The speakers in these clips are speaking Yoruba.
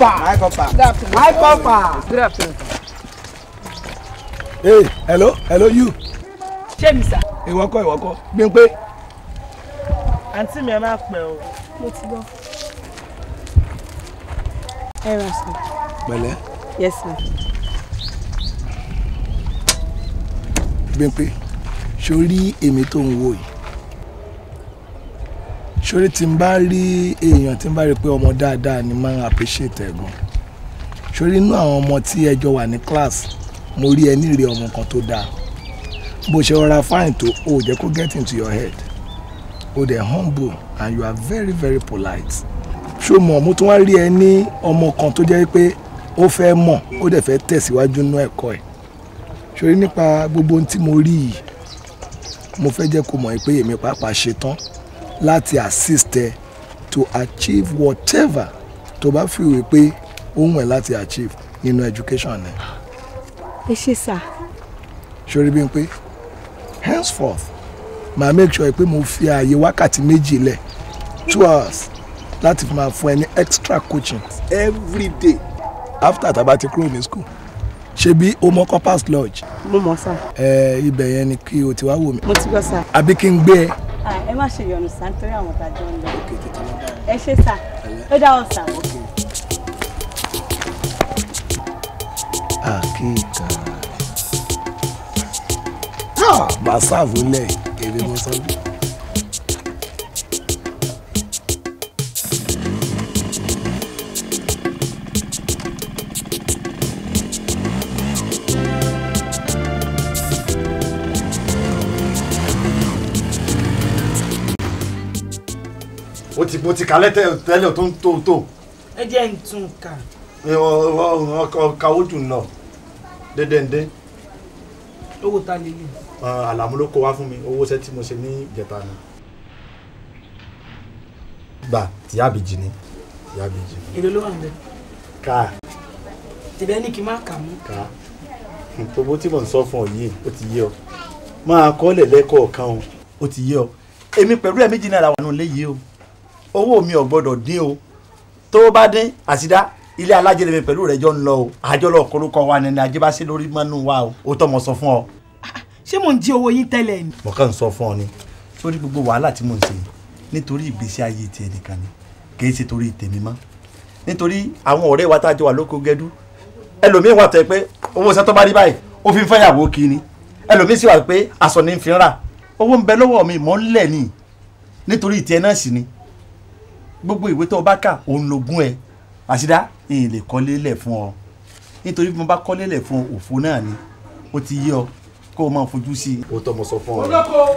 Sir. My copper. My copper. My copper. Good afternoon. Hey, hello, hello you. Ṣé mi sà? Ìwọ kọ́ ìwọ kọ́. Gbígbé. àǹtí mi ẹ má pẹ́ o. Mo ti gbọ́. Ẹ rà sùn. Pẹ̀lẹ́. Yes, sir. Gbígbé. Sórí èmi tó ń wò yìí. Sórí tí n bá rí èèyàn tí n bá rí pé ọmọ dáadáa ni máa ń appreciate ẹ̀ gan. Sórí inú àwọn ọmọ tí ẹjọ́ wà ní class mo rí ẹ nírè ọmọ kan tó dáa. Bó ṣe rọra fine tó o jẹ́ kó get into your head. O dẹ̀ humble and you are very very polite. Ṣó mọ̀ mo tún wá rí ẹ ní ọmọ kan tó jẹ́ pé ó fẹ́ mọ̀ ó dẹ̀ fẹ́ tẹ̀síwájú nínú ẹ̀kọ́ ẹ̀. Sórí nípa gbogbo ohun tí mo rí yìí mo fẹ́ jẹ́ kó mọ̀ pé èmi pàápàá ṣetán láti assist ẹ to achieve whatever tó bá fi wé pé ó wùn ẹ́ láti achieve nínú education ẹ. Ẹ ṣé sà. Sórí bí n pé henceforth màá make sure pé mo fi ààyè wákàtí méjì lẹ̀ two hours láti fi máa fún ẹ ní extra coaching every day after tá a bá ti kúrò ní school ṣebí o mọ compass lodge Mo mọ̀ sà. ẹ ibẹ̀ yẹn ni kí o ti wá wò mí Mo ti gbọ́ sà. àbí kí n gbé ẹ. Ẹ má ṣe yọnu sá nítorí àwọn tàjọ ń lọ. Ẹ ṣé sà. Ó dáwọ́ sà. àkíkà Ah, bá sáàbù lẹ̀ èrè mo ti mo ti kálẹ̀ tẹ́lẹ̀ tó ń tó tó. Ẹ jẹ́ ń tún kà. ọkọ̀ kàwó jù lọ. Dédéǹdé owó ta lè lè. àlàmú ló kó wá fún mi. Owó iṣẹ́ tí mo ṣe ní ìjẹta ni. Gbà tìyá àbíjì ni. Tìyá àbíjì. Èlò ló wà ń bẹ. ká. Tìbẹ́ ní kí n má kà mú. ká. Gbogbo tí mò ń sọ fún ọ yìí ó ti yé ọ. Máa kọ́lẹ̀ lẹ́kọ̀ọ̀kan o. Ó ti yé ọ. Èmi pẹ̀lú ẹ̀ méjì náírà wà nù léyìí o owó mi ò gbọ́dọ̀ dín o. Tó bá dín àsídá ilé alájẹlẹ mi pẹ̀lú rẹ̀ jọ ń lọ o. Àjọ lọ korúkọ wa nínú ajé bá sí lórí mọ́nú wa o. Ó tọ́ mọ sọ fún ọ. ṣé mò ń jí owó yín tẹ́lẹ̀ ni. mo kàn ń sọ fún ọ ni. Sórí gbogbo wàhálà tí mò ń ṣe nítorí ìgbésí ayé tiẹ̀ nìkan ni. Kì í ṣe torí tèmi mọ́. Nítorí àwọn ọ̀rẹ́ wa tá a jọ wà lóko gẹ́dú ẹlòmíín wà tẹ́ pé owó tó bá rí báyìí ó fi ń fẹ́yàwó kí ni. Ẹlòmíín sì wà pé aṣọ ní fi ń rà. Owó ń bẹ lọ́wọ́ mi mọ́ ń lẹ̀ ni. Nítorí tiẹ̀ náà sì ni gbogbo ìwé tó o bá kà òun lògùn ẹ. Àṣìdá èyí lè kọ́lé lẹ̀ fún ọ. Nítorí bí mo bá kọ́lé lẹ̀ fún òfo náà ni. Ó ti yé ọ. Kó o máa fojú sí i. ó tọ́ mo sọ fún ọ. olóko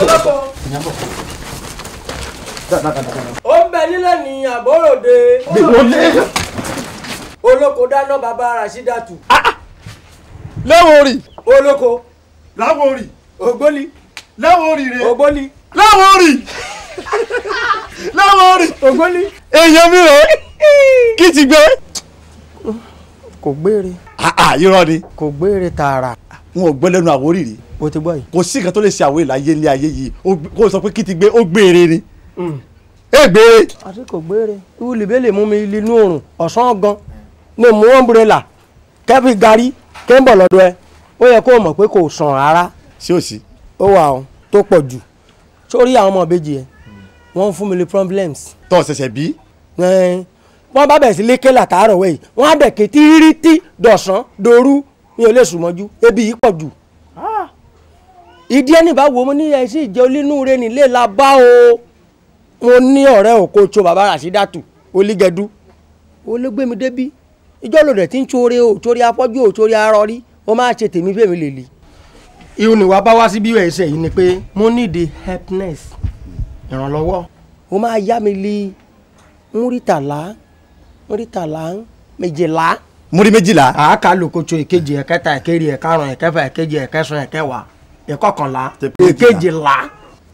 olóko ó ń bẹ nílẹ̀ ní àbóròde. olóko dáná bàbá Rashidatu. lẹ́wọ̀n orí. Olóko. Láwọn orí. Ògbólì lẹ́wọ̀n orí rẹ̀. Ògbólì lẹ́wọ̀n orí lẹ́wọ̀n orí. Ògbólì. èèyàn mi rẹ̀ kí ti gbé. kò gbére. Irọ́ ni. Kò gbére tààrà. Wọn ò gbọ́ lẹ́nu àwórì rí. Bó ti gbọ́ yìí. kò sí nǹkan tó lè ṣe àwórì láyé ilé ayé yìí. Kó o sọ pé kí ti gbé ó gbére ni. ẹ gbére. àti kò gbére. Irú lìbẹ́ lè mú mi inú oòrùn. Ọ̀sán gan. Ní mú ọ̀nbùrẹ́là kẹ́fì garí. Kẹ́ ń bọ̀ lọ́dọ̀ ẹ. Ó yẹ kó o mọ̀ pé kò sàn rárá. Ṣé o sí. ó wà ó tó pọ̀ jù. Sórí àwọn ọmọ ìbejì ẹ wọ́n ń fún mi ní problems. Tó o ṣẹ̀ṣẹ̀ bí. wọ́n bá bẹ̀rẹ̀ sí lékè látàárọ̀ wẹ̀yì wọ́n á dẹ̀kẹ́ tírítí dọ̀sán dorú mi ò lè sùn mọ́jú ebi yìí pọ̀ jù. ìdí ẹni bá wo mo ní ẹsẹ ìjẹ olínúure nílé la bá o. Mo ní ọ̀rẹ́ òkòtso bàbá Ràṣídàtù olígẹdú. Ó ló gbé mi débí ìjọ lòdì tí ń tsore o tsore afọ́jú o tsore arọrí. Ó máa ṣe tèmi fèmi lè li. ihun ni wàá bá wá síbí ẹsẹ̀ yìí ni pé mo need the helpness ìrànlọ́wọ́ ó máa yá mi lé múrítàlá múrítàlá méjìlá. múrí méjìlá. àáká lòkòtò èkejì ẹ̀kẹta ẹ̀kẹrin ẹ̀karùn ẹ̀kẹfà ẹ̀keje ẹ̀kẹsàn ẹ̀kẹwàá ẹ̀kọkànlá èkejìlá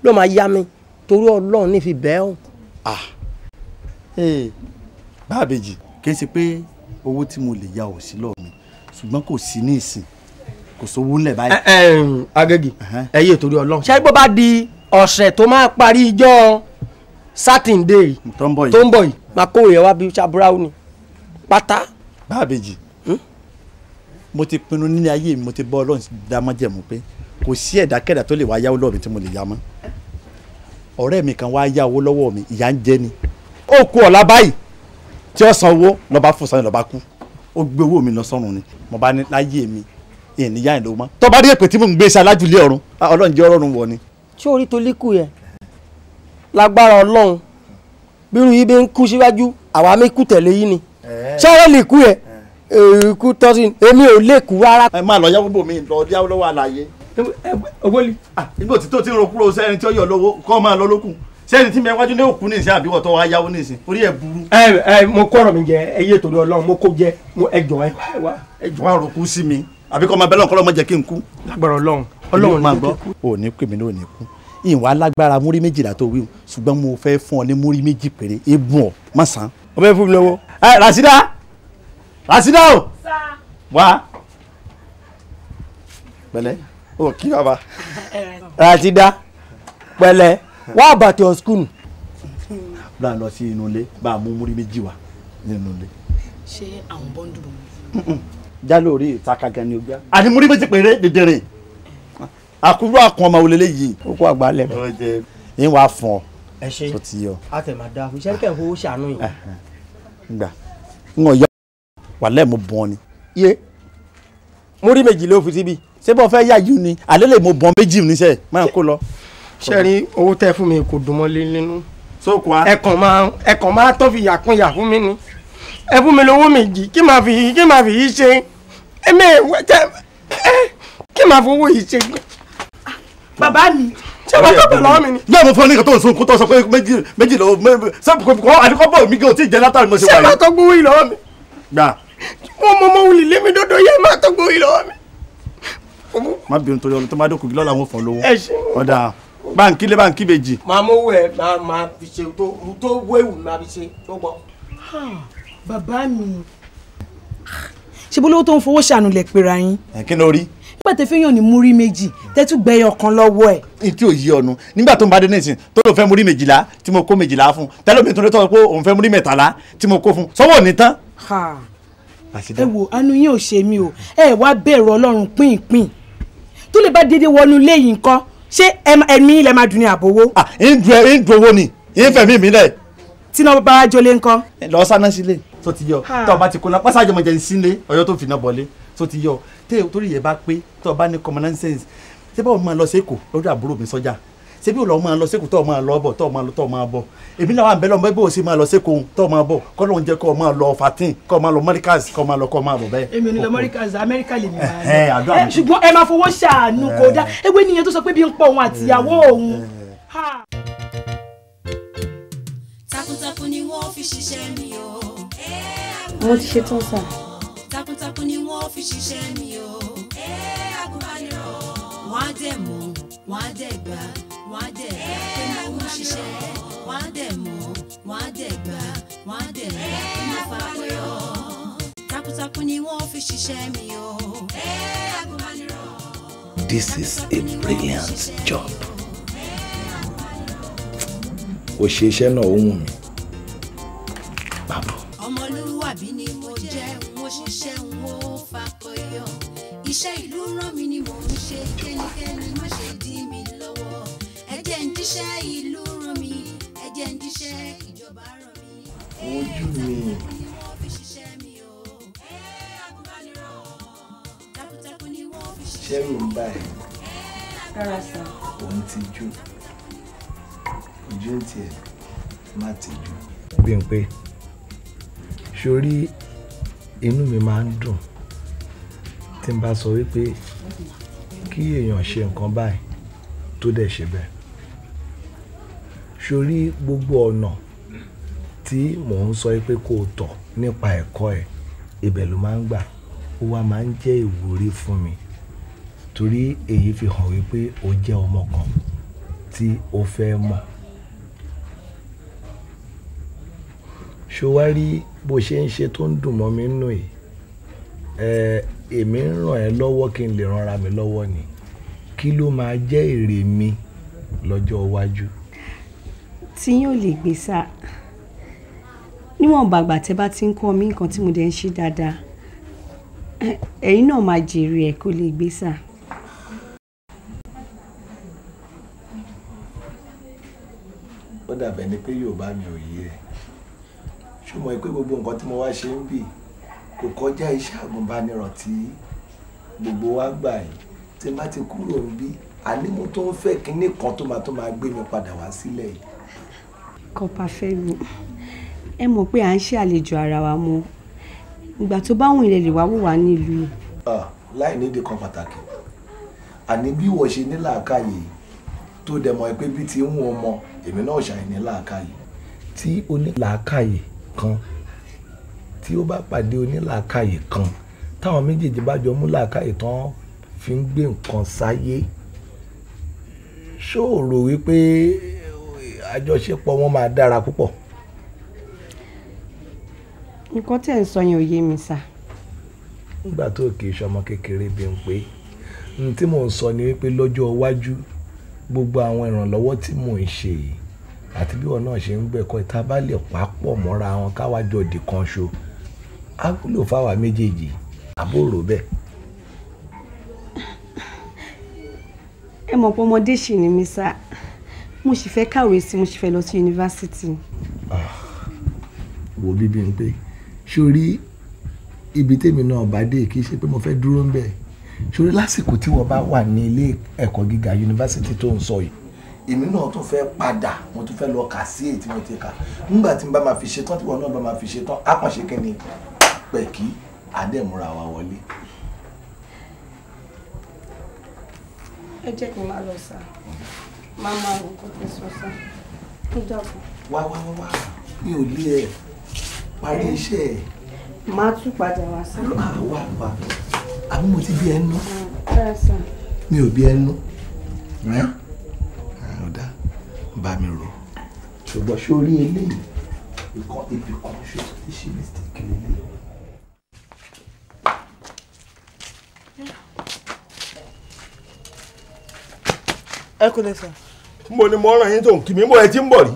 ló máa yá mi torí ọlọ́run ní fi bẹ́ẹ̀ o. báàbèjì kì í ṣe pé owó tí mo lè ya ò sí lọ́ọ̀ mi ṣùgbọ́n kò sí ní ìsìn kò sówó ńlẹ̀ báyìí. agégi ẹyẹ torí ọlọ́run ṣé bó bá di ọ̀sẹ̀ tó máa parí ijọ́ sátìndé yìí tó ń bọ̀ yìí. máa kó rẹ̀ wá bí ṣàbúráwù ni. Pátá. Báàbèjì mo ti pinnu nílé ayé mi mo ti bọ́ ọlọ́run dá májẹ̀mú pé kò sí ẹ̀dákẹ́dà tó lè wá yáwó lọ́wọ́ mi tí mo lè yá mọ́. Ọ̀rẹ́ mi kan wá yá owó lọ́wọ́ mi ìyá ń jẹ ni. Ó kú ọ̀la báyìí tí ó san owó lọ́ba fún sanyìn lọ́ba kú. Ó gbé owó mi lọ sọ́run ni. Mo bá ní láyé mi yá ìlú mọ́. Tọ́ba dé èpè tí mo ń gbé sí alájùlé ọ̀run ọlọ́run jẹ́ ọ̀run wọ̀ ni tí orí tó líkù yẹn? Lágbára ọlọ́run. Bírú yìí bí ń kú síwájú àwa mi kú tẹ̀lé yìí ni. Ṣọ́wọ́ lè kú yẹn? Èkú tọ́sí èmi ò lè kú rárá. ẹ máa lọ yáwó bò mí lọ yáwó lọ́wọ́ àlàyé. Ògbólì. nígbà tí tó ti ń ro kúrò sẹ́ni tí ó yọ lọ́wọ́ kọ́ máa lọ lókun? Sẹ́ni tí mẹ́wájú ní òkú ní ìsìn àbíwọ̀ tó wá yáwó ní ìsìn orí ẹ̀ burú. Ẹ ẹ mo kọ́ ọ̀rọ̀ mi jẹ ẹ yé torí ọlọ́run mo kó jẹ mo ẹ jọ ẹ wá ẹ jọ. wọ́n á ro kú sí mi. Àbí kọ́ máa bẹ́ẹ̀ lọ́nkọ́ lọ́mọ jẹ́ kí n kú. lágbára ọlọ́run ọlọ́run máa gbọ́. o ní pèmí náà ò ní kú ìwà alágbára múrí méjìlá tó wí ṣùgbọ́n mo fẹ́ fún ọ ní múrí méjì péré ebùn ọ má san. o bẹ fún mi lọ́wọ́. ẹ Rasida Rasida o wá pẹ̀lẹ́ o kí bàbá. Rasida pẹ̀lẹ́ wá àbàtì ọ̀ skul. bá a lọ sí inú ilé bá a mú múrí méjì wá nínú ilé. ṣé àwọn bọ́ńdù bọ̀ jálò orí ìtaka gan ni o gbá. àní múrí méjì péré dèdèrè àkúrò àkùn ọmọ òlélẹ yìí. ó kó àgbà lẹ̀. yín wàá fún ọ ẹ ṣe tó ti yọ. a tẹ̀ máa da iṣẹ́ kẹ́ ẹ̀ fowó ṣàánú yìí. gbà ń wọ yọ wàlẹ́ mo bọ́n ni. yé múrí méjì ló fi síbi. ṣé bọ́ fẹ́ yá yìí ni alẹ́ lè mo bọ́n méjì níṣẹ́ máa kó lọ. ṣe rí owó tẹ́ fún mi kò dùn mọ́ lé nínú. sóko a. ẹ̀kàn máa ẹ̀kàn máa tó fi yàkún yà fún mi ni. ẹ fún mi lówó méjì kí máa fi kí máa fi yìí ṣe ẹ kí máa fowó yìí ṣe. Bàbá mi ṣé wọ́n tó bẹ̀ lọ́wọ́ mi ni. náà mo fún ọ ní kòtò òsùn kótó sọ pé méjì méjì lọ sẹ́kọ̀ àdìkọ́ bọ̀ mi gan tí ì jẹ́ látàrí mo ṣe ṣé wà máa yìí. tó gbówó yìí lọ́wọ́ mi. gbà wọ́n mọ ọmọ wulì lémi dódó yẹ máa tó gbówó yìí lọ́wọ́ mi. má bínú torí ọlọ́run tó má dókòó lọ́la wọn fọ́ lówó. ẹ ṣe. ọ̀dà báńkì lé báńkì bèjì. máa mówó ẹ máa fi ṣe tó tó wéwù máa fi ṣe tó gbọ́. bàbá mi ṣe bó lówó tó ń fowó ṣàánú lẹ pera yín ẹ̀ kí ló rí. Nígbà tẹ fẹ́yàn ní múrí méjì tẹ́tù gbẹ́yọ̀ kan lọ́wọ́ ẹ̀. Ní tí ò yí ọnu nígbà tó ń bá dé nísìn tó ló fẹ́ múrí méjìlá tí mo kó méjìlá fún tẹ́lómi tó lè tọ́ pé òun fẹ́ múrí mẹ́tàlá tí mo kó fún sọ́wọ́ ní tán. Ẹ wo àánú yín ò ṣe mí o. Ẹ wá bẹ̀rù ọlọ́run pínpín. Tó lè bá dédé wọnú ilé yìí nǹkan ṣé ẹ̀mí ilẹ̀ máa dùn ní àbówó ń du owó ni. Ń fẹ̀mí mi lẹ̀. Tí náà bá jọlé nǹkan. lọ sáná sílé tó ti yọ. Tó o bá ti kó náà pásá àjọmọ̀jẹ̀ ń sílé ọ̀yọ́ tó fi náà bọ̀lé tó ti yọ tẹ́ torí yẹn bá pé tó o bá ní common sense ṣé báwo máa lọ sẹ́kọ̀ lọ́dọ̀ àbúrò mi sọ́jà ṣé bí o lọ máa lọ sẹ́kọ̀ tó o máa lọ bọ̀ tó o máa lọ tó o máa bọ̀ èmi náà wà ń bẹ́ lọ́mọ bó o sì máa lọ sẹ́kọ̀ tó o máa bọ̀ kọ́ lóun jẹ́ kó o máa lọ fatin kó o máa lọ mọ́ríkàs kó o máa lọ kó o máa bọ̀ bẹ́ẹ̀. èmi ò ní lọ amẹ́ríkà amẹ́ríkà lè mi máa ṣùgbọ́n ẹ máa fowó ṣàánú kó dá ewé nìyẹn tó sọ pé bí ń pọ̀ òun àtìyàwó òun. Ha. takuntakun ni wọ́n fi ṣiṣẹ́ mi o. mo ti ṣe tán sà. Takuntakun ni wọ́n fi ṣiṣẹ́ mi o. agùnbánirọ̀ wọ́n á dẹ̀ mú wọ́n á dẹ̀ gbà wọ́n á dẹ̀ gbà pé mo ń ṣiṣẹ́ wọ́n á dẹ̀ mú wọ́n á dẹ̀ gbà wọ́n á dẹ̀ gbà pé mo fà pẹ́yọ. takuntakun ni wọ́n fi ṣiṣẹ́ mi o. agùnbánirọ̀. This is a brilliant job. ó ṣe iṣẹ́ náà ó wù mí. bàbá ọmọlúwàbí ni ṣiṣẹ́ n ó fakọyọ iṣẹ́ ìlú rán mi ni mò ń ṣe kẹ́nikẹ́ni má ṣe dí mi lọ́wọ́. Ẹ jẹ́ ń jíṣẹ́ ìlú rán mi ẹ jẹ́ ń jíṣẹ́ ìjọba rán mi. ojú mi. Ṣẹ́rù ń bá ẹ̀? Rárá òun ti jú ojú ń tiẹ̀ má ti jú. bí n pé sórí inú mi máa ń dùn tí n bá sọ wípé kí èèyàn ṣe nǹkan báyìí tó dẹ̀ ṣe bẹ́ẹ̀. Sórí gbogbo ọ̀nà tí mò ń sọ pé kó o tọ̀ nípa ẹ̀kọ́ ẹ̀ ibẹ̀ ló máa ń gbà. Ó wá máa ń jẹ́ ìwúrí fún mi torí èyí fi hàn wípé o jẹ́ ọmọ kan tí o fẹ́ mọ̀. Ṣó wá rí bó ṣe ń ṣe tó ń dùn mọ́ mi nù yìí èmi ń ràn ẹ́ lọ́wọ́ kí n lè ranra mi lọ́wọ́ ni. Kí ló máa jẹ́ èrè mi lọ́jọ́ iwájú? Tí yóò lè gbé sá. Níwọ̀n bàgbà tẹ́ bá ti ń kọ́ mi nǹkan tí mo dẹ̀ ń ṣe dáadáa ẹ̀yin náà máa jèrè ẹ̀ kó lè gbé sá. ó dàbẹ̀ ni pé yorùbá mi ò yé ẹ ṣùgbọ́n pé gbogbo nǹkan tí mo wá ṣe ń bì kò kọjá iṣẹ́ àgùnbánirọ̀ tí gbogbo wa gbà yìí? Tí bá ti kúrò ń bí àní mo tó ń fẹ́ kinní kan tó máa tó máa gbé mi padà wá sílẹ̀ yìí. kọ́pà fẹ́mi ẹ mọ̀ pé à ń ṣe àlejò ara wa mọ́. Ìgbà tó bá wùn ilẹ̀ lè wá wò wá nílùú. Ah, láì nídìí kan pàtàkì. Àní bí ìwọ ṣe ní làákàyè tó dẹ̀ mọ̀ pé bí ti ń wọ́n mọ èmi náà ṣàì ní làákàyè. Tí onílàákàyè kan tí ó bá pàdé onílàákàyè kan táwọn méjèèjì bá jọ mú làákàyè tán fi ń gbé nǹkan sáyé. Ṣó o rò wípé àjọṣepọ̀ wọn máa dára púpọ̀? Nǹkan tẹ̀ ń sọ yẹn ò yé mi sá nígbà tó kì í ṣọmọ kékeré bí n pé n tí mò ń sọ ni wípé lọ́jọ́ iwájú gbogbo àwọn ìrànlọ́wọ́ tí mò ń ṣe yìí àti bí wọn náà ṣe ń gbẹ̀kọ́ ìta bá lè papọ̀ mọ́ra wọn káwá jọ di kan ṣo á wúlò fáwa méjèèjì àbúrò bẹ́ẹ̀. ẹ mọ̀ pé ọmọdé ṣì ni mí sá. Mo sì fẹ́ kàwé sí mo sì fẹ́ lọ sí yunifásitì wo bíbí ń pé sórí ibi tèmi náà bá dé kì í ṣe pé mo fẹ́ dúró ń bẹ̀. Sórí lásìkò tí wọ́n bá wà ní ilé ẹ̀kọ́ gíga yunifásitì tó ń sọ yìí èmi náà tún fẹ́ padà mo tún fẹ́ lọ kà sí èyí tí mo ti kà. Nígbà tí n bá máa fi ṣetán tí wọn náà bá máa fi ṣetán á kàn ṣe kí ni pẹ̀kí àdẹ̀múra wa wọlé. ẹ jẹ́ kí n máa lọ sá máa máa wò kó tẹ̀ sọ sá ó dàbọ̀. wá wá wá wá. Mi ò lé ẹ. Parí iṣẹ́ ẹ. Máa tún padà wá sá. máa wá wá. Àbí mo ti bí ẹ nú? Mi ò bí ẹ nú. Ọ̀dà bá mi rò ṣùgbọ́n sórí eléyìí ikọ̀ ibi kan ṣo ti ṣe mistake lélẹ̀. ẹ kò lè sọ mo ní mo ràn yín tó ń kí mi mo ẹ ti ń bọ̀ rí.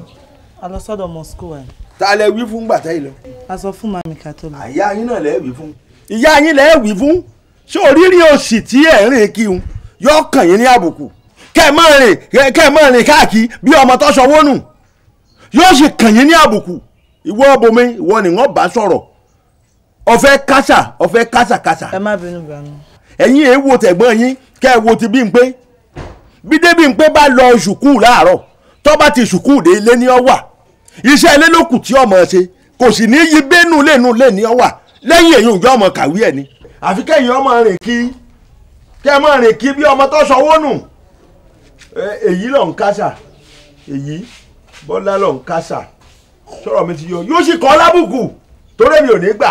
a lọ sọ́dọ̀ moscow ẹ ta lẹ wí fún gbàtà yìí lọ. a sọ fún mami ká tó lọ. àyà yín náà lẹ wí fún. ìyá yín lẹ wí fún ṣé oríire òsì tí ẹ ń rìn kí un yóò kàn yín ní àbùkù kẹ ẹ máa rìn kẹ ẹ máa rìn káàkiri bí ọmọ tó ṣọwọ́ nù. Yóò sì kàn yín ní àbùkù. Ìwọ bomi ìwọ ni wọn bá sọ̀rọ̀. Ọfẹ kásà ọfẹ kásàkásà ẹ má bínú bàánú. ẹ̀yin èé wo tẹ̀gbọ́n yín kẹ́ ẹ wo ti bí n pé bí débi n pé bá lọ ṣùkúù láàárọ̀ tó bá ti ṣùkúù dé ilé ní ọ wà. Iṣẹ́ ilé ló kù tí ọmọ ṣe. Kò sì ní yí bẹ́ẹ̀nù lẹ́nu lé ní ọ wà. Lẹ́yìn èyí òjò ọmọ kàwé ẹ̀ ni. àfi kẹ́yìn ọmọ rìn kí kẹ́ ẹ máa rìn kí bí ọmọ tó sanwó nù. Ẹ, èyí lọ ń kásà. Èyí bọ́lá lọ ń kásà. Sọ̀rọ̀ mi ti yọ yóò sì kọ́ lábùkù torí mi ò ní gbà.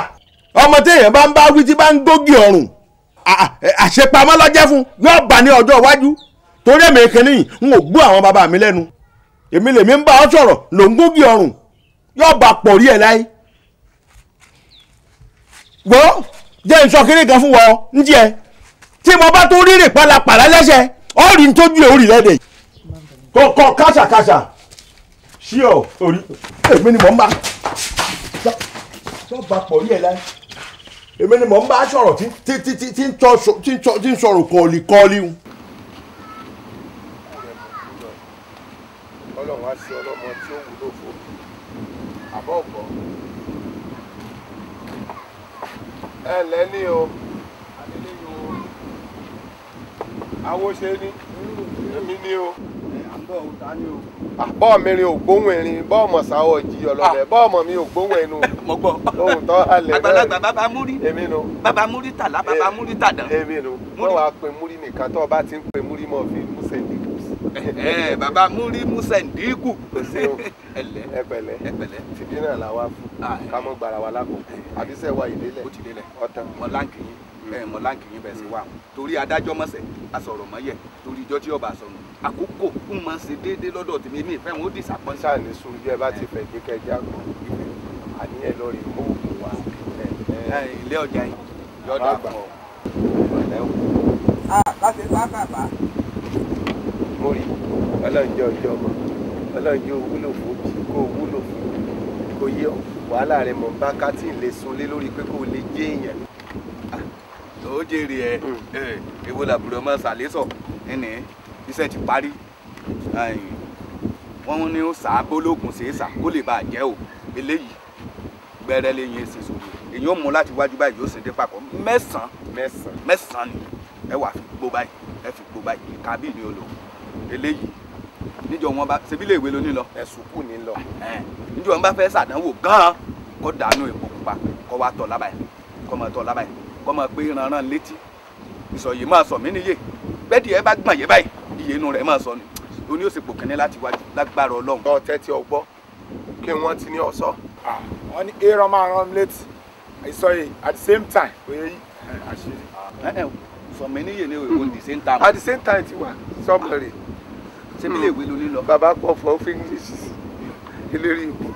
Ọmọ téèyàn bá ń bá wí tí bá ń gógì ọrùn àṣepamọ́ lọ́jẹ́ fún yóò bá ní ọjọ́ iwájú. Torí èmi kìíní n ò gbọ́ àwọn bàbá mi lẹ́nu. Èmi lèmi ń bá ọ sọ̀rọ̀ ló ń gógì ọrùn. Yóò bá pọ̀ rí ẹ̀ láyé. gbọ́ jẹ́ kínní kan fún wọ ń jẹ́ tí mo bá tó rírì pálapàla lẹ́sẹ̀ ọ́ rí n tójú ẹ̀ orí lẹ́dẹ̀ yìí. kọ̀ọ̀kan kásàkásà sí ọ orí. Èmi ni mò ń bá. Bá pọ̀ rí ẹ̀ láyé èmi ni mò ń bá sọ̀rọ̀ tí ń sọ̀rọ̀ kọ́ọ̀lì kọ́ọ̀lì ń. ọlọ́run á ṣe ọlọ́mọ tí ó wúlò fún àbọ̀ ní o àwo ṣe ní èmi ní o. Bọ́ọ̀ mi rin ògbóhùn erin bọ́ọ̀ mọ̀ sáwọ́ jí ọlọ́dẹ bọ́ọ̀ mọ̀ mi ògbóhùn ẹnu mo gbọ́. Ohun tó halẹ̀ àgbàlagbà bàbá múrí. Èmi nu. Bàbá múrí tàlá bàbá múrí tàdán èmi nu. Wọ́n wàá pe múrí nìkan tó o bá ti ń pe múrí mọ́ fi músẹ̀ dínkù sí. ẹ bàbá múrí musẹ̀ndínkù kò sí o. Ẹlẹ. Ẹpẹ̀lẹ́ tìbí náà la wá fún. Ká mọ́ gbára wa lákòókò. Àbísẹ́ wa ìdílẹ̀ ó ti délẹ̀ ọ̀tán. mọ láǹkì yín ẹ bẹ́ẹ̀ sí wà torí adájọ́ mọ̀sẹ̀ asọ̀rọ̀ mọ́yẹ̀ torí ìjọ tí ọba sọnù àkókò ń mọ̀ ṣe déédéé lọ́dọ̀ tèmi. Èmi ìfẹ́ wọn ó dì sàpọ́n sáà ní sùúrù bí ẹ bá ti fẹ̀ kíkẹ́ jágò àníyàn lọ rí òkú wa. ilé ọjà yìí yọ̀dà fún ọ. láti bá bàbá. mo rí ọlọ́run jẹ́ ọjọ́ ọmọ. Yóò wúlò fún kó wúlò fún kó ọ. Wàhálà rẹ mọ̀ bá ká tí ì lè sunlé lórí pé kó lè jẹ́ èèyàn ó jèrè ẹ. Ẹ èwo làbúrò ọmọ sàlẹ́sọ̀ ẹnì iṣẹ́ ti parí. Wọ́n ní ó sàá bólógùn ṣe é sà kó lè bá a jẹ́ o. Eléyìí gbẹ́rẹ́ lẹ́yìn èsì sòrò èyí ó mú láti wájú báyìí yóò sì dé papọ̀. Mẹ́sàn-án. Mẹ́sàn-án. Mẹ́sàn-án ni. Ẹ wà fi gbó báyìí ẹ fi gbó báyìí. Kábí ni o lò eléyìí níjọ wọn bá ṣebí lè wé lóní lọ? Ẹ̀sùn kù ní lọ. Níjọ wọn bá fẹ́ ṣàdánwò gan-an kó dànù èpo pupa kó wá tọ̀ lábàáyé kó máa tọ̀ lábàáyé kó máa pé ranran létí ìsọ̀yè máa sọ mí níyè bẹ́ẹ̀ díẹ̀ bá gbọ̀n yé báyìí iye inú rẹ̀ máa sọ ni oní òsèpò kẹ́ni láti wájú lágbára ọlọ́run. ọ tẹ́tí ọgbọ́ kí wọ́n ti ní ọ̀sọ́. wọ́n ní aaron máa rán mi létí ìsọyè at the same time kò yẹ yí àṣírí. sọ mí níyè ní òwe the same time. at the same time ti wà sọmọrì. ṣé bí lè wé lóní lọ. bàbá pọ̀ fún fún english eléré ìbò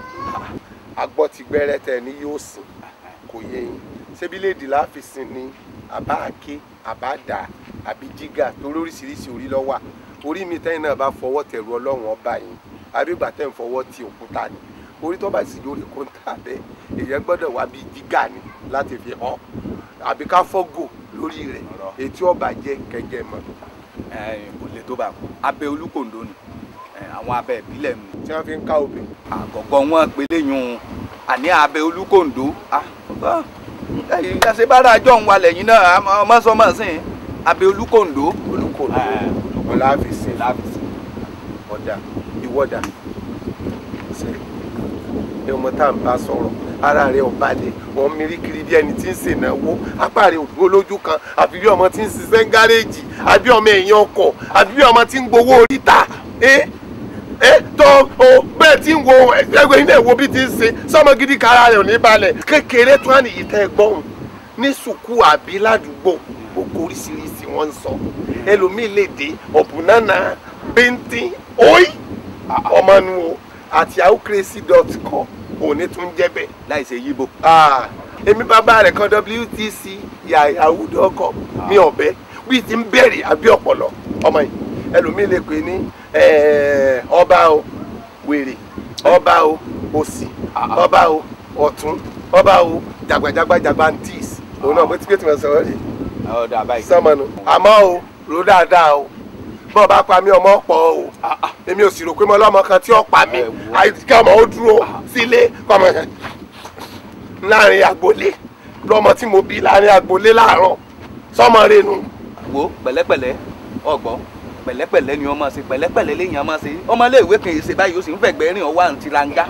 agbọ́ ti gbẹ́rẹ́ tẹ̀ ní yóò sìn kò yẹ yín ṣébí léèdì láàfin sìn ní àbá àké àbá dà àbí jígà torí oríṣiríṣi orí ló wà. Orí mi tẹ́yìn náà bá fọwọ́ tẹ̀rù ọlọ́run ọba yìí àbígbà tẹ́ ń fọwọ́ ti òkúta ni. Orí tó bá sì lórí kóńtà bẹ́ẹ̀ èèyàn gbọ́dọ̀ wá bí jígà ni láti fi hàn. Àbí ká fọ́gò lórí rẹ̀ etí ọba jẹ́ kẹ̀kẹ́ mọ́. kò lè tó bá kú. Abẹ olúkòǹdó ni. Àwọn abẹ ìbílẹ̀ mi. tí wọ́n fi ń ká obì. àgọ̀gọ̀ wọn pélé yun àní abẹ olúkòǹdó ẹ̀yin ṣe bára àjọ ń walẹ̀ yín náà ọmọ sọmọ sìn. Abẹ olúkòǹdó. olúkòǹdó ọláfíìsì láfíìsì ọ̀dà ìwọ́dà. Ṣe ẹ ọmọ tá à ń bá sọ̀rọ̀. Ara rẹ̀ ò balẹ̀. Wọ́n mírí kiri bí ẹni tí ń ṣènáwó. Apá rẹ̀ ò dúró lójú kan. Àbí bí ọmọ tí ń ṣiṣẹ́ ń gáréèjì àbí ọmọ èèyàn ọkọ̀. Àbí bí ọmọ tí ń gbowó oríta. Ẹ tó o bẹ́ẹ̀ tí ń wo ẹgbẹ́ ilé ìwo bí ti ń ṣe sọmọ gidi kára rẹ̀ ò ní balẹ̀ kékeré tó wà nìyí tẹ́ gbọ́n ní sùkú àbí ládùúgbò gbogbo oríṣiríṣi wọ́n ń sọ ẹlòmíì lè dé ọ̀bùnánà bíntín oyi ọmọ nu o àti awocracy.com òní tún jẹ́ bẹ́ẹ̀. láìsè yíbo. èmi bàbá rẹ̀ kan wtc yahoo.com mi ọ̀bẹ bí ti ń bẹ̀rẹ̀ àbí ọ̀pọ̀lọ ọmọ yìí ẹlòmíì lè pè ní ọba o wèrè ọba o òsì ọba o ọ̀tún ọba o jàgbàjàgbà jàgbàntis òun náà bó ti gbé tí wọ́n sọ ọ́ rí. Sọmọnù àmọ́ o rò dáadáa o. Bọ́ ọ bá pa mí ọmọ pọ̀ o. Èmi ò sì rò pé mo lọ́mọ kan tí ó pa mí. Àìsíkẹ́ ọmọ ó dúró sílé kọ́mọ láàárín agboolé. Lọ́mọ tí mo bí láàárín agboolé láàárọ̀. Sọmọ renu. wo pẹ̀lẹ́pẹ̀lẹ́ ọgbọ́n pẹ̀lẹ́pẹ̀lẹ́ ni wọ́n máa ṣe pẹ̀lẹ́pẹ̀lẹ́ lèèyàn máa ṣe. Ọmọléèwé kì í ṣe báyìí ó sì ń fẹ̀gbẹ́ rìn ọwọ́ àǹtí ranga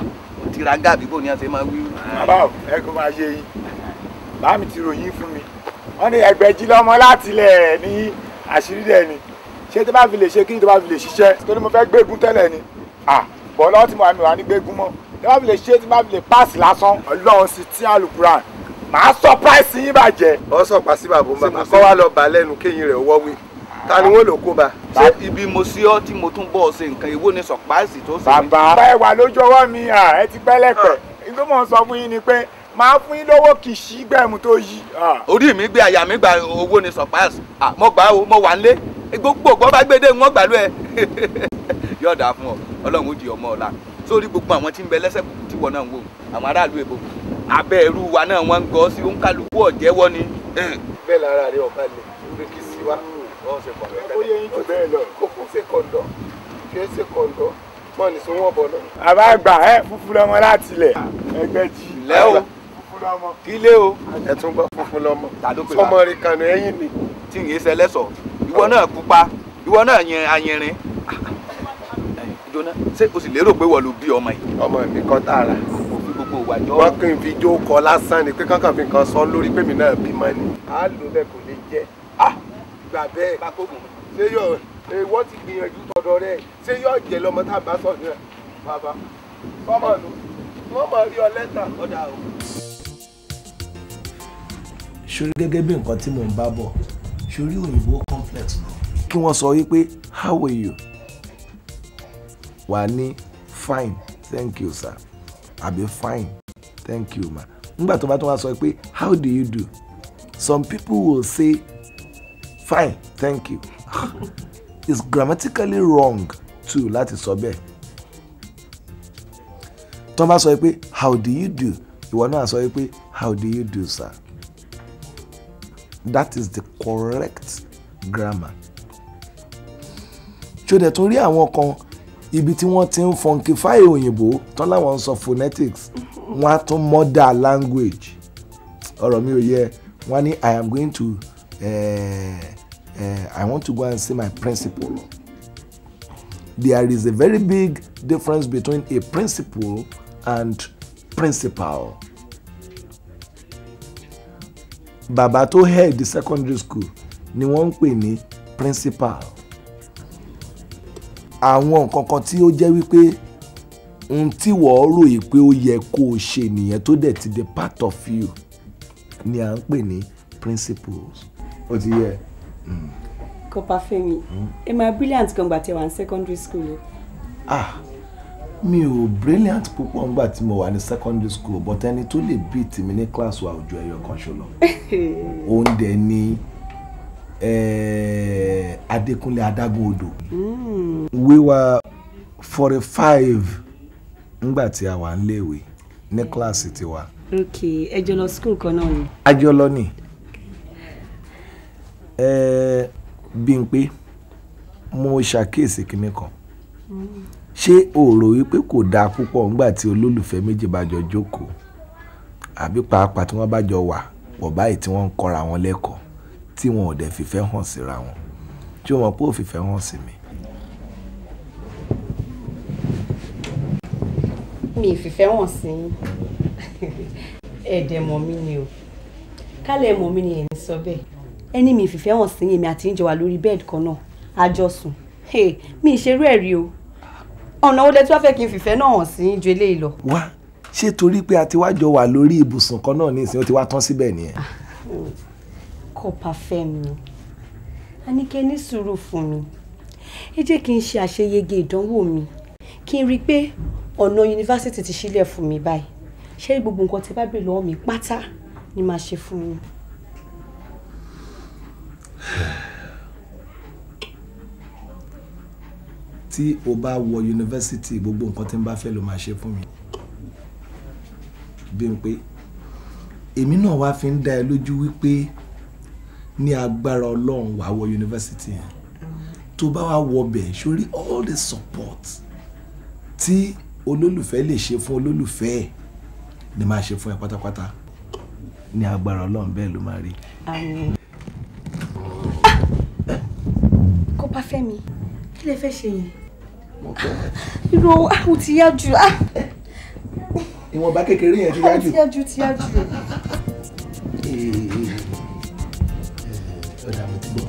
àǹtí ranga àbíbò ni a ṣe máa wí. bàbá ẹ kò máa yé yín. Bàá mi ti ròyìn fún mi. Wọ́n ní ẹgbẹ̀jì lọ́mọ láti ilẹ̀ ní àṣírí dẹ̀ ni. Ṣé tó bá fi lè ṣe kí ni tó bá fi lè ṣiṣẹ́? Torí mo fẹ́ gbégun tẹ́lẹ̀ ni. Bọ̀ lọ́wọ́ tí mo wà mí wà ní gbégun mọ́. Tó bá fi lè ṣe tí bá fi lè páàsì lásán ọlọ́run sì tí àlùkùrán màá sọ price yín bàjẹ́. ọ sọ pa sí bàbá bàbá kọ́ wa lọ bà lẹ́nu kéyìn rẹ̀ wọ́wé ta ni wọ́n lò kó ba. ṣé ibi mo sí ọ tí mo tún bọ̀ ṣe nǹkan? Èwo ni sọ̀páìsì tó ṣe mí. bàbá. Ẹ wà lójú ọwọ́ mi ẹ ti pẹ́lẹ́pẹ́ ìgbọ́mọ̀ sọ fún yín ni pé máa fún yín lówó kì í sí gbẹ̀mú tó yí. orí mi gbé àyà mi gba owó ni surprise. Mo gbà ó mo wà ń lé gbogbo ògbọ́n bá gbé dé wọn gbà ló ẹ yóò dáa fún ọ. Ọlọ́run ó di ọmọ ọ̀la. Sórí gbogbo àwọn tí ń bẹ lẹ́sẹ̀ tí wọ́n náà ń wò àwọn aráàlú èbó abẹ́ ẹrú wa náà wọ́n ń gọ́ sí òǹkàlùkù ọ̀jẹ́wọ́ ni. bẹ́ẹ̀ lára rẹ̀ ọ̀bá lè orí kì í sí wa wọ́n ṣe kọ̀ ó yẹ yín jù bẹ́ẹ̀ lọ. kókó ṣe kọ̀ǹdọ̀ kí ẹ ṣe kọ̀ǹdọ̀ mọ́ ní sún wọ́n bọ̀ náà. bàbá àgbà ẹ funfun lọmọ láti ilẹ̀ ẹgbẹ́ jì. lẹ́ o kí lé o. ẹ tún gbọ́ funfun lọmọ sọmọ rẹ kànú ẹ̀yìn ni. tí n yé sẹlẹ́sọ ìwọ náà pupa ìwọ náà yẹn jóná ṣé o sì lérò pé wọ́n ló bí ọmọ yìí. ọmọ mi kọ́ tààrà. mo fi gbogbo ìwà jọ. wọ́n kì í fi jó kọ lásán ni pé kankan fi nǹkan sọ lórí pé mi náà bímọ ni. a lò bẹ́ẹ̀ kò. Gbà bẹ́ẹ̀. Ṣé yóò wọ́n ti gbìyànjú tọ̀dọ̀ rẹ̀? Ṣé yóò jẹ́ lọ́mọ tá a bá sọ̀ ní ẹ̀ bàbá sọ́mọ nù wọ́n mọ̀ rí ọ lẹ́tà. Ọ̀dà o. ṣorí gẹ́gẹ́ bí nǹkan tí mò ń bá bọ̀ ṣorí òyìnbó complex lọ. kí wọ́n sọ wípé how are you? Wà ní fine thank you sir. Àbí fine thank you ma. Nígbà tó bá tún wá sọ pé how do you do? Some people will say fine thank you. It's grammatically wrong too láti sọ bẹ́ẹ̀. Tó bá sọ pé how do you do? Ìwọ náà sọ pé how do you do sir? That is the correct grammar. Ṣó tún rí àwọn kan ibi tí wọ́n ti ń funkify òyìnbó tán láwọn ń sọ phonetics wọ́n á tún mother language. Ọ̀rọ̀ mi ò yẹ. Wọ́n ní i am going to uh, uh, i want to go and see my principal. There is a very big difference between a principal and principal. Bàbá tó head secondary school ni wọ́n ń pè principal. Àwọn nǹkan kan tí ó jẹ́ wípé ohun tí wọ́n ròyìn pé ó yẹ kó o ṣe nìyẹn ti di part of you ni à ń pè ní principles ó ti yẹ. kọpa fẹmi ẹ máa brilliant gan gbà wà ní secondary school o. ah mi ò brilliant púpọ̀ ńgbà tí mo wà ní secondary school but ẹni tó lè beat mi ní class wa òjò ẹyọ kan ṣo lọ. Òun dẹ̀ ni eh, Adékúnlé Adágún Odò we were forty five ńgbà tí a wà níléèwé ní kíláàsì tiwa. Ok ẹ jọ lọ school kan náà ni. ajọlọ ni eh, Bímpé mo ṣàkíyèsí kinní kan. Ṣé o rò wípé kò dáa púpọ̀ ńgbà tí olólùfẹ́ méjì bá jọ jókòó? Àbí pàápàá tí wọ́n bá jọ wà pọ̀ báyìí tí wọ́n ń kọ́ra wọn lẹ́kọ̀ọ́ tí wọn ò dẹ̀ fìfẹ́ hàn síra wọn? Tí o mọ̀ pé ò fìfẹ́ hàn sí mi. mi ì fìfẹ́ hàn sí ẹ̀ẹ́dẹ̀ mọ̀ mí ni o. Kálẹ̀ mọ̀ mí ni ẹ̀ ní sọ bẹ́ẹ̀ ẹni mi ì fìfẹ́ hàn sí èmi àti ìjọ wà lórí bẹ́ẹ̀dì kan náà àjọsùn mi ì ṣerú ẹ̀ rí o ọ̀nà ó lẹ tí wọ́n fẹ́ kí n fìfẹ́ náà hàn sí ju eléyìí lọ. wá ṣé torí pé a ti wá jọ wà lórí ibùsùn kan náà nísìnyí ó ti wá tán síbẹ̀ nìyẹn. kọ́pà fẹ́ mi a ní kẹ́ ní sùúrù fún mi ẹ jẹ́ kí n ṣe àṣeyege ìdánwò mi kí n rí i pé ọ̀nà yunifásitì ti ṣílẹ̀ fún mi báyìí ṣé gbogbo nǹkan tí bá bèrè lọ́wọ́ mi pátá ni màá ṣe fún yín. Tí o bá wọ yunifásitì gbogbo nǹkan tí n bá fẹ́ ló máa ṣe fún mi. Bímpé èmi náà wá fi ń dá ẹ lójú wípé ní agbára ọlọ́run wàá wọ yunifásitì yẹn tó bá wá wọ bẹ̀ sórí all the support tí olólùfẹ́ lè ṣe fún olólùfẹ́ ẹ̀ ni máa ṣe fún ẹ pátápátá ní agbára ọlọ́run bẹ́ẹ̀ ló máa rí. kọ́pà fẹ́ mi kí lẹ fẹ́ ṣe yẹn. irú àwọn ti yá jù. ìwọ̀nba kékeré yẹn ti yá jù. ti yá jù ti yá jù. ọ̀dà mo ti gbọ́.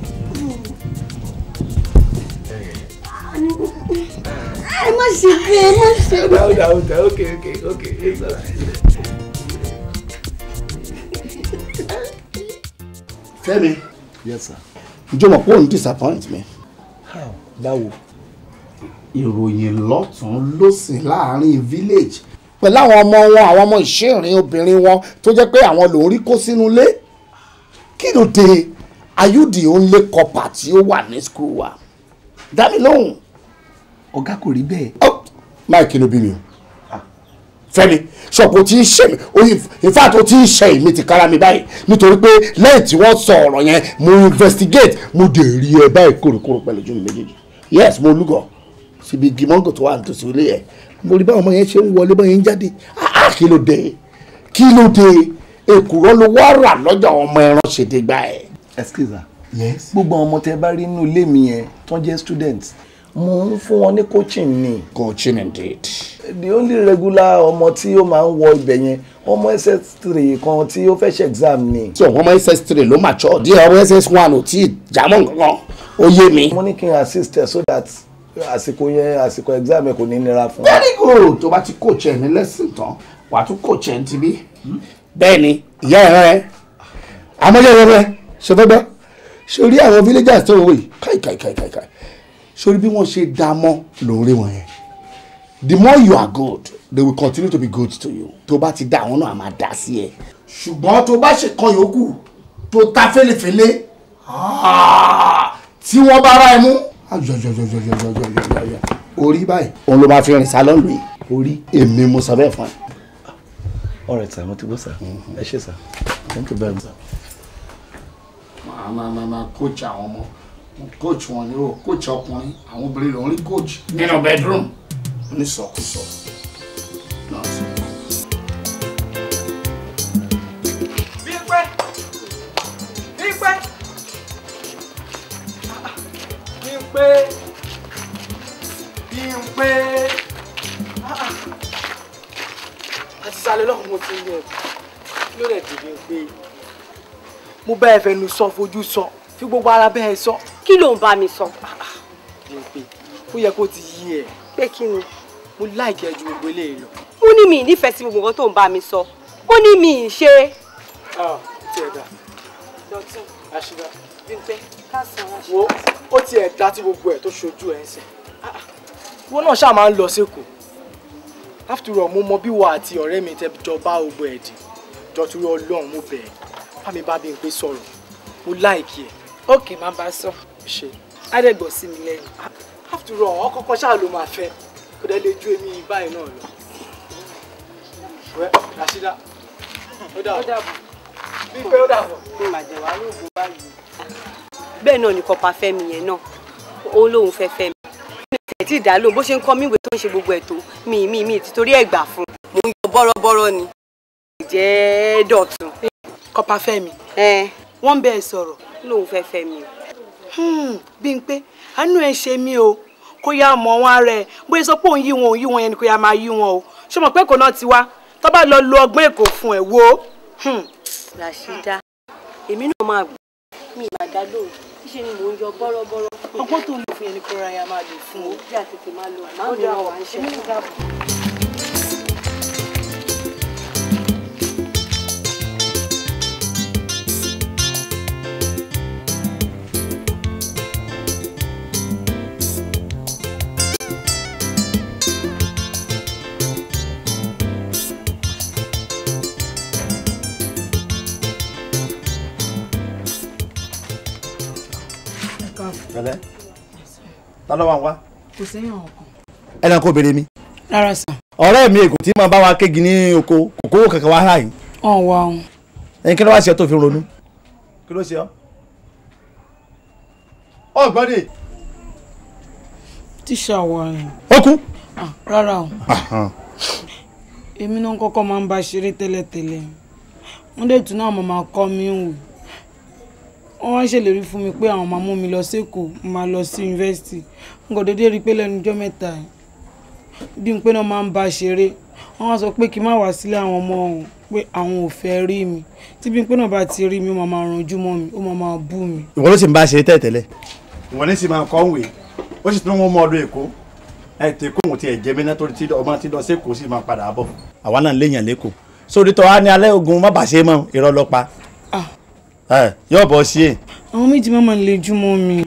ẹ má ṣe bí ẹ má ṣe bí. ọ̀dà ọ̀dà ok ok ok it's alright. Fẹ́mi. yes sir. Ǹjọ́ mọ̀ pé òun disappoint mi. Báwo. Ìròyìn lọ́tún lọ́sìn láàárín village. Pẹ̀lú àwọn ọmọ wọn àwọn ọmọ ìṣẹ́rin obìnrin wọn tó jẹ́ pé àwọn lòún rí kó sínú ilé. Kí ló dé? Are you the only copper tí ó wà ní school wa? Dá mi lóhùn. ọ̀gá kò rí bẹ́ẹ̀. Máìkì ló bí mi o. Fẹ́mi ṣọ̀pọ̀ tí ń ṣe mi oyin ìfá tó ti ń ṣe èmi ti kára mi báyìí nítorí pé lẹ́yìn tí wọ́n sọ ọ̀rọ̀ yẹn mo investigate mo dé rí ẹ báyìí kòròkòrò pẹ̀lú ojú mi méjèèjì yes mo lúgọ̀. Síbi igi mọ́ngò tó wà nítòsí ilé yẹn. Mo rí báwọn ọmọ yẹn ṣe ń wọlé báwọn yẹn ń jáde. Ah kí ló dé? Kí ló dé? Èkùrọ́ ló wá rà lọ́jà ọmọ ẹran ṣèdègbà ẹ̀. excuse me gbogbo àwọn ọmọ tẹ bá rí inú ilé mi yẹn tó jẹ́ students mo ń fún wọn ní coaching ni. coaching indeed. the only regular ọmọ tí ó máa ń wọ ibẹ̀ yẹn ọmọ ss3 kan tí ó fẹ́ ṣe exam ni. tí ọmọ ss3 ló mature díẹ̀ ọmọ ss1 ò tí ì jámọ́ nǹkan ó yé mi. mo ní kí n assist ẹ so that àsìkò yẹn àsìkò exam ẹ kò ní nira fún. very good tó bá ti coach ẹ ní lesson tán wàá tún coach ẹ ní tibí. bẹ́ẹ̀ ni ìyá ẹ̀rọ ẹ àmọ́jọ́ ẹ̀rọ ẹ ṣe fẹ́ gbọ́ sórí àwọn villagers tó ń wò yìí káì sórí bí wọ́n ṣe dá mọ́ lórí wọn yẹn. The more you are good they will continue to be good to you. Tó bá ti dá àwọn náà máa dá sí ẹ. Ṣùgbọ́n tó bá ṣe kan yòókù tó ta fẹ́lẹ́fẹ́lẹ́ tí wọ́n bá ra ẹ mú. Orí báyìí òun ló máa fi rìn sálọ́ọ̀lù yìí. Orí èmi mo sọ bẹ́ẹ̀ fún ẹ. alright sir mo ti gbọ́ sir. Ẹ ṣé sir. Thank you very much. màá máa máa coach àwọn ọmọ coach wọn ni o coach ọkùnrin àwọn obìnrin lòún rí coach nínú bedroom. Ní sọkúsọ. Bímpé! Bímpé! Bímpé! Bímpé! Àti sálẹ̀ lọ́kùn mo ti ń yẹ kí ló dẹ̀ dì Bímpé? Mo bá ẹ fẹnu sọ fojú sọ fi gbogbo ara bẹ́ẹ̀ sọ kí ló ń bá mi sọ. Bímpé ó yẹ kó ti yí ẹ pé kí ni. mo láìkẹ́ ju gbogbo eléyìí lọ. mo ní mi nífẹ̀ẹ́ sí gbogbo nǹkan tó ń bá mi sọ mo ní mi ì ṣe. tí ẹ dá dọ̀tún àṣìlá Bímpé káàsán àṣìlá. wo ó tiẹ̀ dá tí gbogbo ẹ̀ tó ṣojú ẹ̀ ń sìn. wọ́n náà ṣáà máa ń lọ sékòó after all mo mọ bí wà àti ọ̀rẹ́ mi tẹ jọ bá gbogbo ẹ̀ dì jọ torí ọlọ́run mo bẹ̀ ẹ́ bá mi bá Bímpé sọ̀rọ̀ mo láìkí ẹ̀. òkè má bá a sọ ṣe àdẹ́gbọ̀ sí mi lẹ́yìn. after all ọkọ̀ kan ṣáà ló máa fẹ́ kó dẹ́ lè ju èmi báyìí náà lọ. wẹ́ Rashida ó dàbọ̀ Bímpé ó dàbọ̀. màjẹ̀wá lóògùn báyìí. bẹ́ẹ̀ náà ni kọ́pà fẹ́mi yẹn náà ó lóun fẹ́ fẹ́ mi. mi ò tí ì dá lóhùn bó ṣe ń kọ́ ìwé tó ń ṣe gbogbo tó mi mi mi ti torí ẹ̀ gbà fún mò ń yọ bọ́rọ́bọ́rọ́ ni. ìjẹ́ dọ̀tun. kọ́pà fẹ́mi wọ́n ń bẹ́ẹ̀ sọ̀rọ̀ lóun fẹ́ fẹ́ mi. Bímpé àánú ẹ ṣe mí o kó yá mọ wọn ara ẹ bóyá sọ pé òun yí wọn òun yí wọn yẹn ni kó yá máa yí wọn o ṣé mo pé kò náà ti wá tó bá lọ lo ọgbọ́n èkó fún ẹ wo. Rashida èmi náà máa gbọ́ mi ì máa dá lóhùn ṣíṣe ni mò ń yọ bọ́rọ́bọ́rọ́. ọgbọ́n tó ń lò fún yẹn kó ra ya máa lò fún o. bí àtètè máa lò máa ń lò wà ń ṣe. Pẹ̀lẹ́ ta ló wà ń wá. kò séyàn ọkàn. ẹnì kan béèrè mi. rárá sà. ọ̀rẹ́ mi èkó tí máa bá wa kéegi ní oko kòkòrò kankan wá láàyè. ọ̀ wá o. ẹyin kí ló wá ṣe ọ tó fi ronú. kí ló ṣe ọ. ọ gbọ́dọ̀. tíṣà wa ni. ó kú. rárá o èmi náà kọ́kọ́ máa ń bá ṣeré tẹ́lẹ̀tẹ́lẹ̀ wọ́n dẹ̀ tún náà mo máa kọ́ mi ń wò wọ́n wá ṣèlérí fún mi pé àwọn máa mú mi lọ sékòó máa lọ sí yunifásitì n kò déédéé rí i pé lẹ́nu ọjọ́ mẹ́ta bí n pé náà máa ń bá ṣeré wọ́n wá sọ pé kí n má wá sílé àwọn ọmọ ọ̀hún pé àwọn ò fẹ́ rí mi tí bí n pé náà bá ti rí mi ó máa máa ranjú mọ́ mi ó máa máa bú mi. ìwọ ló sì ń bá a ṣe tẹ́tẹ́lẹ̀. ìwọ ní sì máa kọ́ wè ó sì tún wọn mọ ọdún èkó ẹ tẹ kó òun tiẹ̀ jẹ́ mi náà torí tí ọmọ ti lọ èkó sì máa padà bọ̀. àwa náà léèyàn lẹ́kọ̀ọ́ sórí tọ́ wa ní alẹ́ ogun má bàa ṣe mọ́ irọ́. Yóò bọ̀ sí ẹ̀. àwọn méjì máa ń lejú mọ́ mi.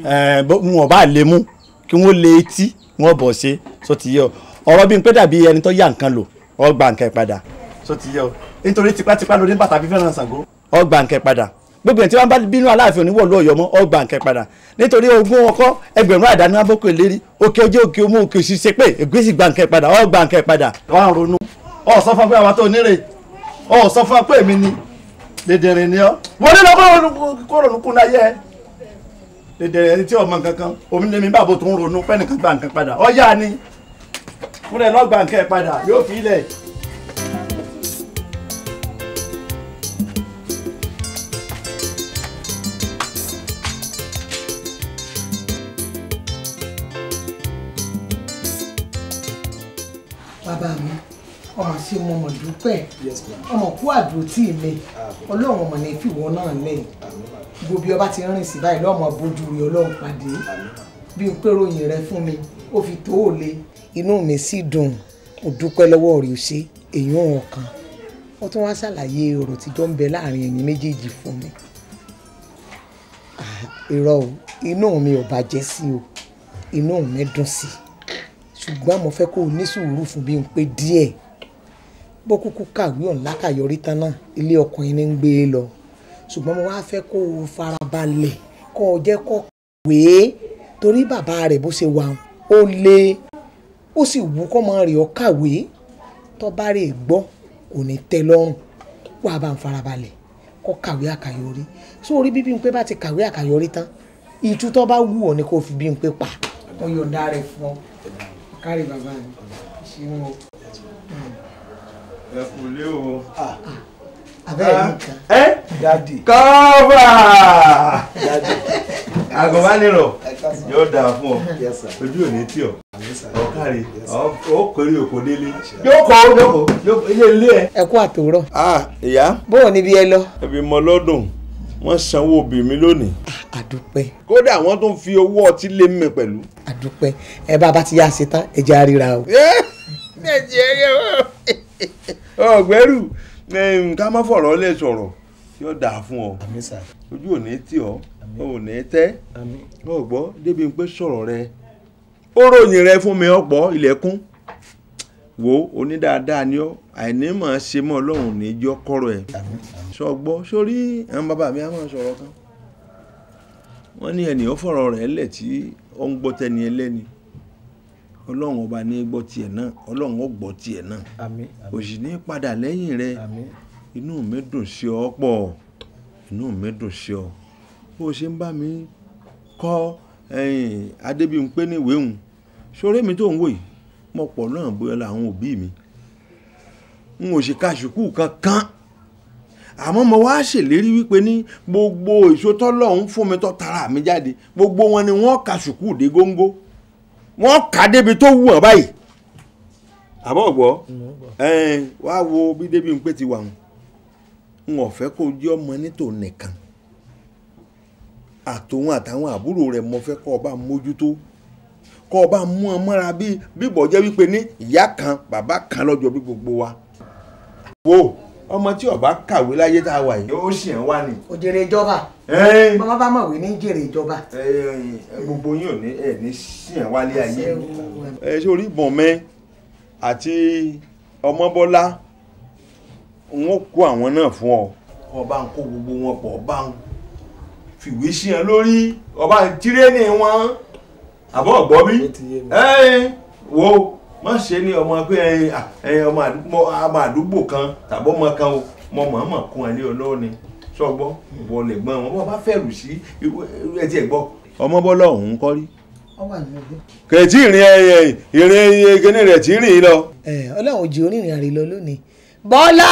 wọn bá lè mú kí wọ́n lé etí wọ́n bọ̀ ṣe sọ ti yọ ọ̀rọ̀ bí n pẹ́ dàbí ẹni tó yá nǹkan lò ọ gba nǹkan padà. Sọ ti yọ nítorí tipátipá lórí bàtà fífẹ́ràn Ṣàngó. Ọ gba nǹkan padà. Gbogbo ẹ̀ tí wọ́n bá bínú aláàfin oníwọ̀lú ọ̀yọ́ mọ́ ọ gba nǹkan padà. Nítorí ogún ọkọ ẹgbẹ̀rún àdáni abókò ìlérí òkè ojú òkè omú òkè òsì ṣe pé ègbésì gba nǹkan padà ọ gba nǹkan padà. wọ́n ronú. Ọ sọ fún pé àwọn tó nírè ọ sọ fún pé èmi ni dèdèrè ni ọ. Wọ́n ní lọ́kọ́ kó ronú kún náà yẹ dèdèrè ẹni tí ọmọ kankan omi ní mi bàbá tó ń ronú pẹ́ nìkan gba nǹkan padà. Ọ yá ni. Fúnra ẹ lọ́ọ́ gba nǹkan padà yóò fi ilẹ̀. Sí ọmọ ọmọ dúpẹ́. Ọmọ kú àdúró tí ì lè ọlọ́run ọmọ ní fìwọ́ náà lẹ̀. Gbogbo ọba ti rìn sí báyìí lọ́mọ bójú rí ọlọ́run pàdé. Bí n pé ròyìn rẹ fún mi ó fi tó ò le. Inú mi sì dùn. Mo dúpẹ́ lọ́wọ́ rẹ̀ ó ṣe. Èyí ò hàn kan. Ó tún wá ṣàlàyé ọ̀rọ̀ tíjọ́ ń bẹ láàárín ẹ̀yin méjèèjì fún mi. Irọ́ o. Inú mi ò bàjẹ́ sí o. Inú mi dùn sí. Ṣùgbọ́n mo fẹ́ kó o ní sùúrù fún bí n pé díẹ̀ bó kúkú kàwé ọ̀hún lákàyọrí tán náà ilé ọkùnrin ní ń gbé e lọ. Ṣùgbọ́n mo wá fẹ́ kó o farabalẹ̀ kó o jẹ́ kó kàwé torí bàbá rẹ̀ bó ṣe wà ó lé ó ó sì wù kọ́mọ rẹ̀ ọ kàwé. Tó bá rè gbọ́ kò ní tẹ́ lọ́rùn. Wàá bá ń farabalẹ̀ kó kàwé àkàyọrí. Sórí bí Bímpé bá ti kàwé àkàyọrí tán ìtú tó bá wù ọ́ ni kò fi Bímpé pa? Mo yọ̀ǹda fún ọ. Kárí bàbá mi ṣeun o. ẹ kò lé o. abẹ́rẹ́ nìkan. ẹ dadi kọ́ọ̀bà agùnbánirọ̀ yóò dáa fún ọ. Ojú ò ní tì ọ. Ọkàrí kórè òkò délé. Jókòó jókòó jókòó. Ilé ilé ẹ. ẹ kú àtòrọ. ah ìyá. Bóò níbi ẹ lọ. ẹbí mọ lọ́dún. Wọ́n sanwó òbí mi lónìí. àdúpẹ́. kódà wọ́n tún fi owó ọtí lé mi pẹ̀lú. àdúpẹ́. Ẹ bá a bá ti yá a ṣe tán ẹ jẹ́ àríra o. ọ̀gbẹ́rù ká má fọ̀rọ̀ lẹ̀ sọ̀rọ̀ yóò dáa fún ọ. Ojú ò ní tì ọ́ ò ní tẹ́. Ọ gbọ́ débi pé sọ̀rọ̀ rẹ ó ròyìn rẹ fún mi ọ̀pọ̀ ilẹ̀kùn. Wo onídáadáa ni ọ àìní mọ̀ ṣe mọ́ ọlọ́run ní jọ́ kọ́rọ̀ ẹ̀. Sọ gbọ́? Sórí àwọn bàbá mi á máa sọ̀rọ̀ kan. Wọ́n ní ẹnìyàn fọ̀rọ̀ rẹ̀ lẹ̀ tí ó ń gbọ́ tẹni ẹlẹ́ni ọlọ́run ọba ní gbọ́ tiẹ̀ náà ọlọ́run ó gbọ́ tiẹ̀ náà. Kò sì ní padà lẹ́yìn rẹ. Inú mi dùn sí ọ pọ̀. Inú mi dùn sí ọ. Bó o ṣe ń bá mi kọ́ adébíyìnpé níwèé hùn sórí mi tó ń wò yìí? Mo pọ̀ náà bóyá làwọn òbí mi. N ò ṣe ka ṣùkú kankan. Àmọ́ mo wá ṣèlérí wípé ní gbogbo èso tọ́lọ́hún fún mi tó tara mi jáde gbogbo wọn ni wọ́n ka ṣùkú dé góńgó wọ́n kà débi tó wù wọ́n báyìí. Àbọ̀ gbọ́. Wá wo bí Débímpé ti wà wọn n ò fẹ́ kó jẹ́ ọmọ nítò nìkan. Àtòun àtàwọn àbúrò rẹ̀ mo fẹ́ kọ́ ọ bá mójútó. Kọ́ ọ bá mú ọ mọ́ra bí bíbọ̀ jẹ́ wípé ní ìyá kan bàbá kan lọ́jọ́ bí gbogbo wa. wo ọmọ tí bá kàwé láyé tá a wà yìí ó sì ń wá ni. kò jèrè ìjọba bàbá bá mọ̀wé ní jèrè ìjọba. gbogbo yín ò ní ẹ ní sí ẹ̀ wálé ayé. ẹ sórí bọ̀nmẹ́ àti ọmọbọ́lá n ó kó àwọn náà fún ọ. ọba ń kó gbogbo wọn pọ̀ ọba ń fìwé sí ẹ lórí ọba ń tirẹ́nì wọn àbọ̀ ọ̀gbọ́ bí wo má ṣe ní ọmọ pé ọmọ àdúgbò kan tàbí ọmọ kan o mọ mọ̀ọ́mọ̀ kún ẹ ní olóòní sọgbọ́ ìwọ lè gbọ́n wọn wọ́n bá fẹ́rù sí ẹ tiẹ̀ gbọ́. ọmọ bọ́lá ọ̀hún kọ́ rí. kẹ̀tí ìrìn ìrìn kíní rẹ̀ tí rìn lọ. ọlọ́run jí onírìn àrè lọ lónìí. bọ́lá.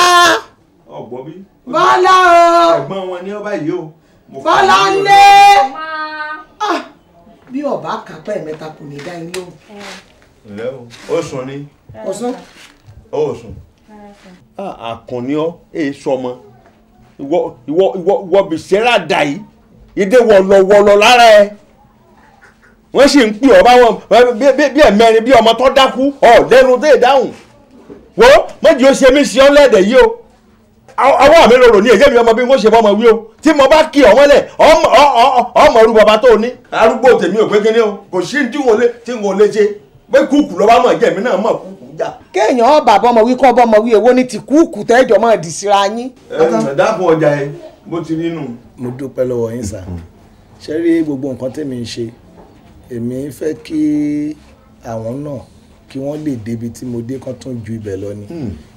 ọ̀gbọ́ bí. bọ́lá o. ẹ̀gbọ́n wọn ní ọba yìí o. bọ́lá ń lé. bí ọba kápẹ́ mẹ́ta kò ní dá yín lóhùn. Ǹlẹ́ o. Ó sùn ni. ọ̀sán. ó sùn. àkànní ọ èyí sọmọ ìwọ ìwọ ìwọ ìwọ bìsẹ́rà dà yìí. Ìdè wọ̀lọ̀wọ̀lọ̀ lára ẹ. Wọ́n sì ń pè ọ́ báwọn bí ẹ̀mẹ́rin bí ọmọ tó dákú. Ọ̀ lẹ́nu dé dáhùn wo mọ́jì ó ṣe mí sí ọ́ lẹ́dẹ̀ yìí o. Ọwọ́ mi lòrò ní èyí mi ọmọ bí wọ́n ṣe bọ́mọ wí o. Tí mo bá kí ọmọ lẹ̀ ọmọ orú bàbá tó ní. arúgbó tèmi ò pé kíní o. Kò sí lè tí wọn lè ṣe pé kúùkù ló bá mọ̀ jẹ́ mi náà mọ̀ kúùkù já. kéèyàn ọba bọmọ wí kọ́ bọmọ wí èwo ni ti kúùkù tẹ́jọ́ mọ́ di síra yín. ẹ dákun ọjà ẹ bó ti rí nù. mo dúpẹ́ lọ́wọ́ yín sá ṣe rí gbogbo nǹkan tèmi ń ṣe? Èmi fẹ́ kí àwọn náà kí wọ́n lè débi tí mo dé kán tún ju ibẹ̀ lọ ni.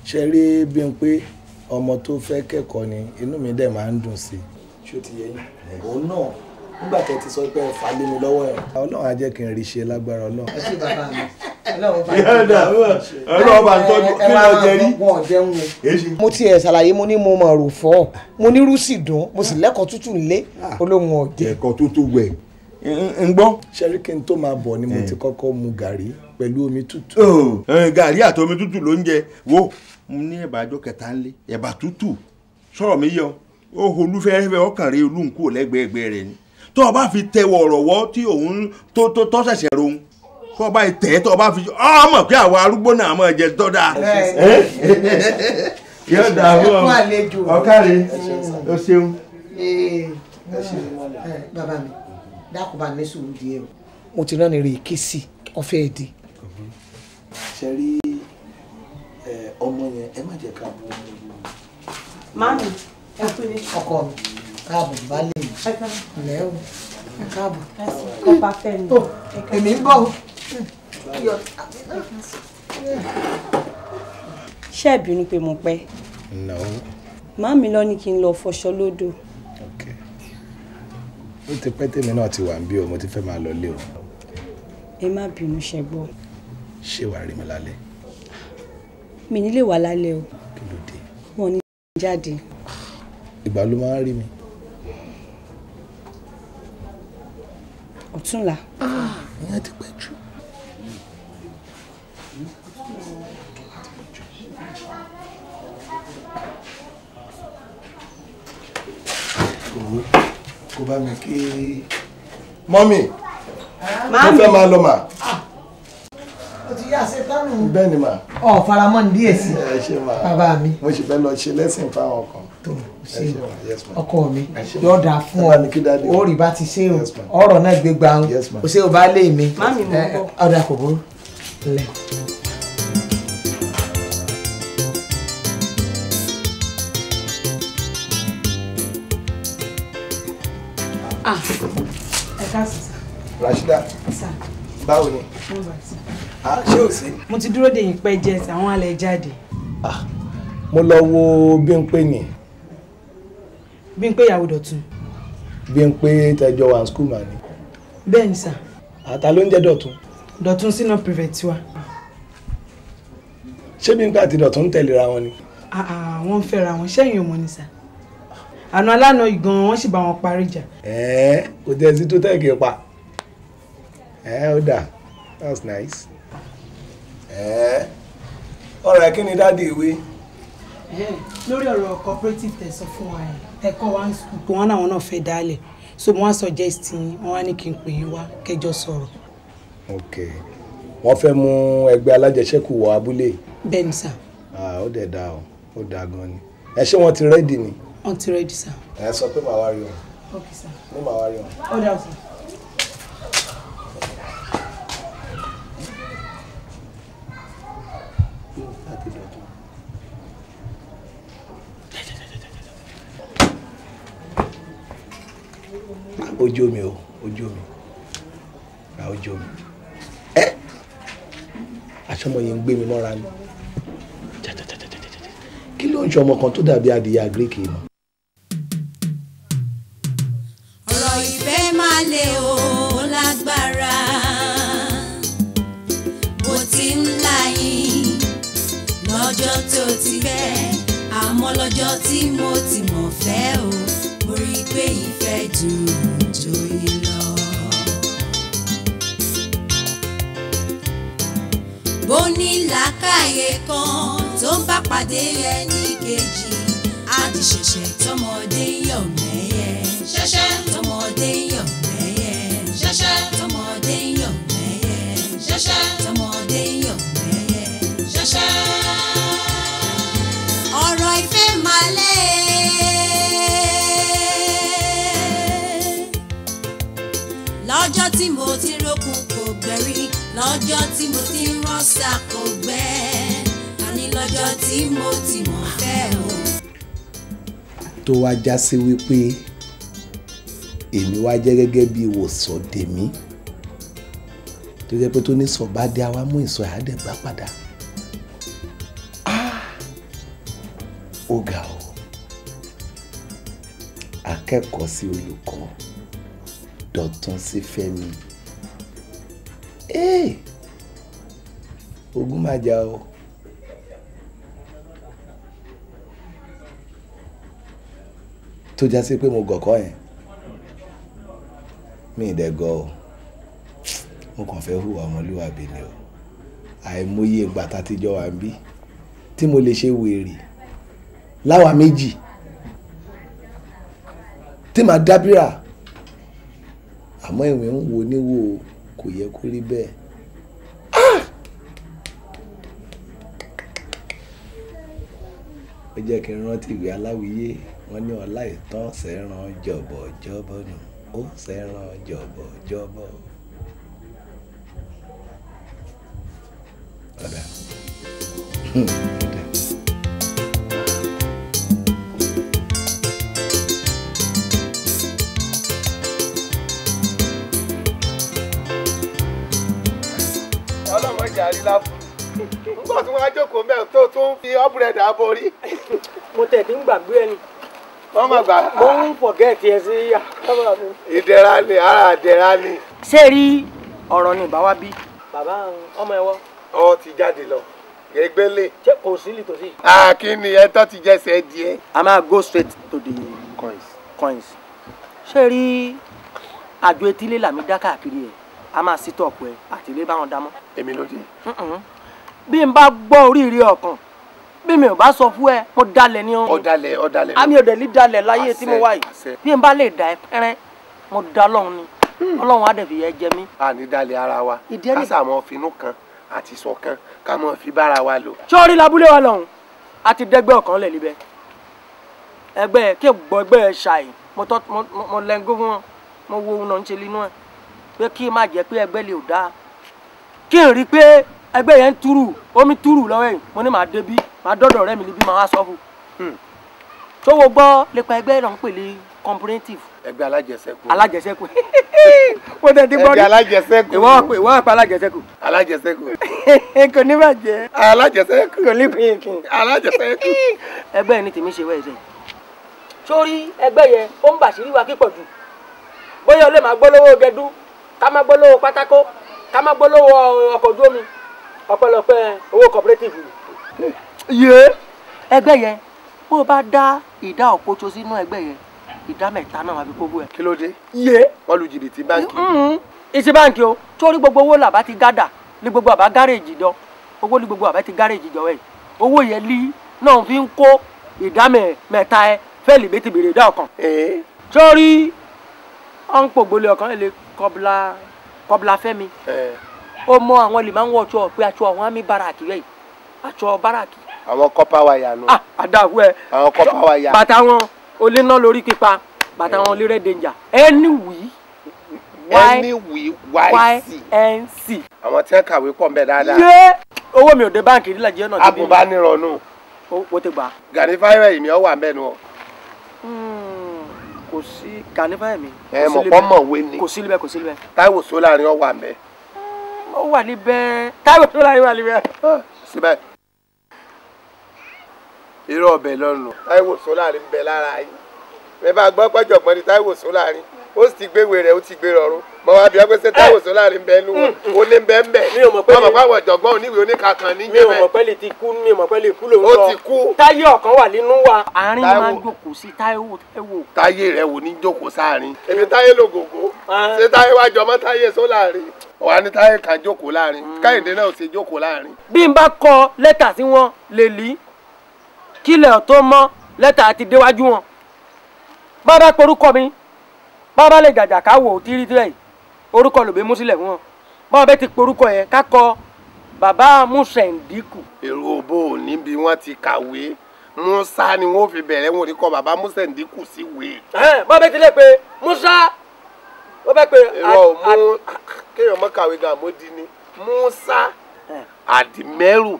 Ṣe rí bí n pé ọmọ tó fẹ́ kẹ́kọ̀ọ́ ni inú mi dẹ̀ máa ń dùn sí i. Ṣó ti yẹ yín? Òun náà nígbà tó ti sọ pé ẹ fà lé mi lọ́wọ́ ẹ̀. Ọlọ́run á jẹ́ kí n rí ṣe lágbára ọlọ́run. ẹ ṣe bàbá mi. Ọlọ́run bá ń tọ́jú kí ló jẹ rí. wọn ò jẹun o. mo ti ẹ̀ ṣàlàyé mo ní mo mọ̀ rò fọ́. Mo ní rúsì dùn. Mo sì lẹ́kọ̀ọ́ tútù lé. Olóhùn ọ̀jẹ̀. ẹ̀kọ́ tó tó wẹ̀ ń gbọ́. ṣẹ́rí kí n tó máa bọ̀ ni mo ti kọ́kọ́ mu gàrí pẹ̀lú omi tútù. gàrí àti omi tútù ló ń jẹ. Wo mo ní ẹ̀bà àjọ kẹta ń lé. Ẹ̀bà tútù. Sọ̀rọ̀ mi yọ. Ó olúfẹ́rẹ́fẹ́ ọkàn rẹ olúǹkó lẹ́gbẹ̀ẹ́gbẹ́ rẹ ni tó o bá fi tẹwọ ọ̀rọ̀ wọ́ tí òun tó tó tọ́ ṣẹ̀ṣẹ̀ rohun tó o bá tẹ̀ tó o bá fi ọ mọ̀ pé àwọn arúgbó náà mọ̀ jẹ tọ́ da. yóò dà ọ ọkàrí o ṣeun. bàbá mi dákun bá ní sùúrù díẹ̀ o mo ti rán ni rè ké sí ọ̀fẹ́ ẹ̀dín. ṣe rí ọmọ yẹn ẹ má jẹ́ ká bú ọmọ yẹn. Mami, ẹ ní. ọkọ mi káàbọ̀ baálé ilẹ̀ o káàbọ̀. Ọba Fẹ́mi. èmi ń bọ̀ o ṣé ẹ bínú pé mo pẹ́? No. Màámi lọ ní kí n lọ fọṣọ lódò. Ó ti pẹ́ tèmi náà ti wà ń bí o mo ti fẹ́ máa lọ lé o. Ẹ má bínú ṣe gbọ́? Ṣé wàá rí mi lálẹ́? Mi nílé wà lálẹ́ o. Kí ló dé? Wọn ní jáde. Ìgbà ló máa ń rí mi ọ̀túnla. ìyẹn ti pẹ́ jù. owó kó bá mi kí. Mọ́mì mo fẹ́ máa lọ mà. O ti yá ṣe tánù. bẹ́ẹ̀ ni mà. Ọ faramọ́ ní díẹ̀ sí ẹ ṣe mà. Bàbá mi. Mo sì fẹ́ lọ ṣe lẹ́sìn fáwọn kan tó ṣe ọkọ mi yóò dáa fún ọ. ọ ó rí bá ti ṣe o. Ọ̀rọ̀ náà gbé ń o. Ṣe o bá lé mi. Ọ̀dà kò burú. Lẹ̀. ah. Rashida báwo ni? Ah ṣé o sí. mo ti dúró de yín pẹ́ jẹ́ sí àwọn alẹ́ jáde. Mo lọ wo Bímpé ni bí n pé ìyàwó dọ̀tun. Bímpé tẹjọ wà ní skul mà ni. Bẹ́ẹ̀ ni sá àtà ló ń jẹ́ Dọ̀tun. Dọ̀tun sínú private wa. Ṣé Bímpé àti Dọ̀tun tẹ̀léra wọn ni. Ah, ah, wọ́n ń fẹ́ra wọn. Sẹ́yìn ọmọ ni sá àná alánà ìgan wọ́n sì bá wọn parí ìjà. Ẹ̀ẹ́ kò tẹ́ sí tó tẹ́ẹ̀kì pa. Ẹ̀ẹ́ ó dà. That's nice. ẹ̀ẹ́ ọ̀rẹ́ kí ni dáàdi ìwé. lórí ọ̀rọ̀ cooperative tẹ̀ sọ fún wa yẹn ẹ̀kọ́ wa ń sùn wọ́n náà náà fẹ́ dálẹ̀ so mo wá suggest yín wọ́n wá ní kí n pè yín wá kẹjọ sọ̀rọ̀ ok wọ́n fẹ́ mú ẹgbẹ́ alájẹsẹ́kù wọ abúlé bẹ́ẹ̀ ni sá ah ó dẹ̀ da o ó da gan ni ẹ ṣé wọ́n ti rẹ́dì ni. wọ́n ti rẹ́dí sá. ẹ sọ pé màá wá rí wọn ok sá. ní màá wá rí wọn. ó dà sá. Ojú mi o ojú mi ra ojú mi ẹ! Aṣọmọ yìí ń gbé mi mọ́ra ni. Kí ló ń ṣe ọmọ kan tó dàbí adìyẹ àgíríkì mọ́. ọ̀rọ̀ ìfẹ́ máa le o lágbára. Bó ti ń là yín lọ́jọ́ tó ti fẹ́ àmọ́ lọ́jọ́ tí mo ti mọ̀ fẹ́ o mo pé ìfẹ́ dùn bó ní làákàyè kan tó ń bá pàdé ẹnì kejì á di ṣẹ̀ṣẹ̀ tọmọdé yọ̀ mẹ́yẹ. ṣẹ̀ṣẹ̀ tọmọdé yọ̀ mẹ́yẹ. ṣẹ̀ṣẹ̀ tọmọdé yọ̀ mẹ́yẹ. ṣẹ̀ṣẹ̀ tọmọdé yọ̀ mẹ́yẹ. ṣẹ̀ṣẹ̀. ọ̀rọ̀ ìfẹ́ máa lé. lọ́jọ́ tí mo ti rókun kò gbẹ̀rí lọ́jọ́ tí mo ti rọ́ṣà kò gbẹ́ àní lọ́jọ́ tí mo ti mọ̀ fẹ́ o. tó wá já sí wípé èmi wá jẹ́ gẹ́gẹ́ bí ìwòsàn tèmi tó jẹ́ pé tó ní sọ bá dé àwa mú ìsọ àádẹ́ padà Ah! ó ga o akẹ́kọ̀ọ́ sí olùkọ́ Dọ̀tun sí Fẹ́mi Hey! Ogun máa jà o. tó já sí pé mo gọ̀kọ́ yẹn mi ì dẹ̀ gọ̀ o mo kàn fẹ́ hùwà ọmọlúwàbí ni o àìmọye ìgbà tá a ti jọ wà ń bí tí mo lè ṣe wèrè láwa méjì tí màá dábìrà àmọ́ ìwé ń wo níwò kò yẹ kó rí bẹ́ẹ̀. Jẹ́ kí n rántí ìwé aláwìyé wọ́n ní ọlá ìtàn sẹ́ran jọ̀bọ̀ jọ́bọ̀ nù ó sẹ́ran jọ̀bọ̀ jọ́bọ̀. ọ̀dà. Láàbù nígbà tí wọ́n á jókòó mẹ́rin tó tún fi ọ́bùrẹ́dà borí. mo tẹ̀ tí ń gbàgbé ẹni. wọ́n má gbà. mo ń fọ̀gẹ́ẹ̀tì ẹ sí àkàbà mi. ìdẹ̀ra ni ara ìdẹ̀ra ni. ṣé rí ọ̀rọ̀ ni bàbá bí. bàbá ọmọ ẹ wọ. ọ ti jáde lọ gbẹgbẹlẹ. ṣé kò sí lítòsí. akínni ẹ tó ti jẹsẹ díẹ̀. a máa go straight to the coins. coins. ṣé rí àjọ etílé làmì dá káàkiri ẹ̀ a máa sí tọ̀pù ẹ̀ àti ilé báwọn dámọ́. èmi ló dé. Bí n bá gbọ́ oríire ọkàn bí mi ò bá sọ fún ẹ mo dalẹ̀ ní ọ̀run. ọ̀dàlẹ̀ ọ̀dàlẹ̀. àmì òdè ní dalẹ̀ láyé tí mo wá yìí. bí n bá lè dà ẹ pẹ́rẹ́ mo da ọlọ́run ni. Ọlọ́run á dẹ̀ fi yẹ jẹ mí. a ní dalẹ̀ ara wa. Kásà mọ́ finú kan àti ṣọ̀kan ká mọ́ fi bára wa lò. sọ́ọ́rí labúlé wa lọ́hùn? A ti dẹ́gbẹ́ ọ̀kan lẹ̀ níbẹ̀. Ẹgbẹ́ kí gbọ́ ẹgbẹ́ ṣàì. Mo lẹ́ngó fún wọn. Mo wo ohun náà ń ṣe nínú ẹ̀. Pé kí má jẹ́ pé ẹgbẹ́ lè ò dáa kí n rí pé ẹgbẹ́ yẹn ń túrù omi túrù lọ́wọ́ yìí. Mo ní màá débí màá dọ́dọ̀ ọ̀rẹ́ mi níbí màá wá sọ fún un. Tó wo gbọ́ lépa ẹgbẹ́ náà ń pè ní cooperative ẹgbẹ́ alájẹsẹ́kù. alájẹsẹ́kù. Mo tẹ̀ ti gbọ́ ẹgbẹ́ alájẹsẹ́kù. ìwọ pé ìwọ pé alájẹsẹ́kù. Alájẹsẹ́kù. kò ní bàjẹ́. Alájẹsẹ́kù. kò ní pínkì alájẹsẹ́kù. ẹgbẹ́ yẹn ni tèmi ṣe wẹ́ẹ̀sẹ̀ sórí ẹgbẹ́ yẹn ó ń bàṣírí wa kíkọ̀ jù. Bóyá o lè máa gbólówó gẹdú ká má gbólówó pátákó ká má gbólówó ọkọ̀ ojú omi ọ̀pẹ̀lọpẹ̀ owó cooperative yé. Ẹgbẹ́ yẹn bó o bá dá ìdá òpótó sínú ẹgbẹ́ yẹn ìdá mẹ́ta náà wà fi kókó ẹ̀. kí ló dé. yé. Wọ́n lu jìbìtì báńkì. ìsì báǹkì o. Torí gbogbo owó làbá ti gádà ní gbogbo àbá gáréèjì jọ. Owó ní gbogbo àbá ti gáréèjì jọ ẹ̀. Owó yẹn lí náà fi ń kó ìdá mẹ- mẹ́ta ẹ. Fẹ́ẹ̀lì bí ti bèrè ìdá ọ̀kan. sórí ọ̀n pògbólé ọ̀kan ẹ̀ lè kọ́bla kọ́bla fẹ́mi ó mọ àwọn lè máa ń wọ ọ̀ṣọ́ pé aṣọ àwọn àmì báràkì rẹ̀ aṣọ báràkì. àwọn kọ́pá wáyà nù. àdàwọ̀ ẹ̀ àwọn kọ́pá wáyà. bàtà wọn olè náà lórí pípa bàtà wọn rẹ̀ danger wáìsì. ync. àwọn tí wọ́n kàwé pọ̀ mbẹ́ dáadáa. yé owó mi ò dé báǹkì nílẹ̀ jẹ́ náà agùnbánirọ̀ nù. o ti gbà. gani fáyọ̀ ìmí ọ̀ wà mbẹ́ nu. kò sí kànífà mi. ẹ mọ̀ pọ́ mọ̀ wé ni. kò sí níbẹ̀ kò sí níbẹ̀. táíwò sólàrin ọ̀ wà mbẹ́. Ó wà níbẹ̀. Táwọn tó láyé wà níbẹ̀. síbẹ̀. Irú ọbẹ̀ lọ́nu. Táíwò sólàrin bẹ lára yín. Ẹ bá gbọ́ pẹ́jọ̀gbọ́n ni táíwò sólàrin ó sì ti gbéwèé rẹ̀ ó ti gbé rọrùn mọ wá bí ọgbẹ́ sẹ́ táíwò sólàrin bẹ nù wọn? Ó ní bẹ́ẹ̀ bẹ́ẹ̀ mi ò mọ̀ pé ọmọ fáwọn ọ̀jọ̀gbọ́n oníwèé oníkàkan ní mi ò mọ̀ pé lè ti kú mi ò mọ̀ pé lè kú lòun ó sọ. ti kú. táyé ọ̀kan wà nínú wa. àárín máa ń jókòó sí táíwò táíwò. táyé rẹ̀ wò ní jókòó sáàrin. Èmi táyé lògògó. Ṣé táyé wá jọmọ́ táyé sólàrin? Wà ní táyé kan jókòó láàárín. Káyìndé náà ò ṣe jókòó láàárín. bí n bá kọ lẹ́tà sí wọn lè lí kílẹ̀ tó mọ́ lẹ́tà ti déwájú wọn. Bàbá porúkọ mi bàbá lè jàjà ká wò ó tírítírí. yìí orúkọ lòbí mú sílẹ̀ fún wọn. Bàbá bẹ́ẹ̀ ti porúkọ yẹn ká kọ bàbá Mùsẹ̀ǹdíkù. èrò òbó níbi wọ́n ti kàwé. Musa ni wọ́n fi bẹ̀rẹ̀ wọn ò ní kọ́ bàbá Mùsẹ̀ǹdíkù sí wèé. bàbá bẹ́ẹ̀ ti lè pe Musa ó bẹ́ẹ̀ pe èrò mú kéèyàn mọ́ kàwé gan àmódi ni. Musa àdìmẹ́rù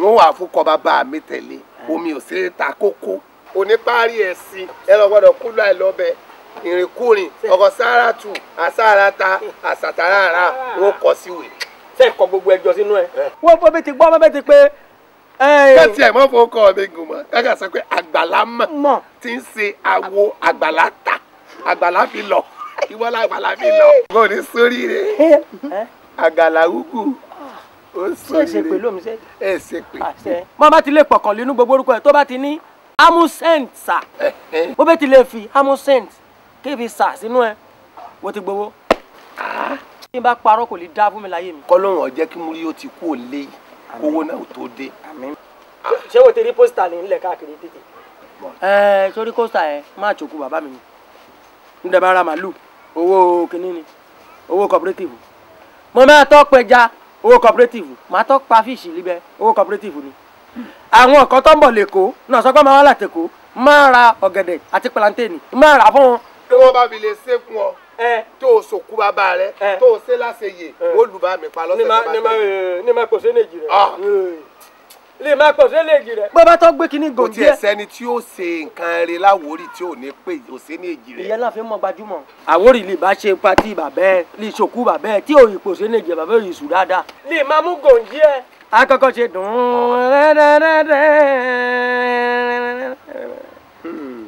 wọ́n wà fún kọ́ bàbá mi tẹ̀lé. Omi ò é ta kókó. Oníparí ẹ̀sìn ẹ lọ gbọ́dọ̀ kú láì lọ́bẹ̀ ìrìnkúrìn ọkọ̀ sáràtù àsárata àsàtàràrà wọn kọ síwèé. ṣe kọ gbogbo ẹjọ́ sínú ẹ. wọ́n bọ́ bẹ́ẹ̀ ti gbọ́ bẹ́ẹ̀ ti pé. kẹ́tì ẹ̀ mọ́ fún ọkọ mi gùn mọ́ kájà sọ pé àgbàlá mọ̀ tí ń ṣe àwo àgbàlá ta àgbàlá fi lọ ìwọ làgbàlá fi lọ. mo ní sórí rẹ àgàlà wúkú ó sórí ṣe pè rẹ lómi ṣe. ẹ ṣe pé. mọ bá ti lè pọkàn lẹ́nu gbogbo orúkọ ẹ tó bá ti ní amusent sà bó bẹ́ẹ̀ ti lè fi amusent kébi sà sínú ẹ. Wọ́n ti gbowó. tí n bá parọ́ kò lè dá fún mi láyé mi. kọ́lọ́hún ọ̀jẹ́ kí múrí ó ti kú òlé owó náà ò tó dé. ṣé o ti rí pósítà ní ilẹ̀ káàkiri títì. ẹ sórí kósítà ẹ máa chòkú bàbá mi ni. N dẹ̀ bá ra màálù. Owó kínní ni. Owó cooperative. Mo máa tọ́ pẹja. Owó cooperative. Máa tọ́ pa fíìsì líbẹ̀ owó cooperative ni. Àwọn nǹkan tó ń bọ̀ lẹ́kọ̀ọ́ náà sọ pé máa wá látẹ̀kọ́ máa ra ọ̀gẹ̀dẹ̀ àti plantain. Máa rà fún wọn. Tí wọ́n bá fi lè ṣe fún ọ tó o sòkú bàbá rẹ tó o ṣe láṣeyè ó lù bá mi pa lọ́sẹ̀ tó bá tẹ̀. ní máa kò sí ní èjì rẹ. lè máa pọ̀ sí èlèjì rẹ̀. bó bá tó gbé kinní kò gòkè tiẹ̀ sẹ́ni tí ó ṣe nǹkan rẹ̀ láwórì tí ò ní pè ó ṣe ní èjì rẹ̀. ìyẹn náà fi mọ gbajúmọ̀. àwórì lè bá ṣe pati bàbá ẹ lè ṣòkú bàbá ẹ tí òyìn pò sí èlèjì bàbá òyìn sùn dáadáa. lè máa mú gòǹjì ẹ. akọkọ ṣe dùn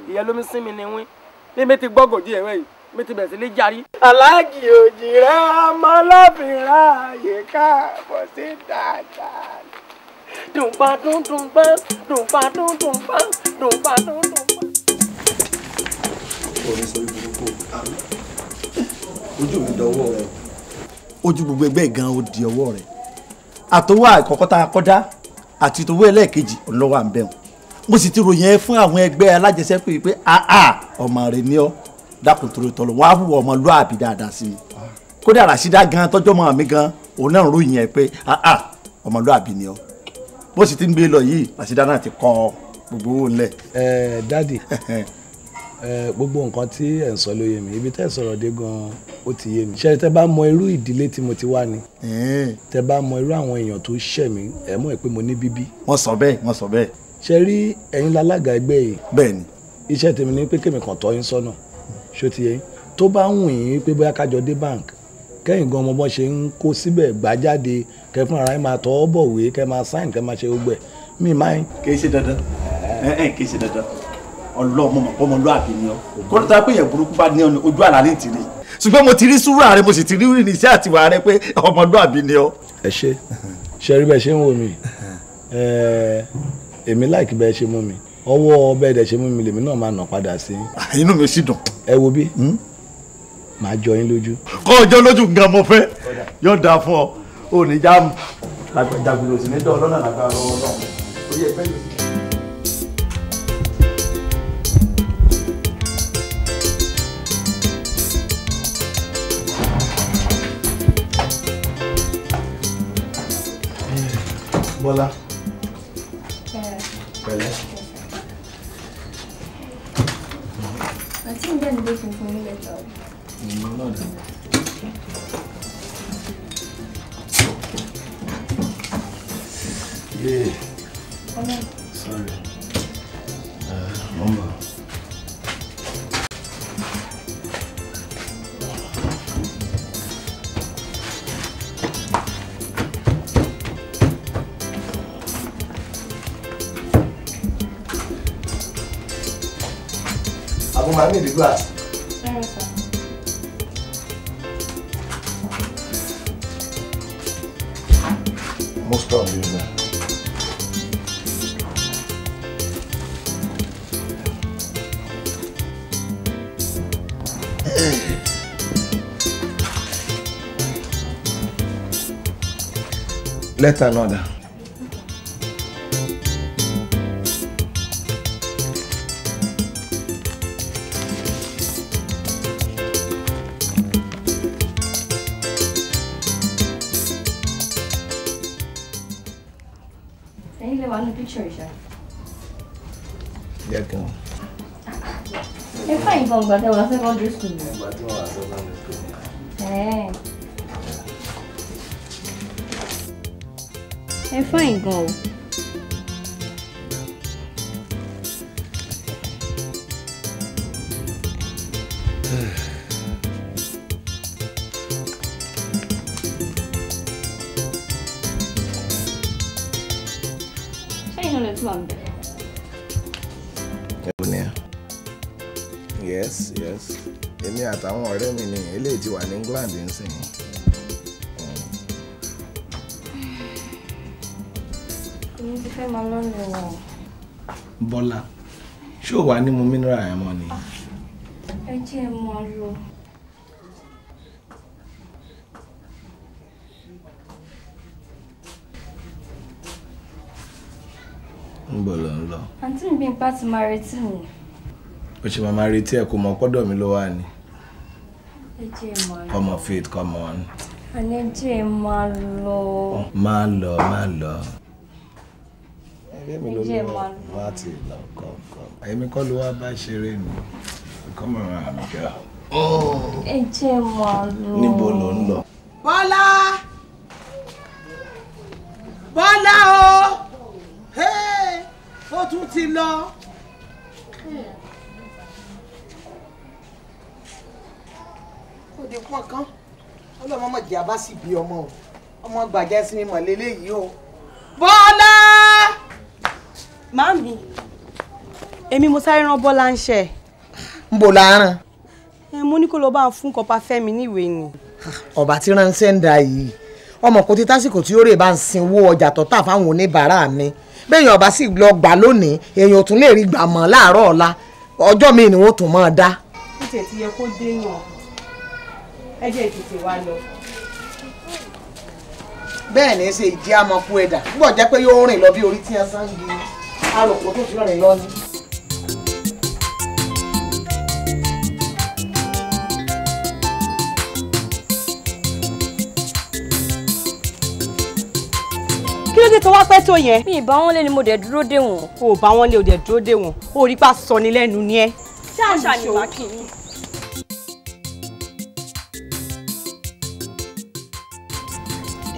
ìyẹn ló ń sinmi ni wín bí mi ti gbọ́ gòǹjì ẹ̀rọ yìí mi ti bẹ̀rẹ̀ sí ní jarí. aláàjì òjì rẹ ọmọ lọ́bìnrin ààyè káàbọ̀ sí dáadáa. dùnpá dùndùnpá dùnpá dùndùnpá dùnpá dùndùnpá. orí sórí burúkú ojú mi dọwọ́ rẹ ojú gbogbo ẹgbẹ́ gan ó di ọwọ́ rẹ àtọwọ́ àkọ́kọ́ tá a kọ́ dá àti tòwọ́ ẹlẹ́ẹ̀kejì ọlọ́wọ́ à ń bẹ̀rù mo sì ti ròyìn ẹ fún àwọn ẹgbẹ́ alájẹsẹ́kù yìí pé àà ọmọ rẹ ní ọ. Dákun torí tọ́lọ̀. Wọ́n á hùwà ọmọlúàbí dáadáa sí mi kódà Ràṣídà gan tọ́jọ́ mọ́ mi gan òun náà ròyìn ẹ pé àà ọmọlúàbí ni ọ. Bó sì ti ń gbé lọ yìí Ràṣídà náà ti kọ gbogbo owó ńlẹ̀. ẹ dádì gbogbo nǹkan tí ẹ ń sọ ló yé mi. Ibi tẹ́ ẹ sọ̀rọ̀ dé gan ó ti yé mi. Ṣe tẹ́ bá mọ irú ìdílé tí mo ti wá ni? Tẹ́ bá mọ irú àwọn èèyàn tó ṣẹ̀ mí ẹ mọ̀ pé mo ní bíbí. wọ́n sọ bẹ́ẹ̀ wọ́n sọ bẹ́ẹ̀. Ṣe rí ẹ̀yin lálága ẹgbẹ́ yìí. bẹ́ẹ̀ni. iṣẹ́ tèmi ni pé kémi kàn tọ́ yín sọ́nà ṣó ti yé yín? Tó bá ń wù yín pé bóyá kájọ dé bank kẹ́yìn gan ọmọ bọ́n ṣe ń kó síbẹ̀ gbà jáde kẹ́ fún ara yín máa tọ́ bọ̀wé kẹ́ máa sáìn kẹ́ máa ṣe gbogbo ẹ̀. Mí máa ń. kì í ṣe dandan. Ẹ ẹ kì í ṣe dandan. Ọlọ́mọ mọ̀ ọmọlúàbí ni ọ. Kó ló ta pé yẹn burúkú bá ní ọ ní ojú àlá ní tìrì ṣùgbọ́n mo ti rí sùúrù ààrẹ mo sì ti rí irinṣẹ́ àtiwà rẹ pé ọmọlúàbí ni ọ. ẹ ṣe ṣe rí bẹ́ẹ̀ ṣe ń wò mí èmi láìkí bẹ́ẹ̀ ṣe mú mi ọwọ́ bẹ́ẹ̀ dẹ̀ ṣe mú mi lèmi náà máa nà padà sí. inú mi sì dùn. ẹ wo bí màá jọ yín lójú. kọ́ ọjọ́ lójú nǹkan mo fẹ́ yóò dáa fún ọ ò ní já jagunlò sí ní dán ọlọ́nà lágbára náà ó yẹ fẹ́ yóò. Bọ́lá. Pẹ̀lẹ́. Náà. Yeah. Sorry. Uh, Mama. Àwọn máa ní Lẹ́tà náà dà. Ẹ̀yin lè wà ní picture ìṣá. Jẹ́ kí n. Ẹ fáyín gan gbàdá wà secondary school. Ìgbà tí wọ́n wà secondary school. Ẹ̀. Fáyín gan o. Ń bẹ̀. Ebony. Yes, yes. Èmi àtàwọn ọ̀rẹ́ mi ni eléyìí ti wà England ń sìn. Èmi fẹ́ máa lọ́nà wọn. Bọ́lá, ṣé ò wá ní mu mineral yẹn mọ́ ni? Ẹ jẹ́ ẹ máa lọ. Níbo ló ń lọ? Àǹtí mi bí n pa ti máa retí mi. O ṣe máa máa retí ẹ̀ kó mọ pọ́dọ̀ mi ló wà ní. Ẹ jẹ́ ẹ máa lọ. Come on, Faith, come on. Àní ẹ jẹ́ ẹ máa lọ. Má lọ, má lọ. Ẹgbẹ́ mi ló lọ, má ti lọ kọ̀ọ̀kan. Èmi kọ́ ló wá bá ṣeré ni. Come around, girl. Ẹ jẹ́ máa lọ. Níbo ló ń lọ? Bọ́lá Bọ́lá o tún ti lọ. ó di pọ́n kán ọlọ́mọ mọ̀ jẹ́ abá sì bí ọmọ o ọmọ gbàjẹ́ sí mi mọ̀ lélẹ́yìí o. bọ́lá. Màámi, èmi mo sáré rán Bọ́lá ń ṣe. ń bò láàrán. Ẹ mo ní kó lọ bá ń fún kọpa Fẹ́mi níwèé ni. ọba tí ránṣẹ́ ń da yìí ọmọ kò ti tásìkò tí ó rè bá ń sinwó ọjà tó tà fáwọn oníbàárà mi bẹ́ẹ̀yàn ọba sì lọ gbà lónìí èèyàn ò tún lè rí gbà mọ́ láàárọ̀ ọ̀la ọjọ́ mi ni wọ́n tún máa dá. Ó tiẹ̀ ti yẹ kó déyàn. Ẹ jẹ́ ìtètè wá lọ. bẹ́ẹ̀ ni ṣe ìdí amọ̀kú ẹ̀dà gbọ́ jẹ́ pé yóò rìn lọ bí orí tí wọ́n sá ń aròpọ̀ tó ti rìn lọ ni. Kí ló dé tó wá pẹ́ tó yẹn? mi ì bá wọn lé ni mo dẹ̀ dúró dè wọ́n. O ò bá wọn lé o dẹ̀ dúró dé wọn. O rí pa sọ ni lẹ́nu ni ẹ. ṣáàṣà ni wàá kì í.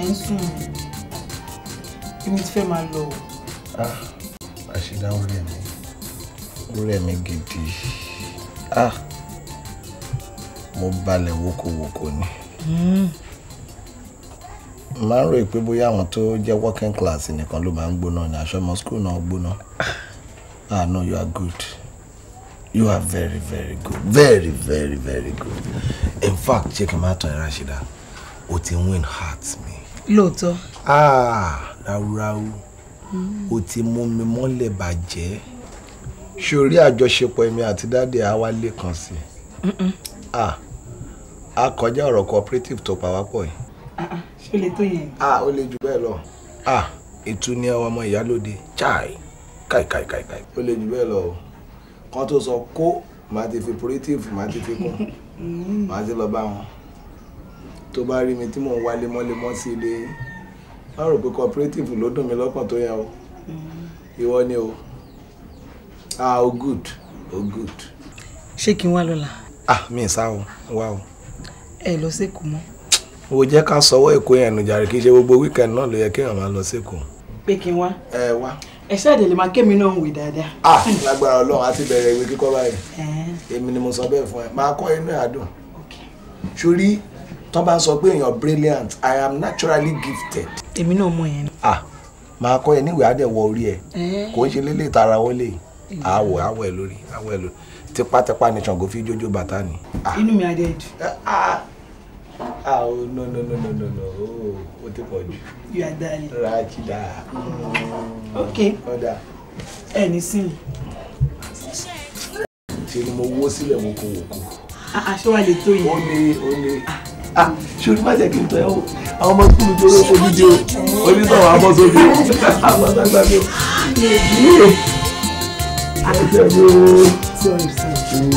ẹ ń sùn èmi ti fẹ́ máa lọ ah àṣìdá ó rẹ̀ mí ó rẹ̀ mí gidi. Ah! Mo balẹ̀ wókòwòkò ni. Máa ń rò pé bóyá àwọn tó jẹ́ working class nìkan ló máa ń gbóná ní aṣọ ọmọ school náà gbóná. Ah. No you are good. You are very very good. Very very very good. In fact ṣé kí n máa tàn ẹ́ Rashida o ti win heart mi. Lóòótọ́. ah ráúráú o ti mú mi mọ́lẹ̀ bàjẹ́. Sórí àjọṣepọ̀ èmi àti dáàdì àwálé kan sí ah a kọjá ọ̀rọ̀ cooperative tó pa wá pọ̀ yìí. Ṣé o lè tó yẹn. ah ó lè jù bẹ́ẹ̀ lọ. Ah ètò ni ọmọ ìyálóde. Chai kai ó lè jù bẹ́ẹ̀ lọ o. Kan tó sọ kó màá ti fi cooperative màá ti fi kún. Màá ti lọ bá wọn. Tó bá rí mi tí mò ń wá lemọ́lemọ́ sí ilé má rò pé cooperative ló dùn mí lọ́kàn tó yẹn o ìwọ ni o ah o good o good. ṣé kí n wá lọ́la. ah mi ì sá o wá o. ẹ lọ sẹ́kọ̀ọ́ mọ́. wo jẹ́ ká sọwọ́ èkó yẹn nù jàre kì í ṣe gbogbo weekend náà ló yẹ kéèyàn máa lọ sẹ́kọ̀ọ́. pé kí n wá. ẹ wá. ẹ ṣáàdì lè máa kémi náà wè dáadáa. ah lágbára ọlọ́run á ti bẹ̀rẹ̀ ìwé kíkọ́ báyìí èmi ni mo sọ bẹ́ẹ̀ fún ẹ máa kọ́ inú ẹ̀ àdùn. sórí tó bá ń sọ pé èèyàn brilliant i am naturally gifted. Èmi náà mọ yẹn. ah máa kọ́ ẹ níwèé àdẹ̀wọ̀ orí ẹ kò ń ṣe lélẹ̀ tara wọlé àwọ̀ àwọ̀ ẹ lórí àwọ̀ ẹ lórí tipátipá ni Ṣàngó fi jójó bàtà ni. inú mi adé jù. ah oh no no no no no no oh o ti pọ̀ jù. you are darling. Rachida. ok ọ̀dà ẹ ní sìn. ṣe ni mo wó sílẹ̀ wokowoko. aṣọ wa lè tó yẹn. ó lé ó lé ah ṣé o ní má jẹ́ kí n tọ́ ẹ o àwọn ọmọ sukùlù tó ló fojú di o onítọ̀wọ̀ abọ́ sóbi o àgbàgbà mi o. ẹsẹ̀ mi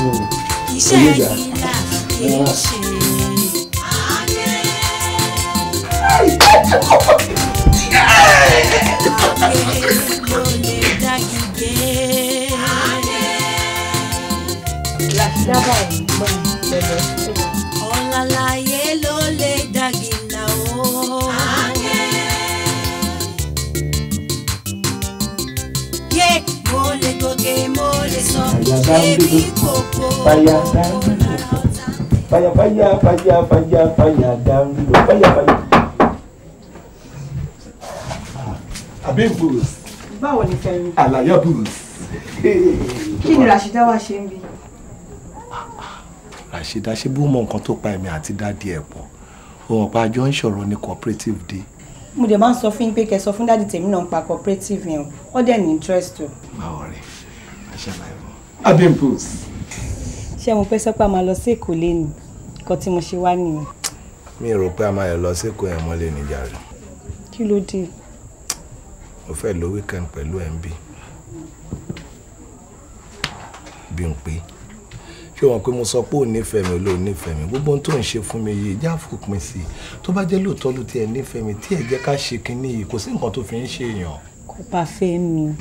o. iṣẹ́ yìí là kì í ṣe. ló lè dági gé. ọ̀làlàyé fàyà fàyà fàyà fàyà fàyà dáńdúró fàyà fàyà. àbí bruce Báwo ni Fẹ́mi? àlàyé bruce. Kí ni Rashida wá ṣe ń bí? Rashida ṣe bó mọ nǹkan tó pa èmi àti dáàdi ẹ̀ pọ̀ òun ọ̀pá àjọ ń ṣọ̀rọ̀ ní cooperative day. Mo dẹ̀ máa ń sọ fún yín pé kẹ́ sọ fún dáàdì tèmi náà ń pa cooperative yẹn o. Wọ́n dẹ̀ ní interest o. báwo rẹ̀ aṣáláì mọ́. àbí bruce. Ṣé mo fẹ́ sọ pé a máa lọ sí Èkó léni? Nǹkan tí mo ṣe wá nìyẹn. mi rò pé a máa lọ sékòó yẹn mọ́lẹ̀ níjà rẹ̀ Kí ló dé? mo fẹ́ lo weekend pẹ̀lú ẹ̀ ń bì bí n pé ṣé wọn pé mo sọ pé ò nífẹ̀ẹ́ mi ló nífẹ̀ẹ́ mi gbogbo ohun tó ń ṣe fún mi yìí já fòpin sí i tó bá jẹ́ lóòótọ́ ló tiẹ̀ nífẹ̀ẹ́ mi tí ẹ̀ jẹ́ ká ṣe kinní yìí kò sí nǹkan tó fi ń ṣe èèyàn. Kò bá fẹ́ mi.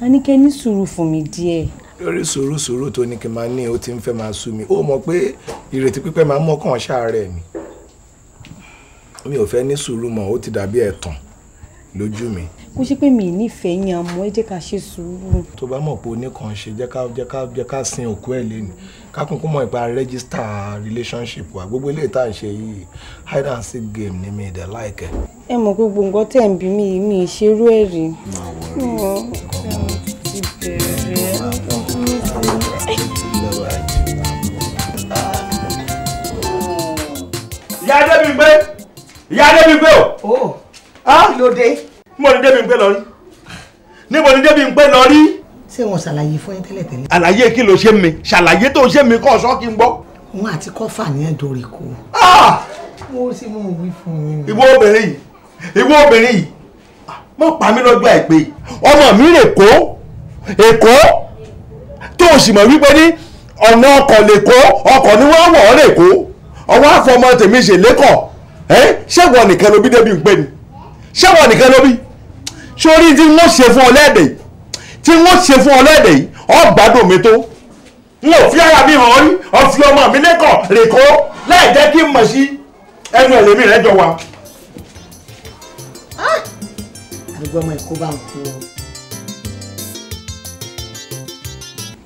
A ní kẹ́ ní sùúrù fún mi díẹ̀. Lórí sùúrù sùúrù tó ní kí n máa ní ó ti ń fẹ́ máa sú mi. Ó mọ̀ pé ìrètí pípẹ́ máa ń mọ́kàn ṣáàrẹ̀ mi mi ò fẹ́ ní sùúrù mọ́ ó ti dàbí ẹ̀tàn lójú mi. Kó ṣe pé mi ì nífẹ̀ẹ́ yín àmọ́ ẹ jẹ́ ká ṣe sùúrù. tó bá mọ̀ pé oníkan ṣe jẹ́ ká jẹ́ ká jẹ́ ká sin òkú ẹ̀ lẹ́nu ká kúnkún mọ̀ ìpa register relationship wa. Gbogbo eléyìí tá à ń ṣe yìí hide and seek game ni mi ìdẹ̀ láìkẹ́. ẹ. Mọ̀ gbogbo nǹkan tẹ̀ ń bí mi mi ì ṣerú ẹ̀ rí. ti bẹ̀rẹ̀ ìyá Adébímpé ìyá Adébímpé o. kí ló dé. níbo ni Débímpé lọ rí níbo ni Débímpé lọ rí. ṣé wọn ṣàlàyé fún yín tẹ́lẹ̀tẹ́lẹ̀. àlàyé kí ló ṣe mi ṣàlàyé tó ṣe mi kọ́ ọ̀ṣọ́ kí n gbọ́. wọn àti kọfà ní ẹdọrẹ kù. mo sì mú wí fún yín. ìwọ obìnrin yìí ìwọ obìnrin yìí mọ pa mí àìpé yìí. ọmọ mi rè kó èkó? Tó o sì mọ̀ wípé ní ọ̀nà ọkọ̀ lè kó ọkọ̀ ni wọ́n wọ̀ ọ́ lè kó ọwọ́ àfọmọ tèmi ṣe lẹ́kọ̀ ẹ́ ṣẹ́wọ̀n nìkan ló bí débi ń pè ní ṣẹ́wọ̀n nìkan ló bí? Sórí tí wọ́n ṣe fún ọ lẹ́ẹ̀dẹ̀ tí wọ́n ṣe fún ọ lẹ́ẹ̀dẹ̀ yìí ọ gbádùn mi tó? N ò fi ara mi hàn rí ọ fi ọmọ mi lẹ́kọ̀ lè kó láì jẹ́ kí n mọ̀ sí ẹnu ẹ̀lẹ́mì rẹ jọ wa. àdúgbò ọmọ ẹ̀kọ́ bá ń kú o.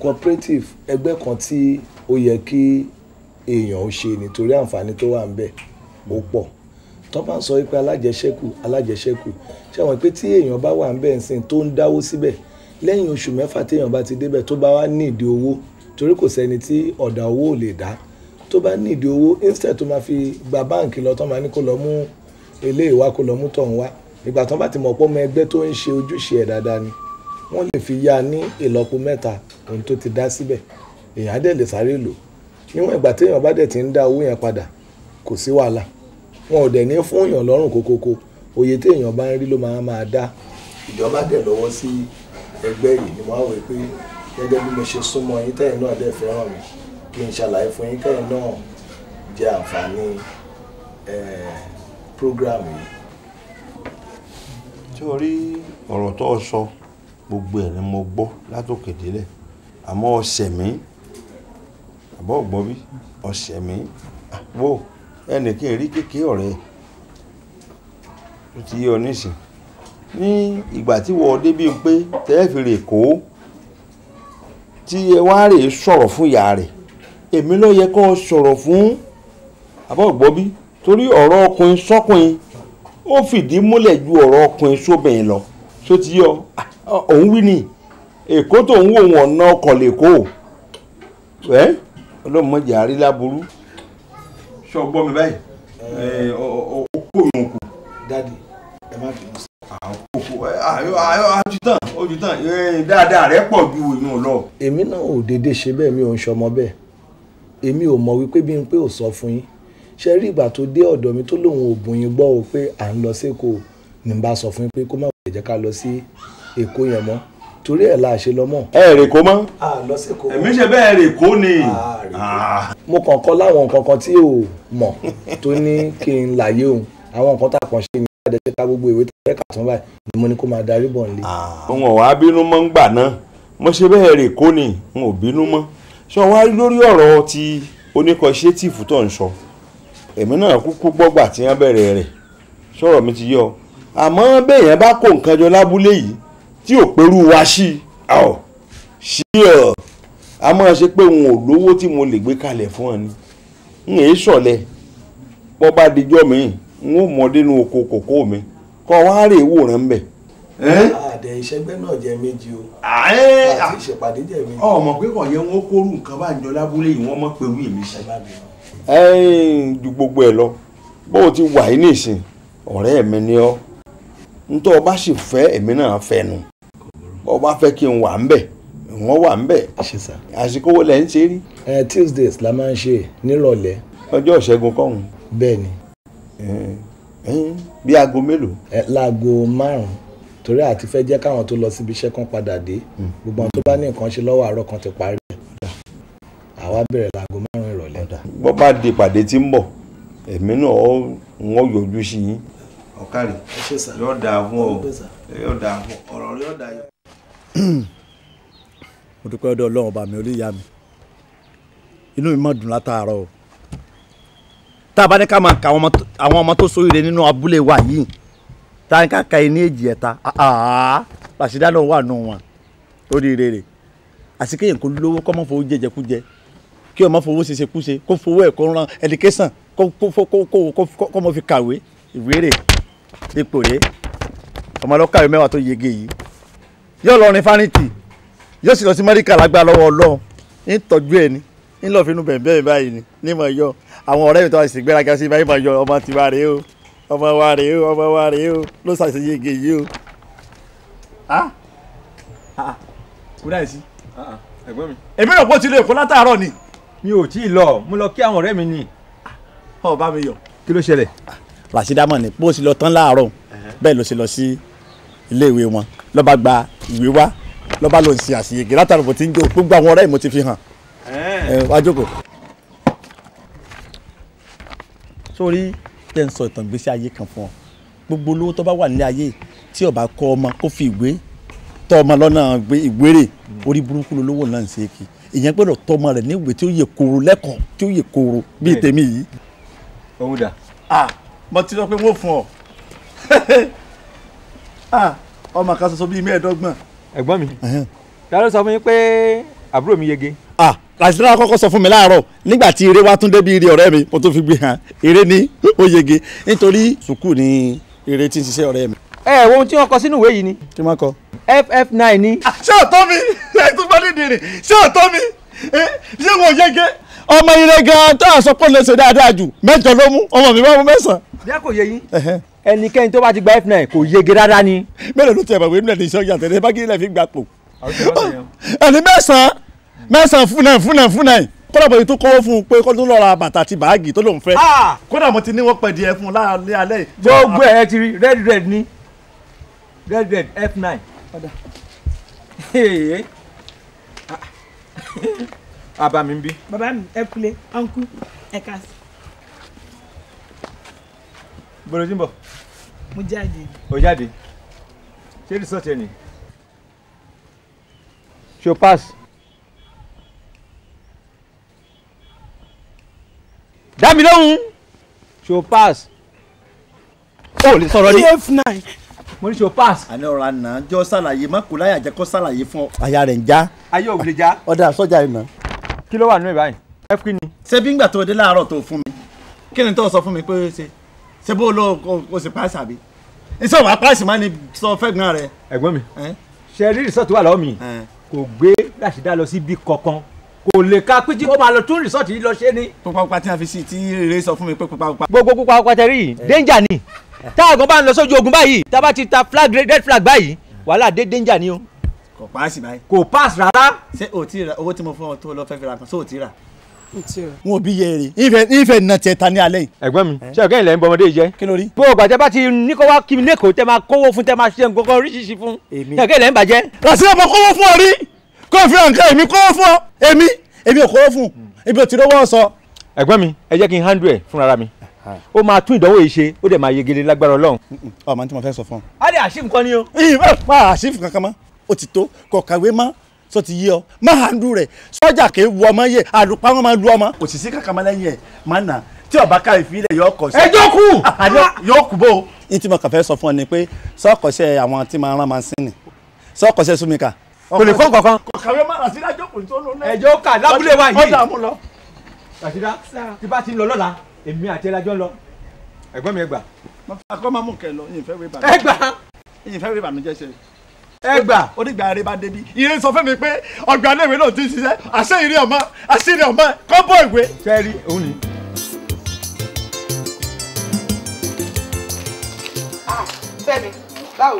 cooperative ẹgbẹ́ kan tí ó yẹ kí èèyàn ó ṣe nítorí àǹfààní tó wà ń bẹ̀ ó pọ̀. Tó bá ń sọ pé alájẹṣẹ́kù alájẹṣẹ́kù ṣé àwọn pé tí èèyàn bá wà ń bẹ̀ ńsìn tó ń dáwó síbẹ̀ lẹ́yìn oṣù mẹ́fà téèyàn bá ti débẹ̀ tó bá wá ní ìdí owó torí kò sẹ́ni tí ọ̀dà owó ò lè dá tó bá ní ìdí owó instead tó máa fi gba báǹkì lọ tó máa ní kó lọ mú eléyìí wá kó lọ mú tọ̀hún wá. Ìgbà tó bá ti mọ̀ pọ́ ọmọ ẹgbẹ́ tó ń ṣe ojúṣe ẹ̀ dáadáa ni wọ́n lè fi yá ní ìlọ́po mẹ́ta ohun tó ti dá síbẹ̀ èèyàn á dẹ̀ lè sáré lò. Níwọ̀n ìgbà téèyàn bá dẹ̀ ti ń dá owó yẹn padà kò sí wàhálà. Wọn ò dẹ̀ ní fún èèyàn lọ́rùn kókókó òye téèyàn bá ń rí ló máa máa dá. ìjọba dẹ̀ lọ́wọ́ sí ẹgbẹ́ yìí ni wọ́n á wẹ̀ pé gẹ́gẹ́ bí mo ṣe súnmọ́ yín tẹ́yìn náà dẹ̀ fẹ́ràn mi kí n ṣàlàyé fún yín kẹ́yìn náà jẹ àǹfààní program yìí. tí o rí ọ̀rọ̀ tó o sọ? Gbogbo ẹ̀ ni mo gbọ́ látòkè délẹ̀ àmọ́ ọ̀sẹ̀ mi. Àbọ̀ gbọ́ bí? Ọ̀sẹ̀ mi. Wo ẹnì kí n rí kékeré ọ̀rẹ́. Tó ti yé ọ nísìn ní ìgbà tí wọ́n débi pé tẹ́ẹ̀fì rè kó tí ẹ wá rè sọ̀rọ̀ fún ìyá rẹ̀ èmi ló yẹ kó sọ̀rọ̀ fún. Àbọ̀ gbọ́ bí? Torí ọ̀rọ̀ ọkùnrin sọ́kùnrin ó fìdí múlẹ̀ ju ọ̀rọ̀ ọkùnrin sóbìnrin lọ. Tó ti yọ òun wí ni èkó tó ń wò wọn ná ọkọ̀ lẹ́kọ́ ẹ́ ọlọ́mọdé àrílá burú ṣọ gbọ́ mi báyìí? Ó kó yòó kù. dadi ẹ má bínú sí. àjùtàn àjùtàn dáadáa rẹ pọ̀ ju ìyún lọ. èmi náà ò déédéé ṣe bẹ́ẹ̀ mi ò ń ṣọmọ bẹ́ẹ̀. Èmi ò mọ̀ wípé bí n pé ò sọ fún yín. Ṣe rí ìgbà tó dé ọ̀dọ̀ mi tó lòun ò bùn yín gbọ́ o pé à ń lọ sékòó ní n bá sọ fún yín pé kó má wọlé jẹ́ ká lọ sí èkó yẹn mọ́ torí ẹ̀ la ṣe lọ mọ́. ẹ rè kó mọ́. a lọ sí èkó. èmi ṣe bẹ́ẹ̀ rè kó ni. mo kàn kọ́ láwọn nǹkan kan tí ò mọ̀ tó ní kí n láyé òun àwọn nǹkan tá a kàn ṣe ní ìyá àdẹ́sẹ̀ ká gbogbo ìwé tó fẹ́ kà tán báyìí ni mo ní kó máa darí bọ̀ nílé. òun ọ̀wá bínú mọ́ ń gbà náà mo ṣe bẹ́ẹ̀ rè kó ni n ò bínú mọ́ ṣé wàá rí lórí ọ̀rọ̀ ti oníkọ̀ṣẹ́tìfù tó ń sọ èmi náà kúkú gbọ́gbà tí wọ́n bẹ̀rẹ̀ rẹ̀ sọ̀rọ̀ mi ti yọ àmọ́ béèyàn bá kó nǹkan jọ lábúlé yìí tí ò pẹ̀rú wa sí. Ọ sí ọ. A máa ṣe pé òun ò lówó tí mo lè gbé kalẹ̀ fún ọ ni. N èé sọ̀lẹ̀. Bọ́ bá dijọ́ mi n ó mọ dénú oko kòkó mi. Kọ́ wá rè wòran bẹ̀. àdẹ ìṣẹ́gbẹ́ náà jẹ́ méjì o. Àti ìṣèpàdé jẹ́ méjì. ọmọ pé kò yẹ wọn kórú nǹkan bá ń jọ lábúlé yìí wọ́n mọ̀ pẹ̀lú èmi sí. ju gbogbo ẹ lọ. Bó o ti wà yìí nìsín ọ̀rẹ́ mi ni ọ́. Ntọ́ ọba sì fẹ́ èmi náà fẹ́ nu ọba fẹ́ kí n wà ń bẹ̀ wọ́n wà ń bẹ̀ àsìkò wo lẹ́ ń ṣe rí. ẹ tuesdays la máa ń ṣe nírọ̀lẹ́. ọjọ́ ìṣẹ́gun kọ́hún. bẹ́ẹ̀ ni. bí aago mélòó. ẹ láago márùn-ún torí àti fẹ́ jẹ́ káwọn tó lọ síbi iṣẹ́ kan padà dé gbogbo àwọn tó bá ní nǹkan ṣe lọ́wọ́ àárọ̀ kan ti parí ẹ̀ àwa bẹ̀rẹ̀ láago márùn-ún ìrọ̀lẹ́. bọ́ bá di ìpàdé tí ń bọ̀ èmi náà wọ́n yọjú sí yín ọ̀kàrí yóò dáa fún ọ yóò dáa fún ọ̀rọ̀ yóò dáa yọ. mo dúpẹ́ ọdọ ọlọ́run ọba mi olóyè mi. Inú mi máa dùn látàárọ̀ o. Tá a bá ní ká máa ka àwọn ọmọ tó ṣoríire nínú abúlé wa yìí táǹkà ka ẹni èjì ẹ̀ta Ràṣídà náà wà nù wọn. Oríire rẹ̀ àti kéèyàn kó lówó kọ́ mọ́ fowó jẹjẹkújẹ kí ọmọ fowó ṣiṣẹ́ kúṣe kó fowó ẹ̀ kó ran education kó kó kó kó kó kó kó mọ́ fi kàwé. Ìwé rẹ̀ ipò rẹ̀ ọmọ ọlọ́kàwé mẹ́wàá tó yege yìí yóò lọ rin fánítì yóò sì lọ sí mẹ́ríkà lágbára lọ́wọ́ ọlọ́run. Ń tọ́jú ẹ̀ ni. Ń lọ́ọ́ finú bẹ̀ẹ̀ bẹ́ẹ̀ báyìí ni. Ní mọ̀ yọ. Àwọn ọ̀rẹ́ mi tó wá sí gbéraga sí báyìí mọ̀ yọ. Ọmọ tiwa rèé o. Ọmọ wa rèé o. Ọmọ wa rèé o. Ló ṣàṣeyege yìí o. kúrẹ́ ẹ̀ sí. ẹ̀gbọ́n mi. èmi rò pé ó ti lè kó látàárọ̀ ni. mi ò tí ì lọ. Mo lọ kí àwọn ọ̀rẹ́ mi ni. ọ̀ bá mi yọ. kí ló ṣẹlẹ̀. Ràṣídà mọ̀ ní bó ṣe lọ tán láàárọ̀ bẹ́ẹ̀ ló ṣe lọ sí iléèwé wọn ló bá gba ìwé wá ló bá lọ sí àṣeyege látàrí bó ti ń jó gbogbo àwọn ọ̀rẹ́ mi ti fi hàn ẹ wá jókòó. sórí tẹ́ ń sọ ìtàn ìgbésí ayé kan fún ọ gbogbo olówó tó bá wà nílé ayé tí ó bá kọ́ ọmọ kó fi ìwé tọ́ ọmọ lọ́nà ìgbérè orí burúkú lolówó náà ń ṣe é kí ìyẹn gbọ́dọ̀ tọ́ ọmọ rẹ̀ ní ìwé tí ó yẹ kóró lẹ́kọ̀ọ́ tí ó yẹ kóró bíi tèmi yìí. dà. ah mo ti sọ pé wọ́n fún ọ ọmọ kan ṣoṣo bíi mẹ́ẹ̀ẹ́dọ́gbọ̀n. ẹ̀gbọ́n mi ta ló sọ fún yín pé àbúrò mi yege. ah Ràṣídà kọ́kọ́ sọ fún mi láàárọ̀ nígbà tí eré wa tún débi eré ọ̀rẹ́ mi mo tún fi gbé hàn eré ní ó yege nítorí sùkúù ní eré tí ń ṣiṣẹ́ ọ̀rẹ́ mi. ẹ wo ohun tí wọ́n kọ sínú ìwé yìí ni. kí wọ́n kọ. ff9 ni. ṣé ò tó mi ẹ tún bá nídìí rìn ṣé tó mi ṣé wọn yege ọmọ ire gan tó àṣọ pọ̀ lè ṣe dáadáa jù mẹ́jọ ló mú ọmọ mi máa mú mẹ́sàn-án. A kò yé yín ẹnikẹ́ni tó bá ti gba f9 kò yege rárá ni. mélòó ló tiẹ̀ bàbá ìmúlẹ̀ ní iṣẹ́ ọjà tẹ̀lé bá kí ilẹ̀ fi gbà pò. ẹni mẹ́sàn-án mẹ́sàn-án fún náà fún náà fún náà kódà bọ̀ yìí tó kọ́wọ́ fún un pé kó tó lọ ra bàtà àti báàgì tó lòún fẹ́. kódà mo ti ní wọ́n pẹ̀ díẹ̀ fún un láàárín alẹ́ yìí. gbogbo ẹ ti rí red red ni red red f9. àbá mi ń bí. bàbá mi ẹ kulẹ̀ ọ̀nkú ẹ ká sí. Bolo tí ń bọ̀. mo jáde. o jáde ṣé resort ẹ ṣé o pass. dá mi lóhùn o pass. o ò lè sọ̀rọ̀ ní. f9. mo ní o pass. àní ọ̀rọ̀ àná jọ ṣàlàyé má kó láyà jẹ́ kó ṣàlàyé fún ọ. àyà rẹ̀ ń já. ayé ò lè já. ọ̀dà sọ́jà yìí nà. kí ló wà nínú ìbáyìí. ẹ kí ni. ṣé bí ngbà tó dé láàárọ̀ tó fún mi kí ni tó sọ fún mi pé ṣe ṣe bó lọ o sì páàsì àbí iṣẹ́ òwà páàsì máa ní sọ fẹ́gbọ́n rẹ. ẹ̀gbọ́n mi ṣe rí resort wà lọ́wọ́ mi kò gbé Ràṣídà lọ síbi kankan kò lè ka pé tí ó máa lọ tún resort yìí lọ ṣe ni. pupa tí a fi sí tí eré sọ fún mi pé pupa pupa. gbogbo pupa pupa tẹ rí danger ni tá àgọ́ bá ń lọ sójú ogun báyìí tá a bá ti ta flag red flag báyìí wàhálà dé danger ni o. kò páàsì báyìí. kò pass rárá. ṣé o ti ra owó tí mo fún ọ tó lọ fẹ́ fi ra kan ṣé o ti rà. Wọn ò bí yé èrè ìfẹ́ ìfẹ́ nà tiẹ̀ ta ní alẹ́ yìí. ẹ̀gbọ́n mi ṣé ọ̀gá ilẹ̀ ń bọ ọmọdé jẹ́. kí ló rí. bó o gbàjẹ́ bá ti ní kó wá kí mi lẹ́kọ̀ọ́ tẹ́ máa kówó fún tẹ́ máa ṣe nǹkan kan oríṣiríṣi fún. èmi ọ̀gá ilẹ̀ ń bàjẹ́. Ràṣídà mo kówó fún ọ rí kó o fi hàn nǹkan èmi kówó fún ọ èmi èmi ò kówó fún ibi ò ti rówó sọ. ẹ̀gbọ́n mi ẹ jẹ́ kí n handle ẹ̀ fúnra mi ó máa tún ìdánwò yìí ṣe ó dẹ̀ máa yegere lágbára Ọlọ́run. ọmọ tí mo fẹ́ sọ fún ọ. á lè àṣìf nǹkan ni o. ìyìnbá pa àṣìf kankan mọ́ ó ti tó kò kàwé mọ́ sọ ti yé ọ má hàndú rẹ̀ sọ́jà kì í wọ ọmọ yẹ àlùpà wọn máa lu ọmọ. kò sì sí kankan mọ́ lẹ́yìn ẹ̀ máa nà tí ọba ká ìfilẹ̀ yọ ọkọ̀ sí. ẹjọ́ kù. yóò kú bó. ní tí mo kàn fẹ́ sọ fún ọ ni pé sọ́kọ̀ṣẹ́ àwọn tí máa rán máa ń sìn ní sọ́kọ̀ṣẹ́ súnmíkà. kò lè fọ́n kankan. kò kàwé má Ràṣídà jókòó tó lọ lẹ́. ẹjọ́ kà lábúlé wa yìí. ọ̀dà mú lọ. Ràṣídà tí bá ti ń lọ lọ́la èmi àti ẹlẹ́jọ́ ń lọ ẹ̀gbọ́n mi ẹ gbà. akọ́ máa mú kẹ lọ yìí fẹ́ wé bàmí. ẹ gbà. yìí fẹ́ wé bàmí jẹ́ ṣe. Ẹ gbà. ó dìgbà rẹ bá débi. ìrè sọ fún mi pé ọgbà iléèwé náà ti ń ṣiṣẹ́ àṣẹ ìrè ọmọ àṣẹ ìrè ọmọ kọ́ bọ́ ìwé. sẹ́ẹ̀rì òun ni. Fẹ́mi báwo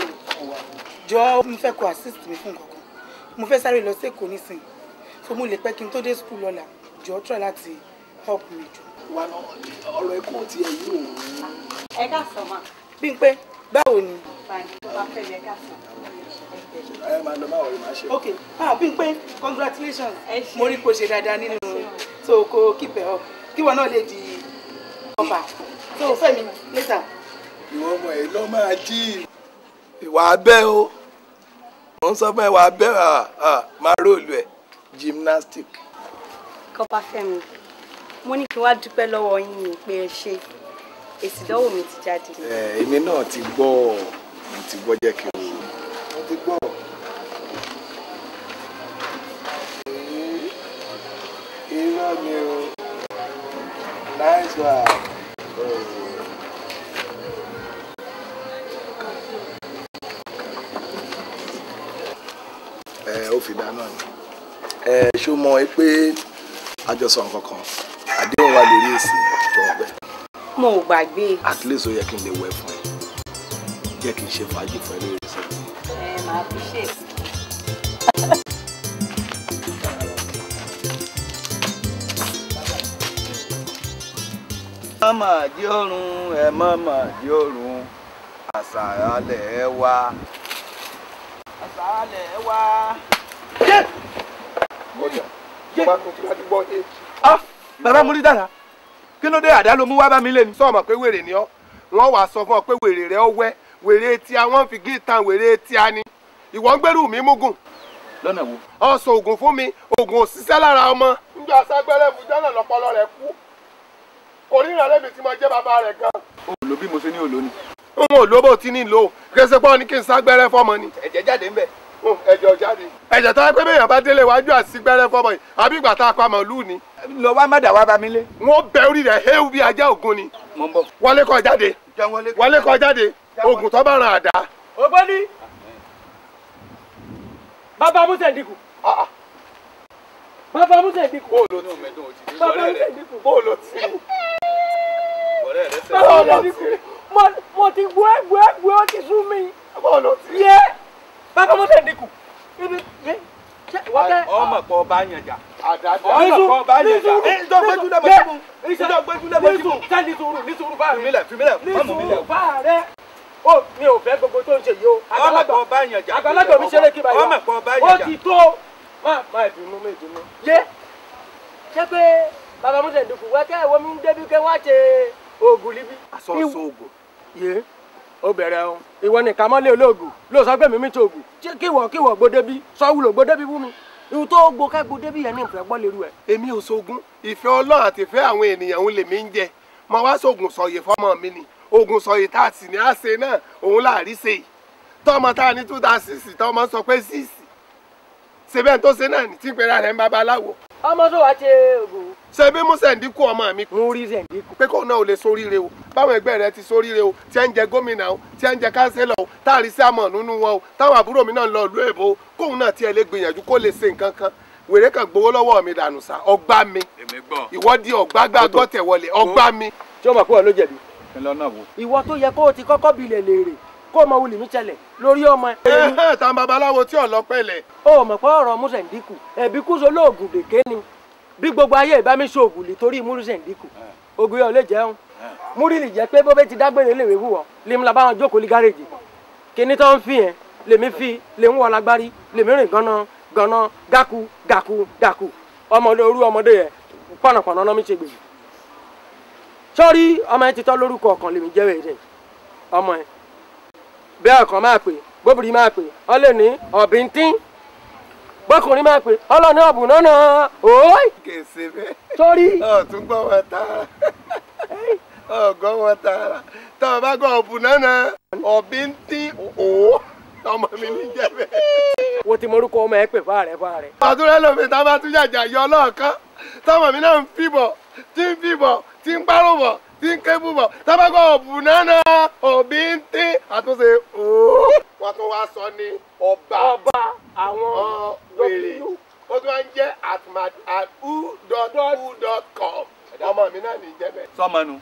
jọ mo fẹ́ kó assist mi fún nǹkan kan mo fẹ́ sáré lọ sí Èkó nísìn so mo lè pẹ́ kí n tó dé school lọ́la jọ try láti help me jù. wà á ọ̀rọ̀ Èkó ti ẹ̀ yìí o. ẹ ká sọ ma. Bímpé báwo ni. tó bá fẹ́ mi ẹ ká sọ. Ẹ máa lọ máa wọlé máa ṣe. ok ah Bímpé congratulations mo rí kó ṣe dáadáa nínú so kó keep it up kí wọn náà lè di ọba so Fẹ́mi later. ìwọ ọmọ ẹ lọ máa jí ìwà abẹ́ o mo ń sọ fún ẹ wà abẹ́ máa róòlù ẹ gymnastic. kọ́pá fẹ́mi mo ní kí n wá dúpẹ́ lọ́wọ́ yín pé ẹ ṣe èsì ìdánwò mi ti jáde. ẹ èmi náà ti gbọ́ mo ti gbọ́ jẹ́ kí n wò. mo ti gbọ́. Ni o nice one. ẹ ó fi dáná ni ẹ ṣó mọ ẹ pé àjọsọ nǹkan kan àdéhùn wa lórí èsì tó ń bẹ mo ò gbàgbé at least ó yẹ kí n lè wẹ fún ẹ jẹ́ kí n ṣe fàájì fún ẹ lórí èsì. ẹ máa fi ṣe é. Mọ̀mọ́ di òrùn ẹ mọ̀mọ́ di òrùn àṣàlẹ̀ wa àṣàlẹ̀ wa. Ah, bàbá múlí dára. Kí ló dé? Àdá ló mú wá bá mi lé ni. sọ ma pé wèrè ni ọ? Wọn wàá sọ fún ọ pé wèrè rẹ ó wẹ. Wèrè tí a wọn fi gíìtàn wèrè tí a ni. Ìwọ ń gbẹrù mi múgùn. lọ́nà wo. ọ sọ oògùn fún mi. Oògùn òṣìṣẹ́ lára ọmọ. níjọ́ aṣágbẹ́rẹ́ fún jọ́nà lọ́pọlọ rẹ̀ kú kò ní ìrànlẹ́ mi tí mo jẹ́ bàbá rẹ̀ gan. òòlò bí mo ṣe ní òòlò ni. n ò lóbò tí ní lò kẹsẹ̀ pọ́ ni kí n ságbẹ́rẹ́ fọmọ ni. ẹ̀jẹ̀ jáde ń bẹ̀. ẹ̀jẹ̀ jáde. ẹ̀jẹ̀ tó yẹ pé bẹ́ẹ̀ yàn bá délé wájú àsígbẹ́rẹ́ fọmọ yìí àbí ìgbà tá a pa màálù ni. lọ wá má dà wá bá mi lé. wọ́n bẹ orí rẹ̀ héwu bí ajá ògún ni. mo ń bọ̀. wọlé kọ jáde wọlé kọ jáde oògùn tó bá ran àdá. ògbóni bàbá musa ndikù bàbá musa ndikù bóòlù ní òmẹdùn òtítì bàbá musa ndikù bóòlù tí. ọ̀rẹ́ rẹ bàbá musa ndikù mo- ti gbọ́ ẹ gbọ́ ẹ gbọ́ ẹ ó ti sú mi. Bóòlù tí. yé. Bàbá musa ndikù ibi tẹ. ọmọ pọ̀ bá yàn jà. ọmọ pọ̀ bá yàn jà. ẹ ǹjọ́ gbẹ́jú lẹ́bọ̀ tí mo ǹjọ́ gbẹ́jú lẹ́bọ̀ tí mo. ní sùúrù ní sùúrù bá rẹ. Fìmílẹ̀ fìmílẹ̀. Ní mọ́mú mi lẹ̀. sùúrù bá rẹ. Ó mi ò fẹ́ gbogbo tó ń ṣe yìí o. Ọmọ pọ̀ bá yàn jà. àgbàlagbà mi ṣeré kí báyìí. Ọmọ pọ̀ bá ó yàn jà. ti tó má má ìdùnnú mi ìdùnnú. yé! Ṣé pé bàbá musa ndikù wá kẹ́ ẹ̀wọ́ mi ń débi kẹ́ wá ṣe oògùn líbi. sọ́ọ̀sì oògùn. yé! Ó bẹ̀rẹ̀ o. Ìwọ nìkan mọ́lé olóògùn. Ló sọ pé mi ti oògùn kíwọ kíwọ gbódébí sọ́wúlò gbódébí fún mi. Ìwọ tó gbó ká gbódébí yẹn ní ìfẹ́ gbọ́ lérú ẹ̀. èmi ò sógun ìfẹ́ ọlọ́run àti ìfẹ́ àwọn ènìyàn òun lèmi ń jẹ. Mo wá sóògùn sọ̀yè fọmọ mi ni. Oògùn sọ̀yè tá a sì ní àṣẹ náà òun láàrí ṣe. Tọmọ tá a ní two thousand six tọmọ sọ pé six ṣe bẹ́ẹ̀ tó ṣe náà ní tí ìpẹ́rẹ́ rẹ̀ ń babaláwo ọmọ tó wá ṣe oògùn. ṣe bí musa ndínkù ọmọ mi. ń rí sẹ̀ǹdínkù. pé kóun náà ò lè soríire o. Báwọn ẹgbẹ́ rẹ ti soríire o. Tí ẹ ń jẹ gómìnà o. Tí ẹ ń jẹ kánsílọ̀ o. Táàrí sí àmọ̀ nínú wọn o. Táwọn àbúrò mi náà ń lọ ìlú èbó o. Kóun náà tiẹ̀ lè gbìyànjú kó lè ṣe nǹkan kan. Wèrè kan gbowó lọ́wọ́ mi dànù sá. Ọgbà mi. Èmi gbọ́. ìwọ di ọ̀gbágbá gọ́tẹ̀ wọlé ọgbà mi. ṣé o mọ̀ pé ọ ló jẹ̀bi. ìwọ tó yẹ kó o ti kọ́kọ́ bilẹ̀ léèrè kó o mọ wulì mí ṣẹlẹ̀ lórí ọmọ tá babaláwo tí ò lọ pẹ̀lẹ̀. o mọ̀ pé ọ̀rọ̀ músẹ̀ǹdínkù ẹ̀bí kú so lóògùn dèké ni. Bí gbogbo ayé ìbá mi ṣoògùn lè torí músẹ̀ǹdínkù ogun yẹn ò lè jẹun. Múrìlì jẹ́ pé bóbé ti dágbére léwé wúwọ́ lèmi la báwọn jókòó lí gáréèjì kíní tó ń fi yẹn lèmi fi lèmi wọ lágbárí lèmi rìn ganan ganan gaku gaku gaku ọmọdé orú ọmọdé yẹn pọ̀nàpọ̀nà náà mi ṣe gbèsè. Sọ́rí ọmọ yẹn ti tọ́ lórúkọ ọ̀kan lèmi jẹ́ wẹ̀rẹ̀ ọmọ yẹn bẹ́ẹ̀ ọ̀kan máa pè bóbìnrin máa pè ọ lè ní ọ̀bìntín bọ́kùnrin máa pè ọlọ́ni ọ̀bùn náà òóì. kèsè bẹ́ẹ̀. sọ́rí. ọ̀tún gbọ́ wọn tààrà ọ̀gọ́ wọn tààrà tọ́ ọ bá gbọ́ ọ̀bùn náà ọ̀bí ń tín òó ọmọ mi ní jẹ́ bẹ́ẹ̀. wo ti morúkọ ọmọ ẹ pè fún ààrẹ. àtúrẹ́ lómi tá a bá tún jàjà yọ ọlọ́ọ̀kan tọmọ mi náà ń fìbọ̀ tí ń fìbọ̀ tí ń párọ̀ bọ̀ tí ń kébù bọ̀ tábàgọ́ ọ̀bùn náà ọ̀bí ń tín àtúnṣe òó. wọ́n tún wá sọ ní ọba. Ọba àwọn wèrè. Ó tún wá ń jẹ́ atmad at who dot who dot com. Ọmọ mi náà ní jẹ́ bẹ́ẹ̀. sọmọnu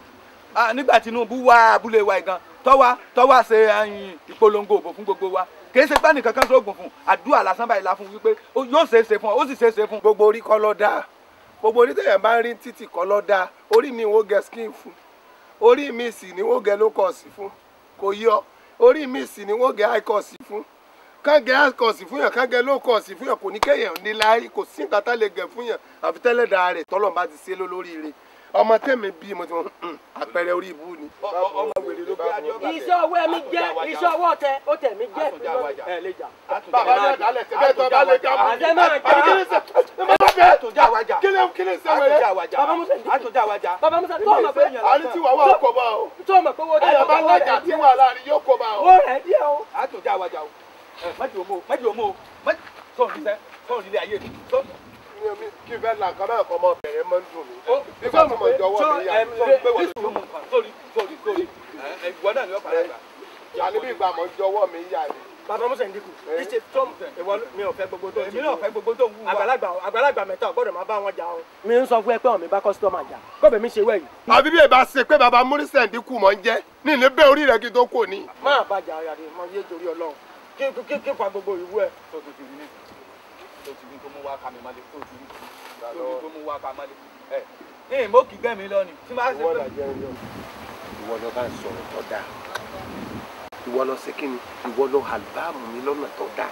nígbà Tinubu wá abúlé wa gan tọ́wá tọ́wá ṣe ẹyin ìpolongo òbò fún gbogbo wa. Kìí ṣe pẹ́ẹ́nì kankan sóògùn fún àdúrà lásán báyìí la fún wípé yóò ṣeé ṣe fún ọ ó sì ṣeé ṣe fún. gbogbo orí kọ́ ló dáa gbogbo orí tẹ̀yàn bá ń rí títì kọ́ ló dáa orí mi wo gẹ skin fún orí mi sì ni wọ́n gẹ low cost fún. Kò yọ. Orí mi sì ni wọ́n gẹ high cost fún. Kán gẹ high cost fún yàn kán gẹ low cost fún yàn kò ní kéèyàn ní láárí kò sí nǹkan tá lè gẹ fún yàn. Àfi tẹ́lẹ̀dá rẹ̀ tọ́lọ̀ bá ti ṣe lólóríire. Ọmọ tẹ̀mí bí mo ti mọ "Hmm, àpẹẹrẹ orí ibu ni. Iṣẹ́ ọwọ́ ẹ̀mí jẹ́ iṣẹ́ ọwọ́ tẹ ó tẹ̀ mí jẹ́ ẹ̀ lè jà. bàbá náà dálẹ̀ tẹ́lẹ̀ tó bá lè jà mọ́. ni sẹ́ ẹ má bẹ́ẹ̀ tó jà wájà kí ni kí ni sẹ́ wẹ̀rẹ̀. bàbá musa bàbá musa tó ọmọ pé àní tí wàá wà kọ̀ bá o. tó wájà tí wà láàárín yóò kó bá ọ. ó rẹ̀ díẹ̀ o. já wájà o ẹ mẹ́jọ omo mẹ́jọ omo sọ̀rọ̀ níṣẹ́ sọ̀rọ̀ nílé ayé mi. kí n fẹ́ là nǹkan náà kọ́ ọmọ bẹ̀rẹ̀ máa ń dùn mí. nígbà tí mo jọwọ́ mi yá. sọ̀rọ̀ pé wọ́n ló mú nǹkan sórí sórí sórí ìwọ náà ni ó padà gbà. yà níbi ìgbà mo jọwọ́ mi yá ni. bàbá musa ndikù ìṣe tom ìwọ mi ò fẹ́ gbogbo tó èmi náà fẹ́ gbogbo tó ń wú wa. àgbàlagbà àgbàlagbà mẹ́ta gbọ́dọ̀ máa bá wọn jà o. mi ń sọ fún ẹ pé ọ̀mí bá kọ́sítọ́mà jà kọ́bẹ̀ mi ṣe wẹ̀yìn. àbí bí èbá ṣe pé baba múrísẹ̀ dínkù mọ́ ń jẹ́ ní ilé bẹ́ẹ̀ orí rẹ̀ kí tó kò ní. máa bá jà yàrá mọ yé torí ọlọ́run kí kí kí fa gbogbo ìwú ẹ. tó ti rí ní tó ti rí tó mú wá ká mi má lé tó ti rí tó tó mú wá ká má lé. ẹ ní ìmọ̀ kì í gbẹ̀mí lọ ni tí máa ṣe pé. Ìwọ lọ bá ń sọ̀rọ̀ tó dáa ìwọ lọ ṣe kí ni ìwọ lọ àlùbáàmù mi lọ́nà tó dáa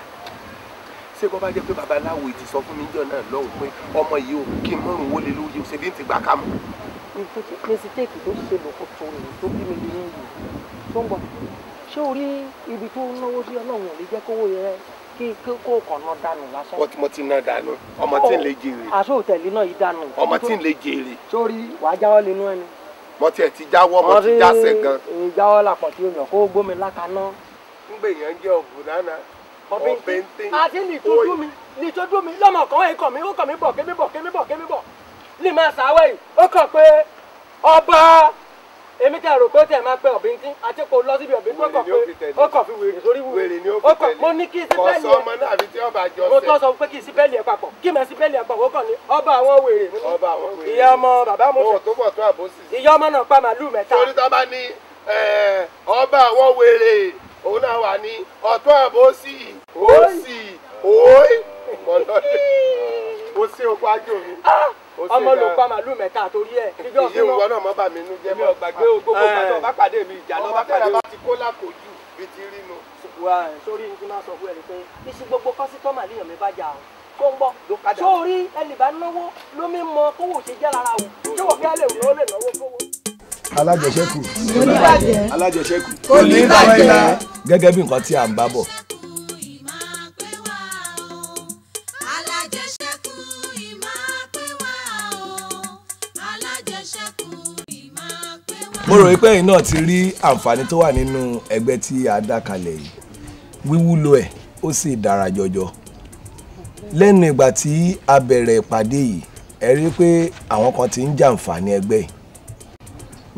ṣé bọ́ bá jẹ́ pé babaláwo ti sọ fún mi jọ náà lọ́hùn pé ọmọ yìí ò kí n mọ̀rùn owó lé lórí òṣèlú ti gbà ká mú. tó ṣe lòkò tó rìn tó bí mi ní ìlú tó ń bọ̀ ṣé o rí ibi tó ń náwó sí ọlọ́run ò lè jẹ́ kówó yẹ kí kó kàn náà dànù lásán. wọ́n ti mọ ti náà dànù ọmọ tí ń lè jèrè aṣọ òtẹ̀lì náà yìí dànù. ọmọ tí ń lè jèrè. sórí wàá jáwọ́ lẹ́nu ẹni. Mo tiẹ̀ ti jáwọ́ mo ti jásẹ̀ gan. ìjáwọ́ làpọ̀ tí o yàn kó gbómi lákaná. ń gbèyàn jẹ́ ọ̀bùnánà ọ̀bẹ ń tẹ́. àti nìtọ́jú mi nìtọ́jú mi lọ́mọ kan ẹ̀ kàn mí ó kàn mí bọ̀ kémi bọ̀ kémi bọ̀ kémi bọ̀ ní máa sàwẹ̀ yìí ó kàn pé ọba èmi tẹ rò pé tẹ máa pẹ ọ̀bí tí àti kò lọ síbi ọ̀bí kàn pé ó kàn fi wèrè sórí wù. Ó kàn mo ní kí àbí tí ọba jọ mo tọ́ sọ pé kí sípẹ́ẹ̀lì ẹ̀ papọ̀. Kí mẹ́ sípẹ́ẹ̀lì ẹ̀ papọ̀? Ó kàn ní ọba àwọn wèrè wèrè. ìyá ọmọ bàbá mo àbòsí. ìyá ọmọ náà pa màálù mẹ́ta. Torí tó bá ní ọba àwọn wèrè òun náà wà ní ọ̀tún àbòsí òsì òóì mọ̀lọ́dẹ ó sí oko ájò mi. Ọmọ ló pa màálù mẹ́ta torí ẹ̀. Ìyé ìwọ náà mọ́ bà mí nú jẹ́ mi ò gbàgbé o. Gbogbo ìgbà tó bá pàdé mi ìjà ló bá pàdé ọmọ o. tẹ́lẹ̀ bá ti kó lákòójú bí ti rí nu. wà á sórí ní kí n máa sọ fún ẹ ni pé iṣu gbogbo kọ́sítọ́mà léèyàn mi bá jà o. Tó ń bọ̀ sórí ẹnì bá náwó ló mi mọ kówó ṣe jẹ́ lára o ṣé wọ́n fi á lè wò ó lè náwó kówó. alájẹsẹ́kù kò ní bàjẹ́. Gẹ́gẹ́ bí nǹkan tí à ń bá bọ̀ rò wípé ẹ̀yin náà ti rí àǹfààní tó wà nínú ẹgbẹ́ tí a dá kalẹ̀ yìí. Wíwúlò ẹ̀ ó sì dára jọjọ. Lẹ́nu ìgbà tí a bẹ̀rẹ̀ ìpàdé yìí ẹ rí pé àwọn kan ti ń jàǹfààní ẹgbẹ́. Yìí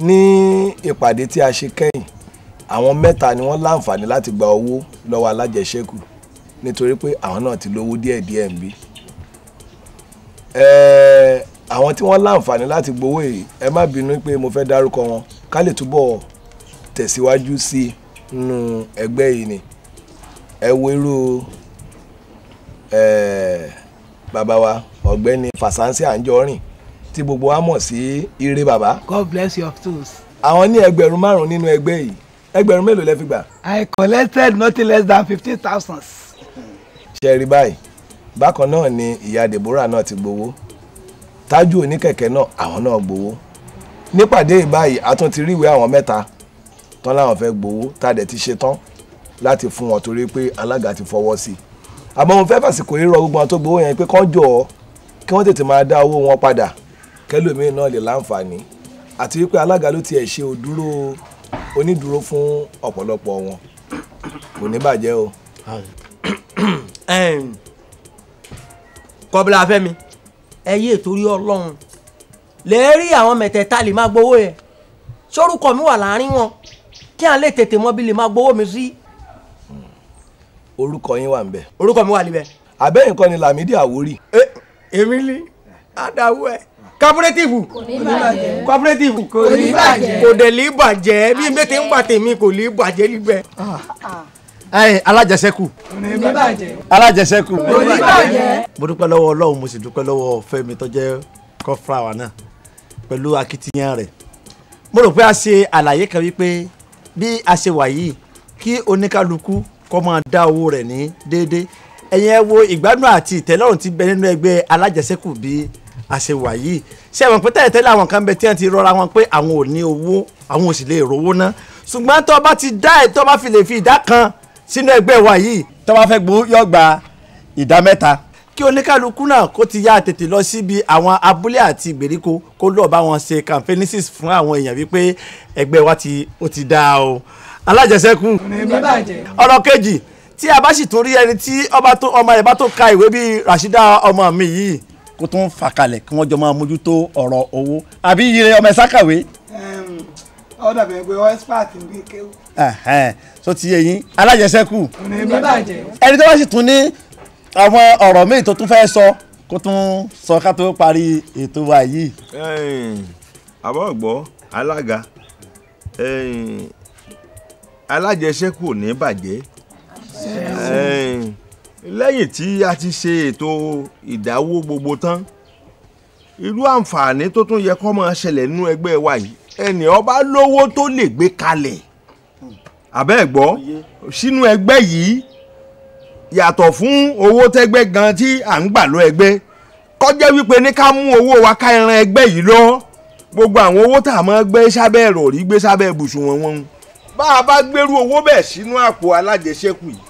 ní ìpàdé tí a ṣe kẹ́yìn àwọn mẹ́ta ni wọ́n láǹfààní láti gba owó lọ́wọ́ alájẹṣẹ́kù nítorí pé àwọn náà ti lówó díẹ̀díẹ̀ ń bí. Àwọn tí wọ́n láǹfààní láti gbowó yìí ẹ má bínú pé mo fẹ́ dárúkọ wọn ká lè túbọ̀ tẹ̀síwájú sí nínú ẹgbẹ́ yìí ni. Ẹ wo irú bàbá wa ọ̀gbẹ́ni Fàsánsì Àǹjọ́rìn tí gbogbo wa mọ̀ sí ire bàbá. God bless your tools. àwọn ní ẹgbẹ̀rún márùn-ún nínú ẹgbẹ́ yìí. Ẹgbẹ̀rún mélòó lẹ fi gbà? I collected nothing less than fifteen thousand. ṣe rí báyìí? Bákan náà ni ìyá Deborah náà ti gbowó. Tájú oníkẹ̀kẹ́ náà àwọn náà gbowó nípàdé ìbáyìí a tún ti rí ìwé àwọn mẹ́ta tán láwọn fẹ́ gbowó tá a dẹ̀ ti ṣe tán láti fún wọn torí pé alága ti fọwọ́ sí i. Àmọ́ mo fẹ́ fàsìkò rírọ gbogbo àwọn tó gbowó yẹn pé kán jọ ọ́ kí wọ́n tètè máa dá owó wọn padà kẹlòmíì náà lè láǹfààní. Àti wípé alága ló tiẹ̀ ṣe òdúró onídùúró fún ọ̀pọ̀lọpọ̀ wọn. Kò ní bàjẹ́ o. kọ́bílà fẹ́mi ẹ yé torí ọlọ́run lè rí àwọn mẹ̀tẹ̀ẹ̀ta lè máa gbowó yẹn. Sórúkọ mi wà láàárín wọn. Kí à ń lè tètè mọ bí lè máa gbowó mi sí. orúkọ yín wà ń bẹ. orúkọ mi wà níbẹ̀. àbẹ́yìn kan ni Lámídì Àwórì. èmi ní adáwọ̀ ẹ̀. Cooperative. Cooperative. Kò ní bàjẹ́. kò dẹ̀ lè bàjẹ́. Bí mi ti ń bà tèmi kò lè bàjẹ́ níbẹ̀. ẹ alájẹsẹ́kù. Alájẹsẹ́kù. Mo dúpẹ́ lọ́wọ́ ọlọ́run mo sì dúpẹ́ lọ́wọ́ fẹ́mi tó jẹ́ kọ́fra wa náà pẹ̀lú akitiyan rẹ̀. Mo rò pé a ṣe àlàyé kan wípé bí a ṣe wà yìí kí oníkálukú kó máa dá owó rẹ̀ ní déédéé ẹ̀yin ẹ wo ìgbádùn àti ìtẹ́lọ́rùn tí bẹ nínú ẹgbẹ́ alájẹsẹ́kù bí a ṣe wà yìí. Ṣé àwọn pété tẹ́lẹ̀ àwọn kan bẹ tí wọ́n ti rọra wọn pé àwọn ò ní owó àwọn ò sì lè rówó ná. Ṣùgbọ́n tó bá ti dá ẹ̀ tó bá fi lè fi ìdá kan sínú ẹgbẹ́ wa yìí tó bá fẹ́ gbowó yọ gba ìdá mẹ́ta kí oníkálukú náà kó ti yá tètè lọ síbi àwọn abúlé àti ìgbèríko kó lọ́ọ́ bá wọn ṣe campaignisis fún àwọn èèyàn wípé ẹgbẹ́ wa ti ó ti dáa o. Alájẹsẹ́kù. Ọ̀rọ̀ kejì tí a bá sì tún rí ẹni tí ọmọ rẹ̀ bá tó ka ìwé bíi Rashida ọmọ mi yìí kó tún fà kalẹ̀ kí wọ́n jọ máa mójútó ọ̀rọ̀ owó. Àbí ire ọmọ ẹ̀ sákàwé? Ọ dàbí ẹgbẹ́ ọ expert ń bí kéwù. so ti yé yín. Alájẹsẹ́kù. Ẹni tó bá sì tún ní àwọn ọ̀rọ̀ míì tó tún fẹ́ sọ kó tún sọ ká tó parí ètò wa yìí. àbọ̀ gbọ́ alága. Ẹ̀yìn, alájẹsẹ́kù ò ní bàjẹ́. Ẹ̀yìn, lẹ́yìn tí a ti ṣe ètò ìdáwó gbogbo tán irú àǹfààní tó tún yẹ kó máa ṣẹlẹ̀ nínú ẹgbẹ́ wa yìí ẹnì ọba lówó tó lè gbé kalẹ̀. Àbẹ́ gbọ́ sínú ẹgbẹ́ yìí yàtọ̀ fún owó tẹ́gbẹ́ gan tí à ń gbà lọ ẹgbẹ́. Kọjá wípé ní ká mú owó wa ká ẹran ẹgbẹ́ yìí lọ gbogbo àwọn owó tá a máa gbé sábẹ́ rọ̀rí gbé sábẹ́ ibùsùn wọn. Wọn bá a bá gbérú owó bẹ́ẹ̀ sínú àpò alájẹsẹ́kù yìí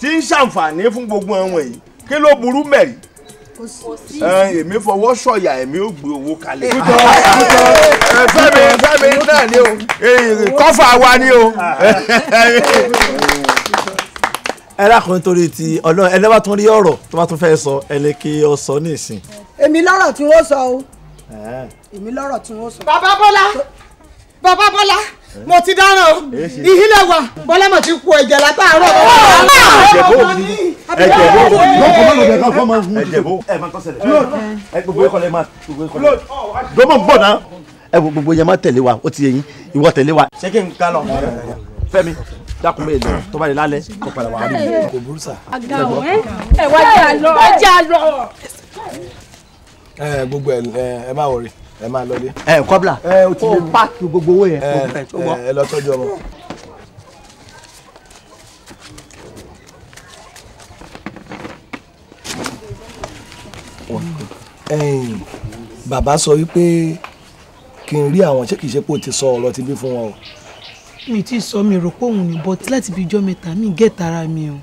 tí ń ṣàǹfààní fún gbogbo àwọn yìí kí ló burú mẹ́rin èmi fọwọ́ sọ̀yà èmi ò gbé owó kalẹ̀. Fẹ́mi fẹ́mi náà ni o. Kọ́fà wa ni o. ẹ dákun torí ti ọlọ́run ẹni bá tún rí ọ̀rọ̀ tó bá tún fẹ́ sọ ẹ lè kí ọ sọ ní ìsìn. èmi lọ́rọ̀ tí wọ́n sọ o. Èmi lọ́rọ̀ tí wọ́n sọ. bàbá bọ́lá bàbá bọ́lá mo ti dáràn o. Ìhílẹ̀ wa bọ́lá mo ti kú ẹ̀jẹ̀ látàárọ̀. gbọ́mọ̀ gbọ́ náà. Ẹ gbogbo yẹn má tẹ̀lé wa ó ti yẹ yín. Ìwọ tẹ̀lé wa. ṣé kí n ká lọ? Fẹ́mi dákun bẹ́ẹ̀ lọ tó bá yẹ lálẹ́ kó padà wà á rí mi. kò burú sà. àgàwọ̀ ẹ ẹ wá jà lọ ẹ jà lọ. ẹ gbogbo ẹ ẹ má wọrí ẹ má lọlé. ẹ kọ́bla ẹ o páàkì gbogbo owó yẹn. ẹ lọ tọ́jú ọmọ. bàbá sọ wípé kí n rí àwọn ṣé kìí ṣe pé o ti sọ ọ̀rọ̀ ti bí fún wọn o. mi ti sọ mi rò pé òun ní bọ́tí láti fi ijọ́ mẹ́ta mi gẹ̀ẹ́ta ara mi o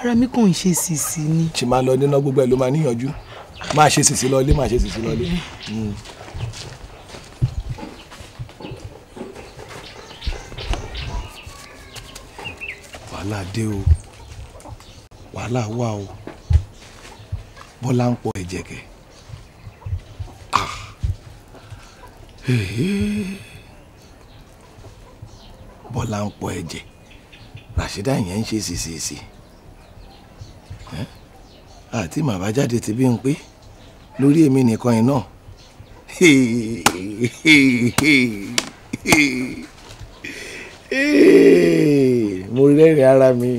ara mi kàn ń ṣe sìsì ni. ṣì máa lọ níná gbogbo ẹ ló máa níyànjú máa ṣe sìsì lọ ilé máa ṣe sìsì lọ ilé. Mm. wàhálà dé o wàhálà wà o bọ́lá ń pọ̀ ẹ̀jẹ̀ kẹ̀ Ah. Èhé. Bọ́lá ń pọ̀ ẹ̀jẹ̀ Ràṣídà yẹn ń ṣe Ẹ́? àti màbá jáde ti bí n pé lórí èmi nìkan yìí náà mo rẹ́rìn ara mi.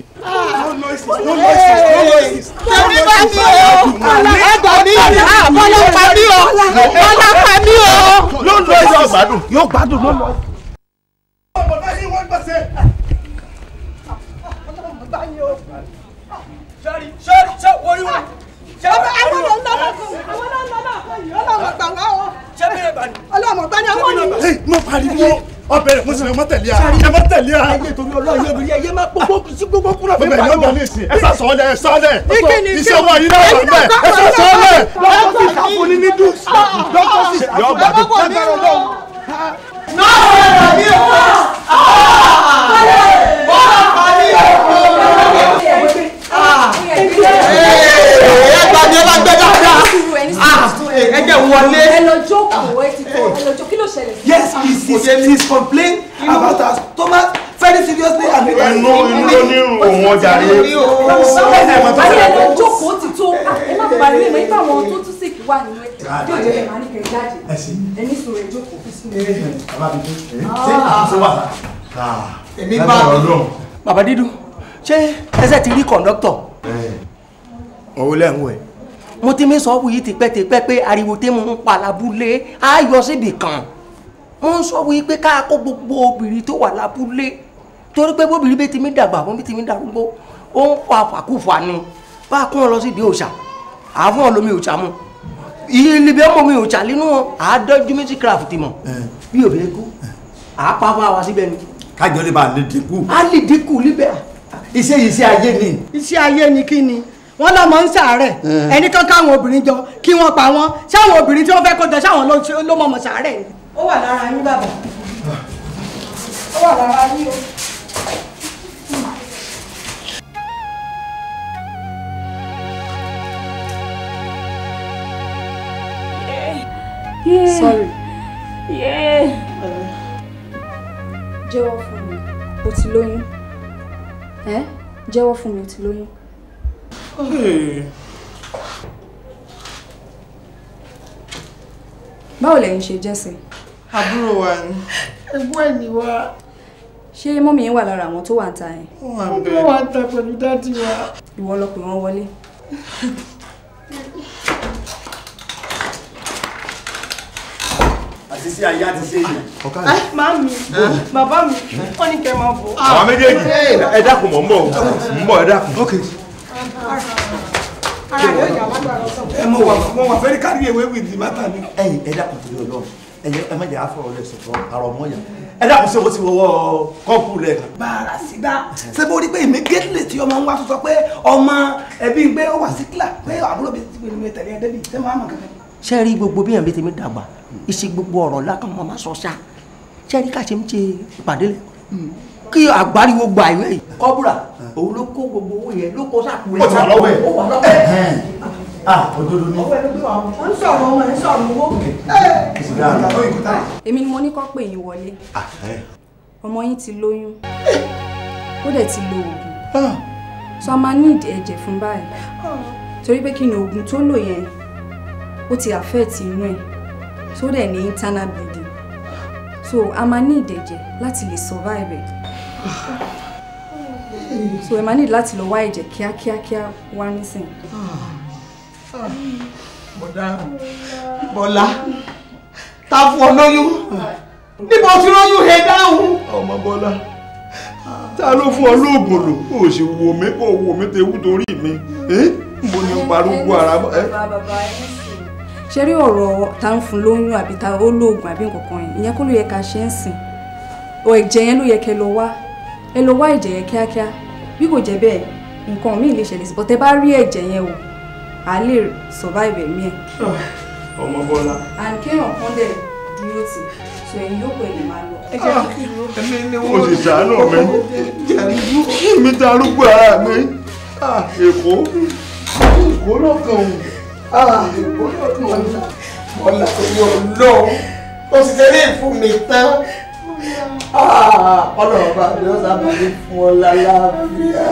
Tẹ̀mí bá mi o, ẹgbà mi bọ́lá pa mí o, bọ́lá pa mí o. yóò gbádùn yóò gbádùn ló Sọ́rí sọ́rí sọ́ orí wọn. Àwọn àwọn ọ̀nà ọ̀nà àwọn ọ̀nà ọ̀nà ọlọ́mọ gbà wá o. Ṣé bí ẹ bá ní? Ọlọ́mọ gbà ní àwọn ọ̀nà. mo pariwo ọbẹ̀ rẹ̀ mo sì fẹ́ mọ́ tẹ̀lé a ẹ mọ́ tẹ̀lé a. ayé torí ọlọ́run yóò bí ayé máa gbogbo sí gbogbo kúrò fún ni ó gbà ní ìsìn ẹ sá sọ ọ́lẹ̀ ẹ sọ ọ́lẹ̀ Ìkíni iṣẹ́ wọn yìí náà wà bẹ́ẹ̀ ẹ sá sọ ọ́lẹ̀. Dọ́kítọ̀ sì kàfún ní dùs. Dọ́kítọ̀ sì yọ gbádùn. Lágbára ọlọ́run. ẹgbà ni ọlá gbẹ dáadáa ẹ jẹ́ wọlé. ẹ lọ jókòó ẹ ti tó ẹ lọ jókòó kí ló ṣẹlẹ̀ yes he is he is complain about her stomach very seriously and inú inú ló ní òun ọjà rí. àti ẹ lọ jókòó ti tó ẹ má pariwo ẹ mọ nípa àwọn tó tún sì wà nínú ẹ yóò jẹ ẹ máa ní kẹ jáde ẹ ní sọ̀rọ̀ ẹ jókòó fi sùn. èmi bá bàbá dídùn ṣé ẹsẹ̀ ti rí kọ̀ǹdọ́tọ̀ òun lẹ́ ń wẹ̀. Mo ti mi sọ wù yìí tipẹ́tipẹ́ pé ariwo tí mo ń pa lábúlé á yọ síbì kan. Mo ń sọ wù yìí pé ká kó gbogbo obìnrin tó wà lábúlé. Torí pé bóbìnrin bẹ́ẹ̀ ti mi dàgbà bó ti mi darúgbó ó ń pa fàkúfà ni. Bá a kún ọ lọ sí ìdí òòṣà àfún ọ lómi òòṣà mu. Ilé ọmọ mi òòṣà nínú àádọ́jú méjì craft mọ̀. Bí òbí kú àápá fún àwa síbẹ̀ ni. Kájọ lè bá a lè dínkù. a lè dínkù níbẹ̀. Iṣẹ́ iṣẹ́ ayé ni. Iṣẹ́ ayé ni kí ni? Wọ́n lọ́mọ ń ṣàárẹ̀ ẹnì kan káwọn obìnrin jọ kí wọ́n pa wọ́n ṣáwọn obìnrin tí wọ́n fẹ́ kó jọ ṣáwọn ló mọ̀mọ́ ṣàárẹ̀ ni. ó wà lára yín bàbá ó wà lára yín o. Sorry. Jẹ́wọ́ fún mi, o ti lóyún. Ẹ́ jẹ́wọ́ fún mi, o ti lóyún. Báwo lẹ̀yin ṣe jẹ́ sí? àbúrò wa ni ẹ̀gbọ́n ẹ̀ ni wá Ṣé mọ́mì yín wà lára àwọn tó wà ń ta yẹn? wọ́n wá ń ta pẹ̀lú dádì wa. Ìwọ lọ pè wọ́n wọlé. sí ayé àti sí èyí. Ẹ, Màámi, bàbá mi, wọ́n ní kẹ́ máa bọ̀. àwọn méjèèjì ẹ dákun mọ̀ ń bọ̀ ń bọ̀ ẹ dákun. Ara yóò yà lágbára ọ̀sán. Ẹ mọ wà mọ wà fẹ́rí kárí ewé wì ní bàtà ni. ẹ̀yin ẹ dákun torí Ọlọ́run. Ẹyẹ ẹ má jẹ àfọwọ́ lẹ sọ̀tọ̀ àrọ ọmọ yẹn ẹ dákun ṣé o ti wọwọ kọpù lẹ. bàrà sídá ṣé bó rí pé immediately tí ọmọ ń wá sọ pé ọmọ ẹbí gbé ó wà sí kílà pé àbúrò bíi ti gbé tẹ̀lé ẹ débi ṣé máa mọ̀ kankan. ṣe rí gbogbo bí ẹ̀mí tèmi dàgbà? Ìṣe gbogbo ọ̀rọ̀ lákàn máa máa sọ ṣá. Ṣe rí ká ṣe ń ṣe ìpàdé lẹ̀ kí àgbáriwo gba ìwé yìí kọ́bùrà òun ló kó gbogbo owó yẹn ló kó sáàpù rẹ̀ Ó ti wà lọ́wọ́ ẹ̀. ó wà lọ́wọ́ ẹ̀. ah òdodo ni. Wọ́n ń sọ̀rọ̀ ọmọ ẹ̀ ń sọ̀rọ̀ owó. Èmi ni mo ní kọ́ pè yín wọlé. Ọmọ yín ti lóyún. Ó dẹ̀ ti lo oògùn. So a máa need ẹ̀jẹ̀ fún báyìí. Torí pé kí ni oògùn tó lò yẹn ó ti affect inú ẹ̀. So ó dẹ̀ ní internal bleeding. So a máa need ẹ̀jẹ̀ láti lè survive ẹ̀. So ẹ máa need láti lọ wá ẹ̀jẹ̀ kíákíákíá wá nísìn. bọ̀dá bọ̀lá ta fún ọ lóyún? Níbo tí lóyún he dáhùn. ọmọ bọ́lá ta ló fún ọ lóògùn lò? Ó sì wò mí kó wò mí tẹ wú torí mi. Mo ní parúgbó ara ẹ. ṣe rí ọ̀rọ̀ ta ń fún lóyún àbí ta ó lóògùn àbí nǹkan yẹn ìyẹn kó ló yẹ ká ṣe ń sìn. Ọ ẹ̀jẹ̀ yẹn ló yẹ kẹ́ lọ wá ẹ lọ wá ẹ̀jẹ̀ yẹn kíákíá. Bí kò jẹ́ bẹ́ẹ̀ nǹkan míì lè ṣẹlẹ̀ sí bọ́ tẹ́ bá rí ẹ̀jẹ̀ yẹn o à lè survive ẹ̀mí ẹ̀. ọmọ bọ́lá. and kéèyàn kan dẹ̀ dúró tì so ẹ̀yin yóò pè ní máa lọ. ẹ jẹ́ kí n dúró. mo sì ṣàánú mi mi. Ta arúgbó ara mi. Ah, èkó. Èkó lọ́kàn òun èkó lọ́kàn òun bọ́lá torí ọlọ́run ó sì tẹ́lẹ̀ fún mi tán ọlọ́run bá mi ó sábà ní fún ọ lálàáfíà.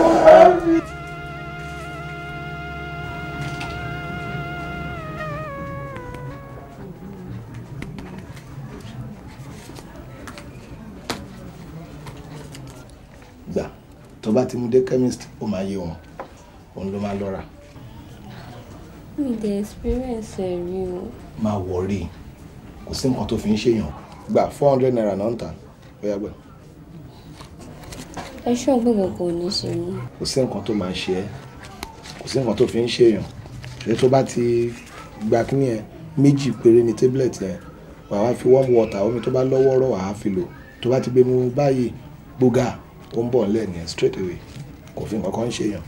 gbà tó bá ti mú dé chemist ó máa yé wọn. Òun ló máa lọ rà mi dey experience ẹ rí o. máa wọrí kò sí nǹkan tó fi ń ṣèyàn gbà four hundred naira náà ń tà bóyá gbà ẹ ṣọ́ gbọ́dọ̀ kò ní ṣe mí. kò sí nǹkan tó máa ṣe ẹ́. Kò sí nǹkan tó fi ń ṣèyàn ṣe tó bá ti gba kíní ẹ méjì péré ní tablet yẹn wàá wá fi warm water omi tó bá lọ́wọ́rọ́ wàá fi lò. Tó bá ti gbé mu báyìí gbógà ó ń bọ̀ nílẹ̀ nìyẹn straight away. Kò fi nǹkan kan ṣèyàn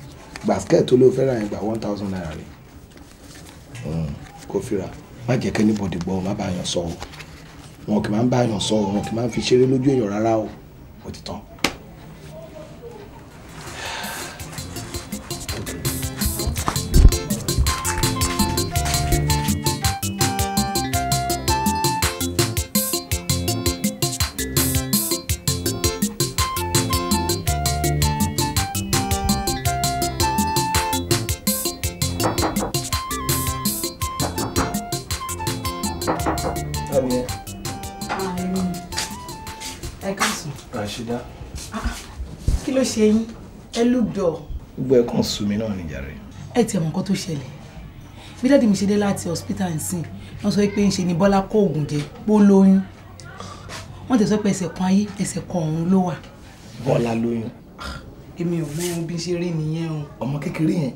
basket tó ló fẹ́ràn yẹn gba one thousand naira rẹ̀ kó fira. Má jẹ́ kẹ́ni bọ̀dì gbọ́ má bá yàn sọ o wọn kì máa ń bá yàn sọ wọn kì máa ń fi ṣeré lójú èèyàn rárá o ó. Gbogbo ẹ̀ kàn sú mi náà nìjàre. ẹ tiẹ̀ mọ̀ nǹkan tó ṣẹlẹ̀ bí dáàdi mi ṣe dé láti hospital nsìn wọ́n sọ pé ń ṣe ni Bọ́lá kó oògùn jẹ pó lóyún wọ́n tẹ̀ sọ pé ẹsẹ̀ kan ayé ẹsẹ̀ kan ọ̀run ló wà Bọ́lá lóyún. èmi ò mọ bí ṣe rí nìyẹn o Ọmọ kékeré yẹn.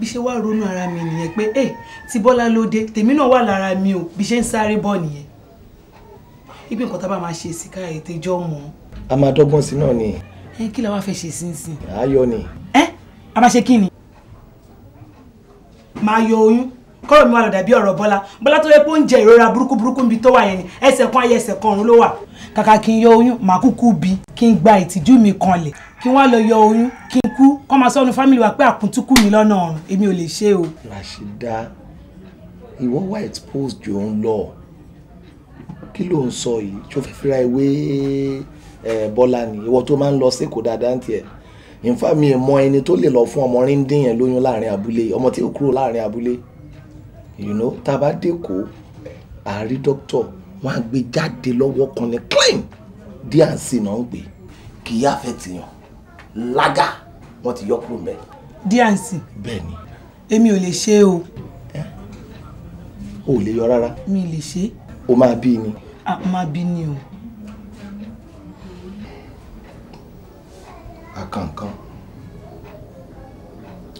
bí ṣe wá ronú ara mi nìyẹn pé ẹ tí Bọ́lá ló dé tèmi náà wà lára mi o bí ṣe ń sáré bọ̀ nìyẹn ibi nǹkan tá a bá máa ṣe sí ká ètè jọ mọ́ A máa dọ́gbọ́n sí náà ni. Ẹ kí la wá fẹ́ ṣe sínsìn? Ayọ̀ ni. a máa ṣe kí ni. máa yọ oyún. Kọ́rọ̀ mi wà lọ́dà bí ọ̀rọ̀ bọ́lá. Bọ́lá tó yẹ pé ó ń jẹ ìrora burúkú burúkú níbi tó wà yẹn ni. Ẹsẹ̀ kan ayé ẹsẹ̀ kan ọ̀run ló wà. Kàkà kí n yọ oyún màá kúkú bí kí n gba ìtìjú mi kanlẹ̀. Kí n wá lọ yọ oyún kí n kú. Kọ́ máa sọ́nu fámìlì wa pé àkúntúkù mi lọ́nà ọ̀run. Èmi ò lè ṣe o. Rashida ìwọ wà exposed jù ń lọ kí ló ń sọ yìí? Tó fẹ́ fira ìwé ẹ̀ bọ́lá ni. Ìwọ tó máa ń lọ sí kò dáadáa tiẹ̀. Nfa mi ì mọ ẹni tó lè lọ fún ọmọ ríndín yẹn lóyún láàárín abúlé. Ọmọ tí ó kúrò láàárín abúlé. You know tá a bá dẹ́kọ̀ àárí dókítà wọn á gbé jáde lọ́wọ́ kan ní clean. Díànsì náà ń gbé kì í àfẹ́ tìyàn lága wọn ti yọ kúrò mbẹ. díànsì bẹ́ẹ̀ ni. Èmi ò lè ṣe o. O ò lè yọ rárá. Mi ì lè ṣe. O máa bí ni. a máa bí ni o. àkànkàn.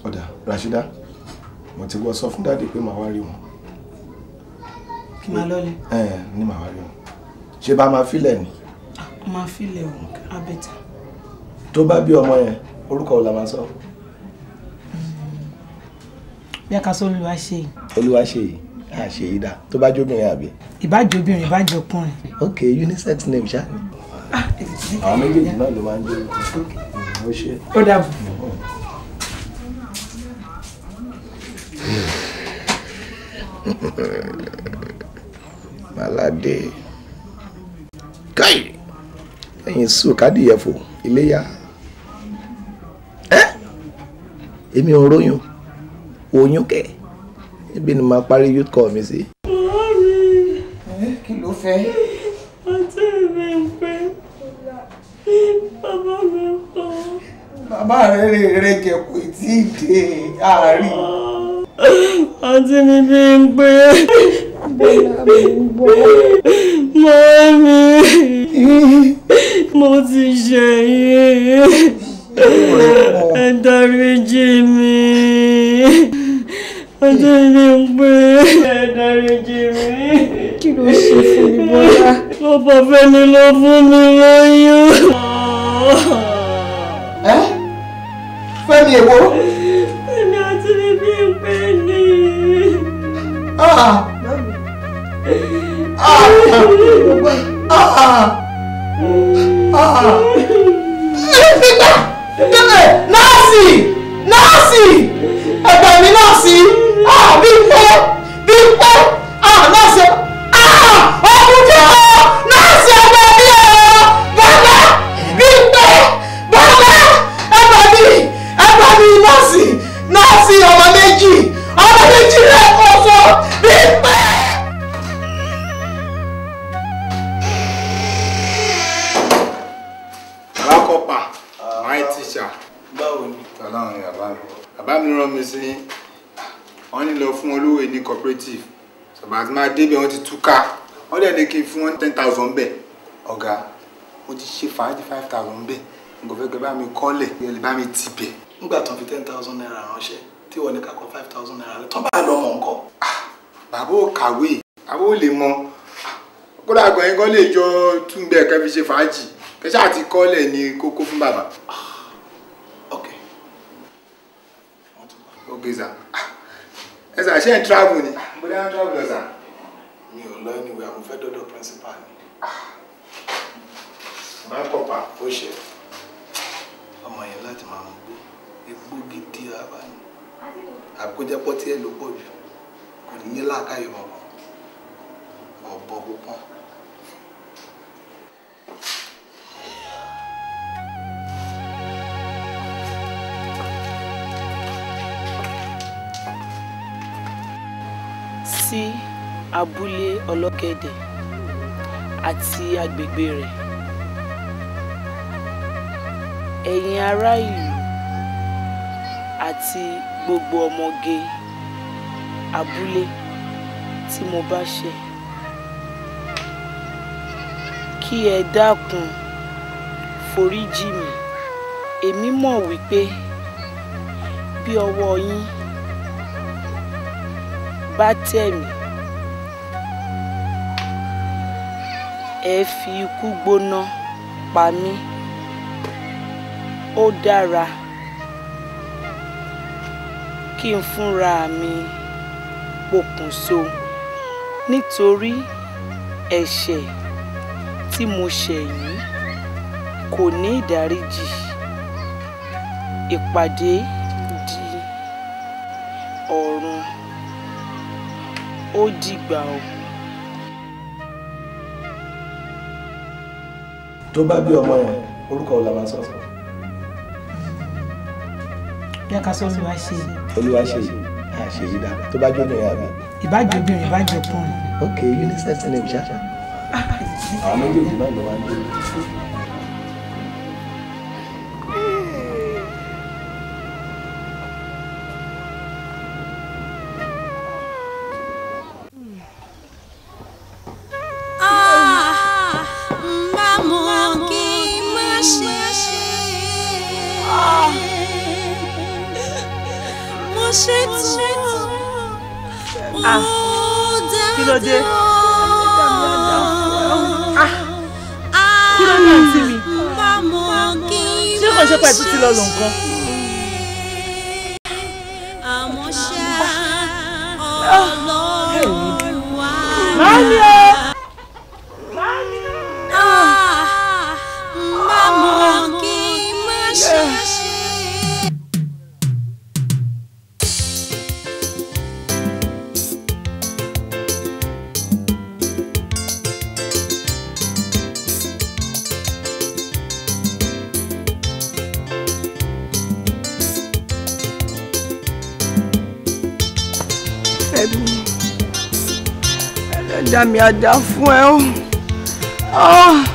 Ọ̀dà Rashida mo ti gbọ́ sọ fún dáàdi pé màá wá rí wọn. Kí máa lọ́lẹ̀ ẹ ẹ ní màá wá rí wọn. Ṣé bá máa filẹ̀ ni? A máa filẹ̀ o abẹ́ta. tó bá bí ọmọ yẹn orúkọ wo la máa sọ? Bí a ká sọ olùwà ṣe yìí. Olúwa ṣe yìí a ṣe yìí dá. Tó bá jóbìnrin àbí. ìbájọ obìnrin ìbájọ ọkùnrin. ok unisex name ṣáà ni àwọn méjèèjì náà ló máa ń jẹ́. Ó dàbọ̀. malade. Kai! Ẹyin sùn kádìyẹ fò iléyà ẹ? Èmi ò róyún. Oyún kẹ. Ebi ni màá parí youth call mi sí. kí ló fẹ́. àǹtí mi ń pẹ́ bàbá mi kọ́. Bàbá rẹ̀ rè rẹ̀ jẹ́ kò tí ì dé àárín. àǹtí mi bí ń pẹ́. Mami, mo ti ṣe yín. Ẹ dáríjì mi. Àǹtí mi ń pẹ́. Ẹ dáríjì mi. Kí ló ṣe fún mi bọ́lá? Bàbá Fẹ́mi ló fún mi lóyún. Fẹ́mi èwo? Èmi àti mi bí ń. Ah! Ah! Ah! Ah! Nígbà tẹ́lẹ̀ nọ́ọ̀sì! Nọ́ọ̀sì! Ẹ̀gbọ́n mi nọ́ọ̀sì! Ah! Bí pẹ́ bí pẹ́ ah! Nọ́ọ̀sì! Ah! Ọdún jẹ́ nọ́ọ̀sì ọmọ méjì ọmọ méjì rẹ̀ kọ́ sọ bí pẹ́. alákọ̀ọ́pà my teacher. báwo ni. ọlọ́run bàbá mi. bàbá mi rán mi sí wọ́n ní lọ fún lówó ní cooperative ṣùgbọ́n àti máa débẹ̀ wọ́n ti túká wọ́n dẹ̀ ní kí n fún wọn ten thousand bẹ́ẹ̀ ọ̀gá mo ti ṣe fàájì five thousand bẹ́ẹ̀ n kò fẹ́ kẹ́ bá mi kọ́lẹ̀ ẹ lè bá mi tì bẹ̀. nígbà tó ń fi ten thousand naira ránṣẹ́ tí wọ́n ní ká kọ five thousand naira lọ tó bá lọ mọ̀ nǹkan. bàbá ò kàwé ò lè mọ kódà gan yín gan lè jọ tún bẹ́ẹ̀ kẹ́ fi ṣe fàájì kẹ́ ṣáà ti kọ́lẹ̀ ní kókó fún bàbá. ok sir ẹ sà ṣe ń travel ni. mo dá ń travel lọ sà. mi ò lọ anywhere àwọn fẹ́ dọ́dọ̀ principal ni. máa kọ̀ pa. ó ṣe ọmọ yẹn láti máa mú gbó egbò gidi àbá ni àkójẹpọ̀ tí ẹ ló pọ̀ jù. Kò ní ní làákàyè mọ̀ ọ̀bọ sí abúlé ọlọ́gẹ̀dẹ̀ àti agbègbè rẹ̀. Ẹ̀yin ará ìlú àti gbogbo ọmọge abúlé tí mo bá ṣẹ̀ kí ẹ dákun foríjì mí èmi mọ̀ wípé bí ọwọ́ yín bá tẹ̀ mí ẹ fi ikú gbóná pa mí. Ó dára kí n fúnra mi pokùnso nítorí ẹ̀ṣẹ̀ tí mo ṣẹ̀ yín kò ní ìdáríjì. Ìpàdé di ọ̀run. Ó dìgbà o. tó bá bí ọmọ yẹn orúkọ wo la máa sọ bí aka sọ olúwa ṣe olúwa ṣe yìí àṣeyí dá tó bá jó bẹ̀rẹ̀ àbí. ìbájọ obìnrin ìbájọ ọkùnrin. ok unisex name ṣá àwọn méjèèjì náà ló wá ń dé. Nǹkan? Mi á dá fún ẹ o. Ah.